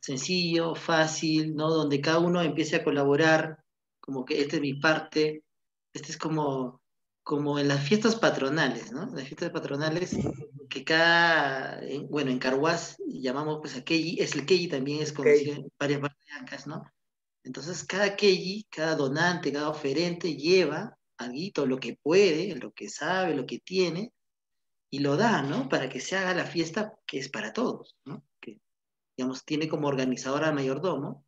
[SPEAKER 3] sencillo, fácil, ¿no? Donde cada uno empiece a colaborar, como que esta es mi parte, este es como como en las fiestas patronales, ¿no? Las fiestas patronales que cada, bueno, en Carhuaz llamamos pues a Keiji, es el Keiji también es conocido en varias partes ¿no? Entonces cada Keiji, cada donante, cada oferente lleva algo, lo que puede, lo que sabe, lo que tiene, y lo da, ¿no? Para que se haga la fiesta que es para todos, ¿no? Que, digamos, tiene como organizadora mayordomo,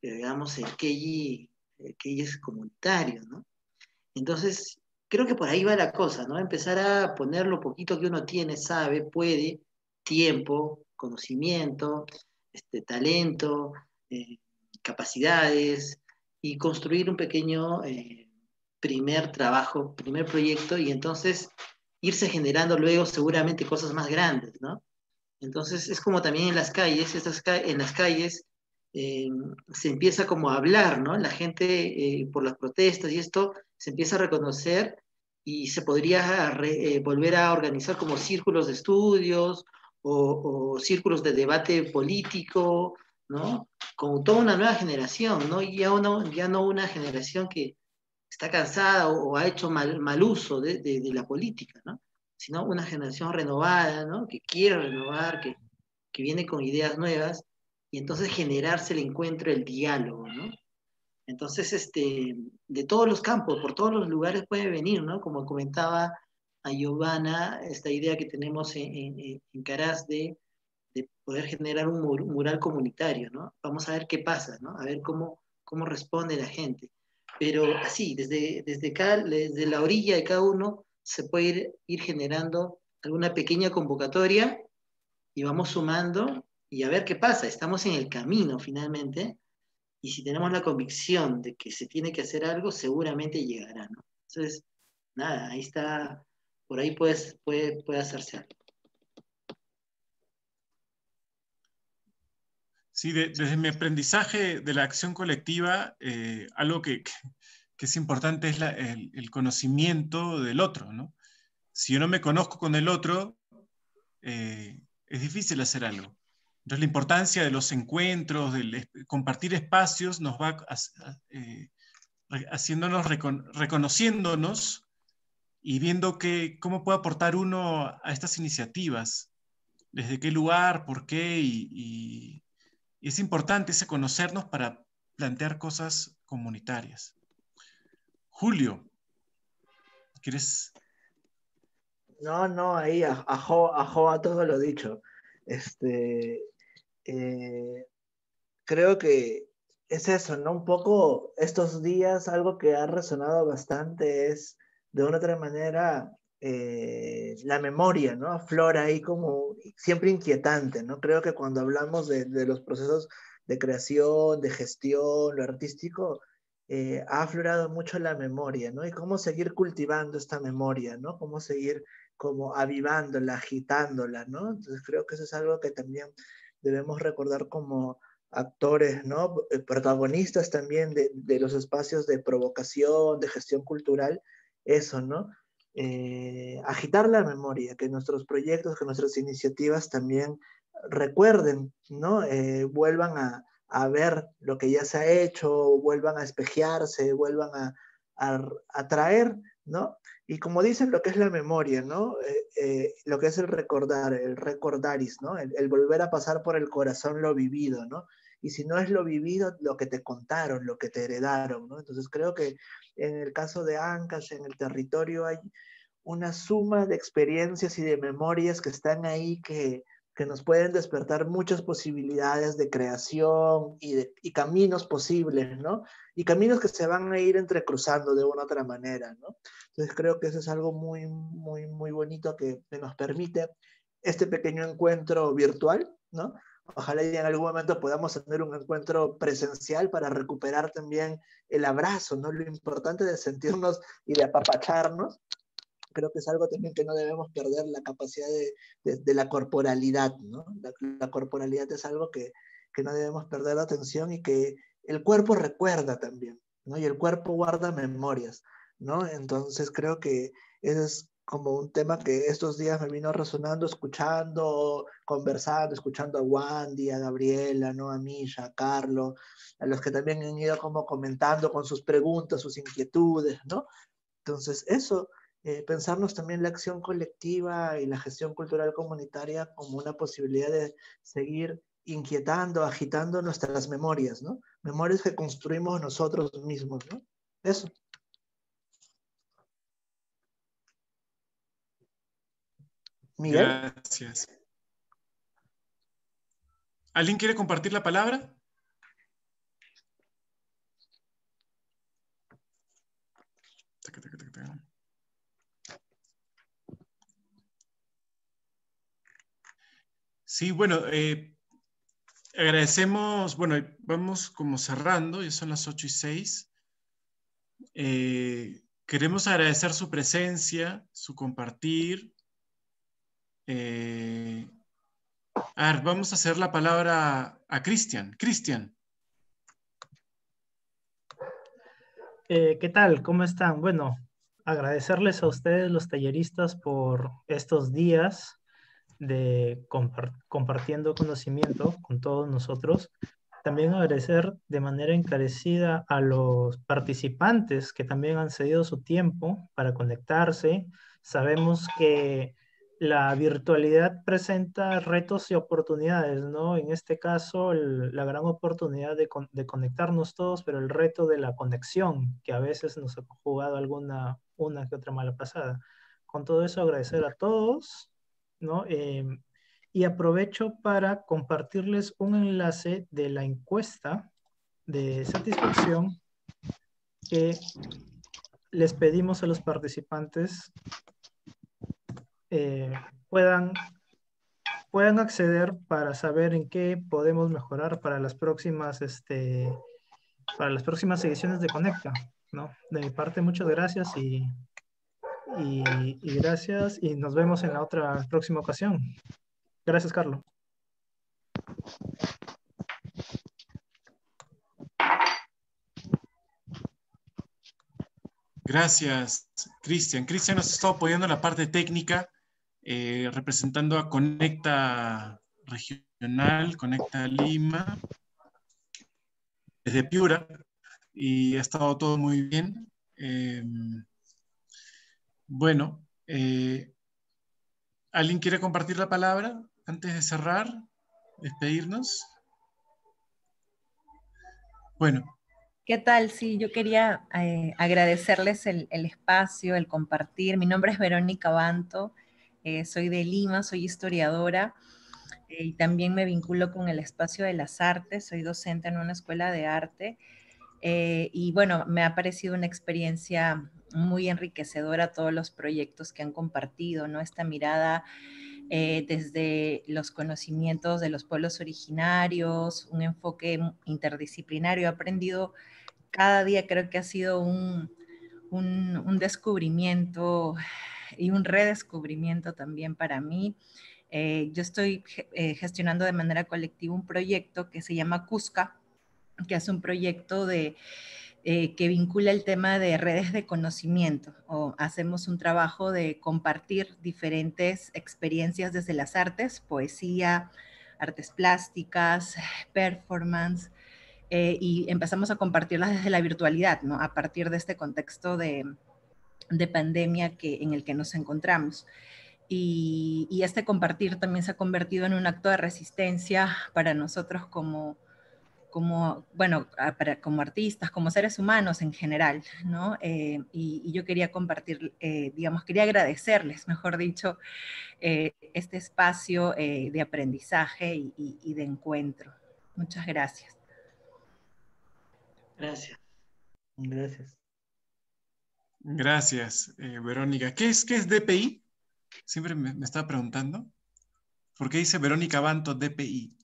[SPEAKER 3] pero digamos, el Keiji, el es comunitario, ¿no? Entonces, creo que por ahí va la cosa, ¿no? Empezar a poner lo poquito que uno tiene, sabe, puede, tiempo, conocimiento, este, talento, eh, capacidades, y construir un pequeño eh, primer trabajo, primer proyecto, y entonces irse generando luego seguramente cosas más grandes, ¿no? Entonces es como también en las calles, en las calles eh, se empieza como a hablar, ¿no? La gente por las protestas y esto se empieza a reconocer y se podría eh, volver a organizar como círculos de estudios o, círculos de debate político, ¿no? Con toda una nueva generación, ¿no? Y ya, ya no una generación que está cansada o, ha hecho mal, uso de, de, la política, ¿no? Sino una generación renovada, ¿no? Que quiere renovar, que, que viene con ideas nuevas y entonces generarse el encuentro, el diálogo, ¿no? Entonces, este, de todos los campos, por todos los lugares puede venir, ¿no? Como comentaba a Giovanna, esta idea que tenemos en, en, Caraz de, poder generar un mural comunitario, ¿no? Vamos a ver qué pasa, ¿no? A ver cómo, cómo responde la gente. Pero así, desde, desde, desde la orilla de cada uno se puede ir, generando alguna pequeña convocatoria y vamos sumando y a ver qué pasa. Estamos en el camino finalmente y si tenemos la convicción de que se tiene que hacer algo, seguramente llegará. Entonces, nada, ahí está, por ahí puede, puede hacerse algo.
[SPEAKER 1] Sí, desde mi aprendizaje de la acción colectiva, eh, algo que, que, es importante es el, conocimiento del otro, ¿no? Si yo no me conozco con el otro, eh, es difícil hacer algo. Entonces la importancia de los encuentros, de compartir espacios, nos va eh, haciéndonos, reconociéndonos y viendo que, cómo puede aportar uno a estas iniciativas, desde qué lugar, por qué, y, es importante ese conocernos para plantear cosas comunitarias. Julio, ¿quieres?
[SPEAKER 2] No, no, ahí ajo, ajo a todo lo dicho. Este, eh, creo que es eso, ¿no? Un poco estos días, algo que ha resonado bastante es, de una otra manera, eh, la memoria, ¿no? Aflora ahí como siempre inquietante, ¿no? Creo que cuando hablamos de, de los procesos de creación, de gestión, lo artístico, eh, ha aflorado mucho la memoria, ¿no? Y cómo seguir cultivando esta memoria, ¿no? Cómo seguir como avivándola, agitándola, ¿no? Entonces creo que eso es algo que también debemos recordar como actores, ¿no? Eh, protagonistas también de, de los espacios de provocación, de gestión cultural, eso, ¿no? Eh, agitar la memoria, que nuestros proyectos, que nuestras iniciativas también recuerden, ¿no? Eh, vuelvan a, ver lo que ya se ha hecho, vuelvan a espejearse, vuelvan a, a, traer, ¿no? Y como dicen, lo que es la memoria, ¿no? Eh, lo que es el recordar, el recordaris, ¿no? El, el, volver a pasar por el corazón lo vivido, ¿no? Y si no es lo vivido, lo que te contaron, lo que te heredaron, ¿no? Entonces creo que en el caso de Ancash, en el territorio, hay una suma de experiencias y de memorias que están ahí que, que nos pueden despertar muchas posibilidades de creación y, de, y, caminos posibles, ¿no? Y caminos que se van a ir entrecruzando de una u otra manera, ¿no? Entonces creo que eso es algo muy, muy, muy bonito que, que nos permite este pequeño encuentro virtual, ¿no? Ojalá y en algún momento podamos tener un encuentro presencial para recuperar también el abrazo, ¿no? Lo importante de sentirnos y de apapacharnos, creo que es algo también que no debemos perder la capacidad de, de, de la corporalidad, ¿no? La, la, corporalidad es algo que, que no debemos perder la atención y que el cuerpo recuerda también, ¿no? Y el cuerpo guarda memorias, ¿no? Entonces creo que es como un tema que estos días me vino resonando, escuchando, conversando, escuchando a Wandy, a Gabriela, ¿no? a Misha, a Carlos, a los que también han ido como comentando con sus preguntas, sus inquietudes, ¿no? Entonces, eso, eh, pensarnos también la acción colectiva y la gestión cultural comunitaria como una posibilidad de seguir inquietando, agitando nuestras memorias, ¿no? Memorias que construimos nosotros mismos, ¿no? Eso.
[SPEAKER 1] Gracias. ¿Alguien quiere compartir la palabra? Sí, bueno, eh, agradecemos, bueno, vamos como cerrando, ya son las 8 y 6. Eh, queremos agradecer su presencia, su compartir. Eh, a ver, vamos a hacer la palabra a Cristian. Cristian.
[SPEAKER 7] Eh, ¿Qué tal? ¿Cómo están? Bueno, agradecerles a ustedes, los talleristas, por estos días de compart compartiendo conocimiento con todos nosotros. También agradecer de manera encarecida a los participantes que también han cedido su tiempo para conectarse. Sabemos que la virtualidad presenta retos y oportunidades, ¿no? En este caso, la gran oportunidad de, conectarnos todos, pero el reto de la conexión, que a veces nos ha jugado alguna, una que otra mala pasada. Con todo eso, agradecer a todos ¿no? Eh, y aprovecho para compartirles un enlace de la encuesta de satisfacción que les pedimos a los participantes eh, puedan, puedan acceder para saber en qué podemos mejorar para las próximas, este, para las próximas ediciones de Conecta. ¿no? De mi parte, muchas gracias y y, y, gracias y nos vemos en la otra próxima ocasión. Gracias, Carlos.
[SPEAKER 1] Gracias, Cristian. Cristian nos estado apoyando en la parte técnica, eh, representando a Conecta Regional, Conecta Lima, desde Piura, y ha estado todo muy bien. Eh, bueno, eh, ¿alguien quiere compartir la palabra antes de cerrar, despedirnos? Bueno.
[SPEAKER 14] ¿Qué tal? Sí, yo quería eh, agradecerles el, espacio, el compartir. Mi nombre es Verónica Banto, eh, soy de Lima, soy historiadora eh, y también me vinculo con el espacio de las artes, soy docente en una escuela de arte. y bueno, me ha parecido una experiencia muy enriquecedora todos los proyectos que han compartido, ¿no? Esta mirada desde los conocimientos de los pueblos originarios, un enfoque interdisciplinario. He aprendido cada día creo que ha sido un, descubrimiento y un redescubrimiento también para mí. Eh, yo estoy eh, gestionando de manera colectiva un proyecto que se llama Cusca, que es un proyecto de, eh, que vincula el tema de redes de conocimiento. O hacemos un trabajo de compartir diferentes experiencias desde las artes, poesía, artes plásticas, performance, eh, y empezamos a compartirlas desde la virtualidad, ¿no? A partir de este contexto de, de pandemia que, en el que nos encontramos. Y, y, este compartir también se ha convertido en un acto de resistencia para nosotros como, como bueno, para, como artistas, como seres humanos en general, ¿no? Eh, y, yo quería compartir, eh, digamos, quería agradecerles, mejor dicho, este espacio de aprendizaje y, y de encuentro. Muchas gracias.
[SPEAKER 3] Gracias.
[SPEAKER 2] Gracias.
[SPEAKER 1] Gracias, eh, Verónica. ¿Qué es, ¿Qué es DPI? Siempre me, estaba preguntando. ¿Por qué dice Verónica Banto DPI?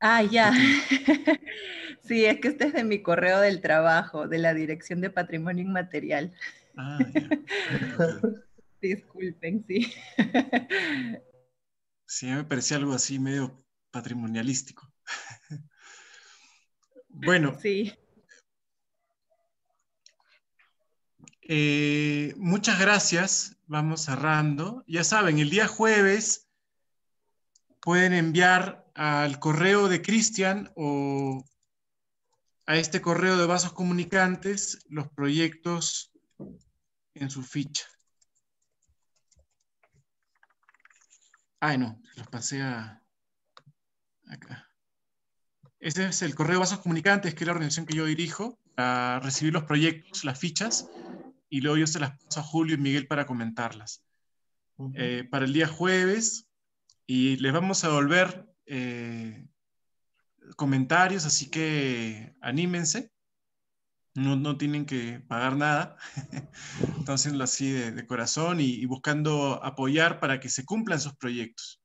[SPEAKER 14] Ah, ya. *laughs* sí, es que este es de mi correo del trabajo, de la Dirección de Patrimonio Inmaterial. Ah, ya. *laughs* Disculpen, sí.
[SPEAKER 1] sí, me parecía algo así medio patrimonialístico. *laughs* bueno.
[SPEAKER 14] Sí.
[SPEAKER 1] Eh, muchas gracias. Vamos cerrando. Ya saben, el día jueves pueden enviar al correo de Cristian o a este correo de vasos comunicantes los proyectos en su ficha. Ay, no, los pasé a acá. Ese es el correo de vasos comunicantes, que es la organización que yo dirijo, a recibir los proyectos, las fichas y luego yo se las paso a Julio y Miguel para comentarlas. Eh, para el día jueves y les vamos a devolver eh, comentarios, así que anímense. No, no, tienen que pagar nada. *laughs* Están así de, corazón y, buscando apoyar para que se cumplan sus proyectos.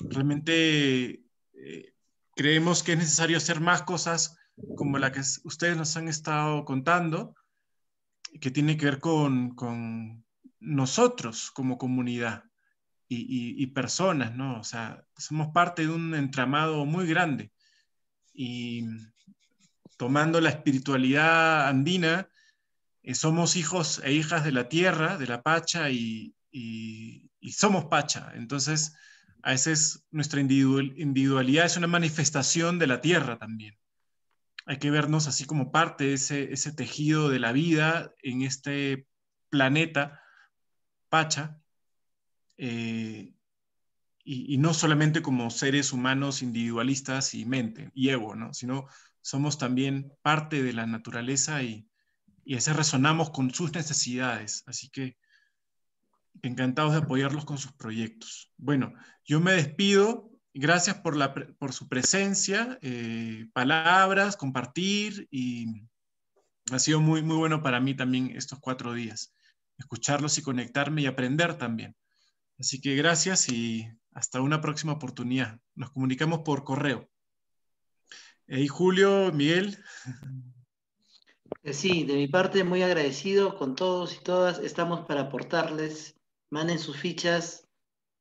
[SPEAKER 1] Realmente eh, creemos que es necesario hacer más cosas como la que ustedes nos han estado contando que tiene que ver con, nosotros como comunidad y, personas, ¿no? O sea, somos parte de un entramado muy grande y tomando la espiritualidad andina, eh, somos hijos e hijas de la tierra, de la Pacha y, somos Pacha. Entonces, a veces nuestra individualidad es una manifestación de la tierra también hay que vernos así como parte de ese, tejido de la vida en este planeta Pacha, eh, y, no solamente como seres humanos individualistas y mente y ego, ¿no? sino somos también parte de la naturaleza y, y ese resonamos con sus necesidades. Así que encantados de apoyarlos con sus proyectos. Bueno, yo me despido Gracias por, la, por su presencia, eh, palabras, compartir y ha sido muy, muy bueno para mí también estos cuatro días, escucharlos y conectarme y aprender también. Así que gracias y hasta una próxima oportunidad. Nos comunicamos por correo. Y Julio, Miguel.
[SPEAKER 3] Eh, sí, de mi parte muy agradecido con todos y todas. Estamos para aportarles. Manden sus fichas.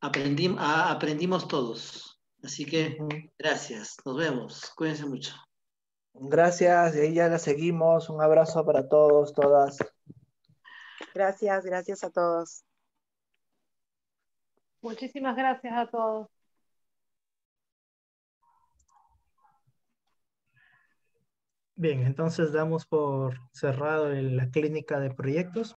[SPEAKER 3] aprendimos todos. Así que gracias, nos vemos, cuídense mucho.
[SPEAKER 2] Gracias, y ahí ya la seguimos. Un abrazo para todos, todas.
[SPEAKER 12] Gracias, gracias a todos.
[SPEAKER 5] Muchísimas gracias a todos.
[SPEAKER 7] Bien, entonces damos por cerrado la clínica de proyectos.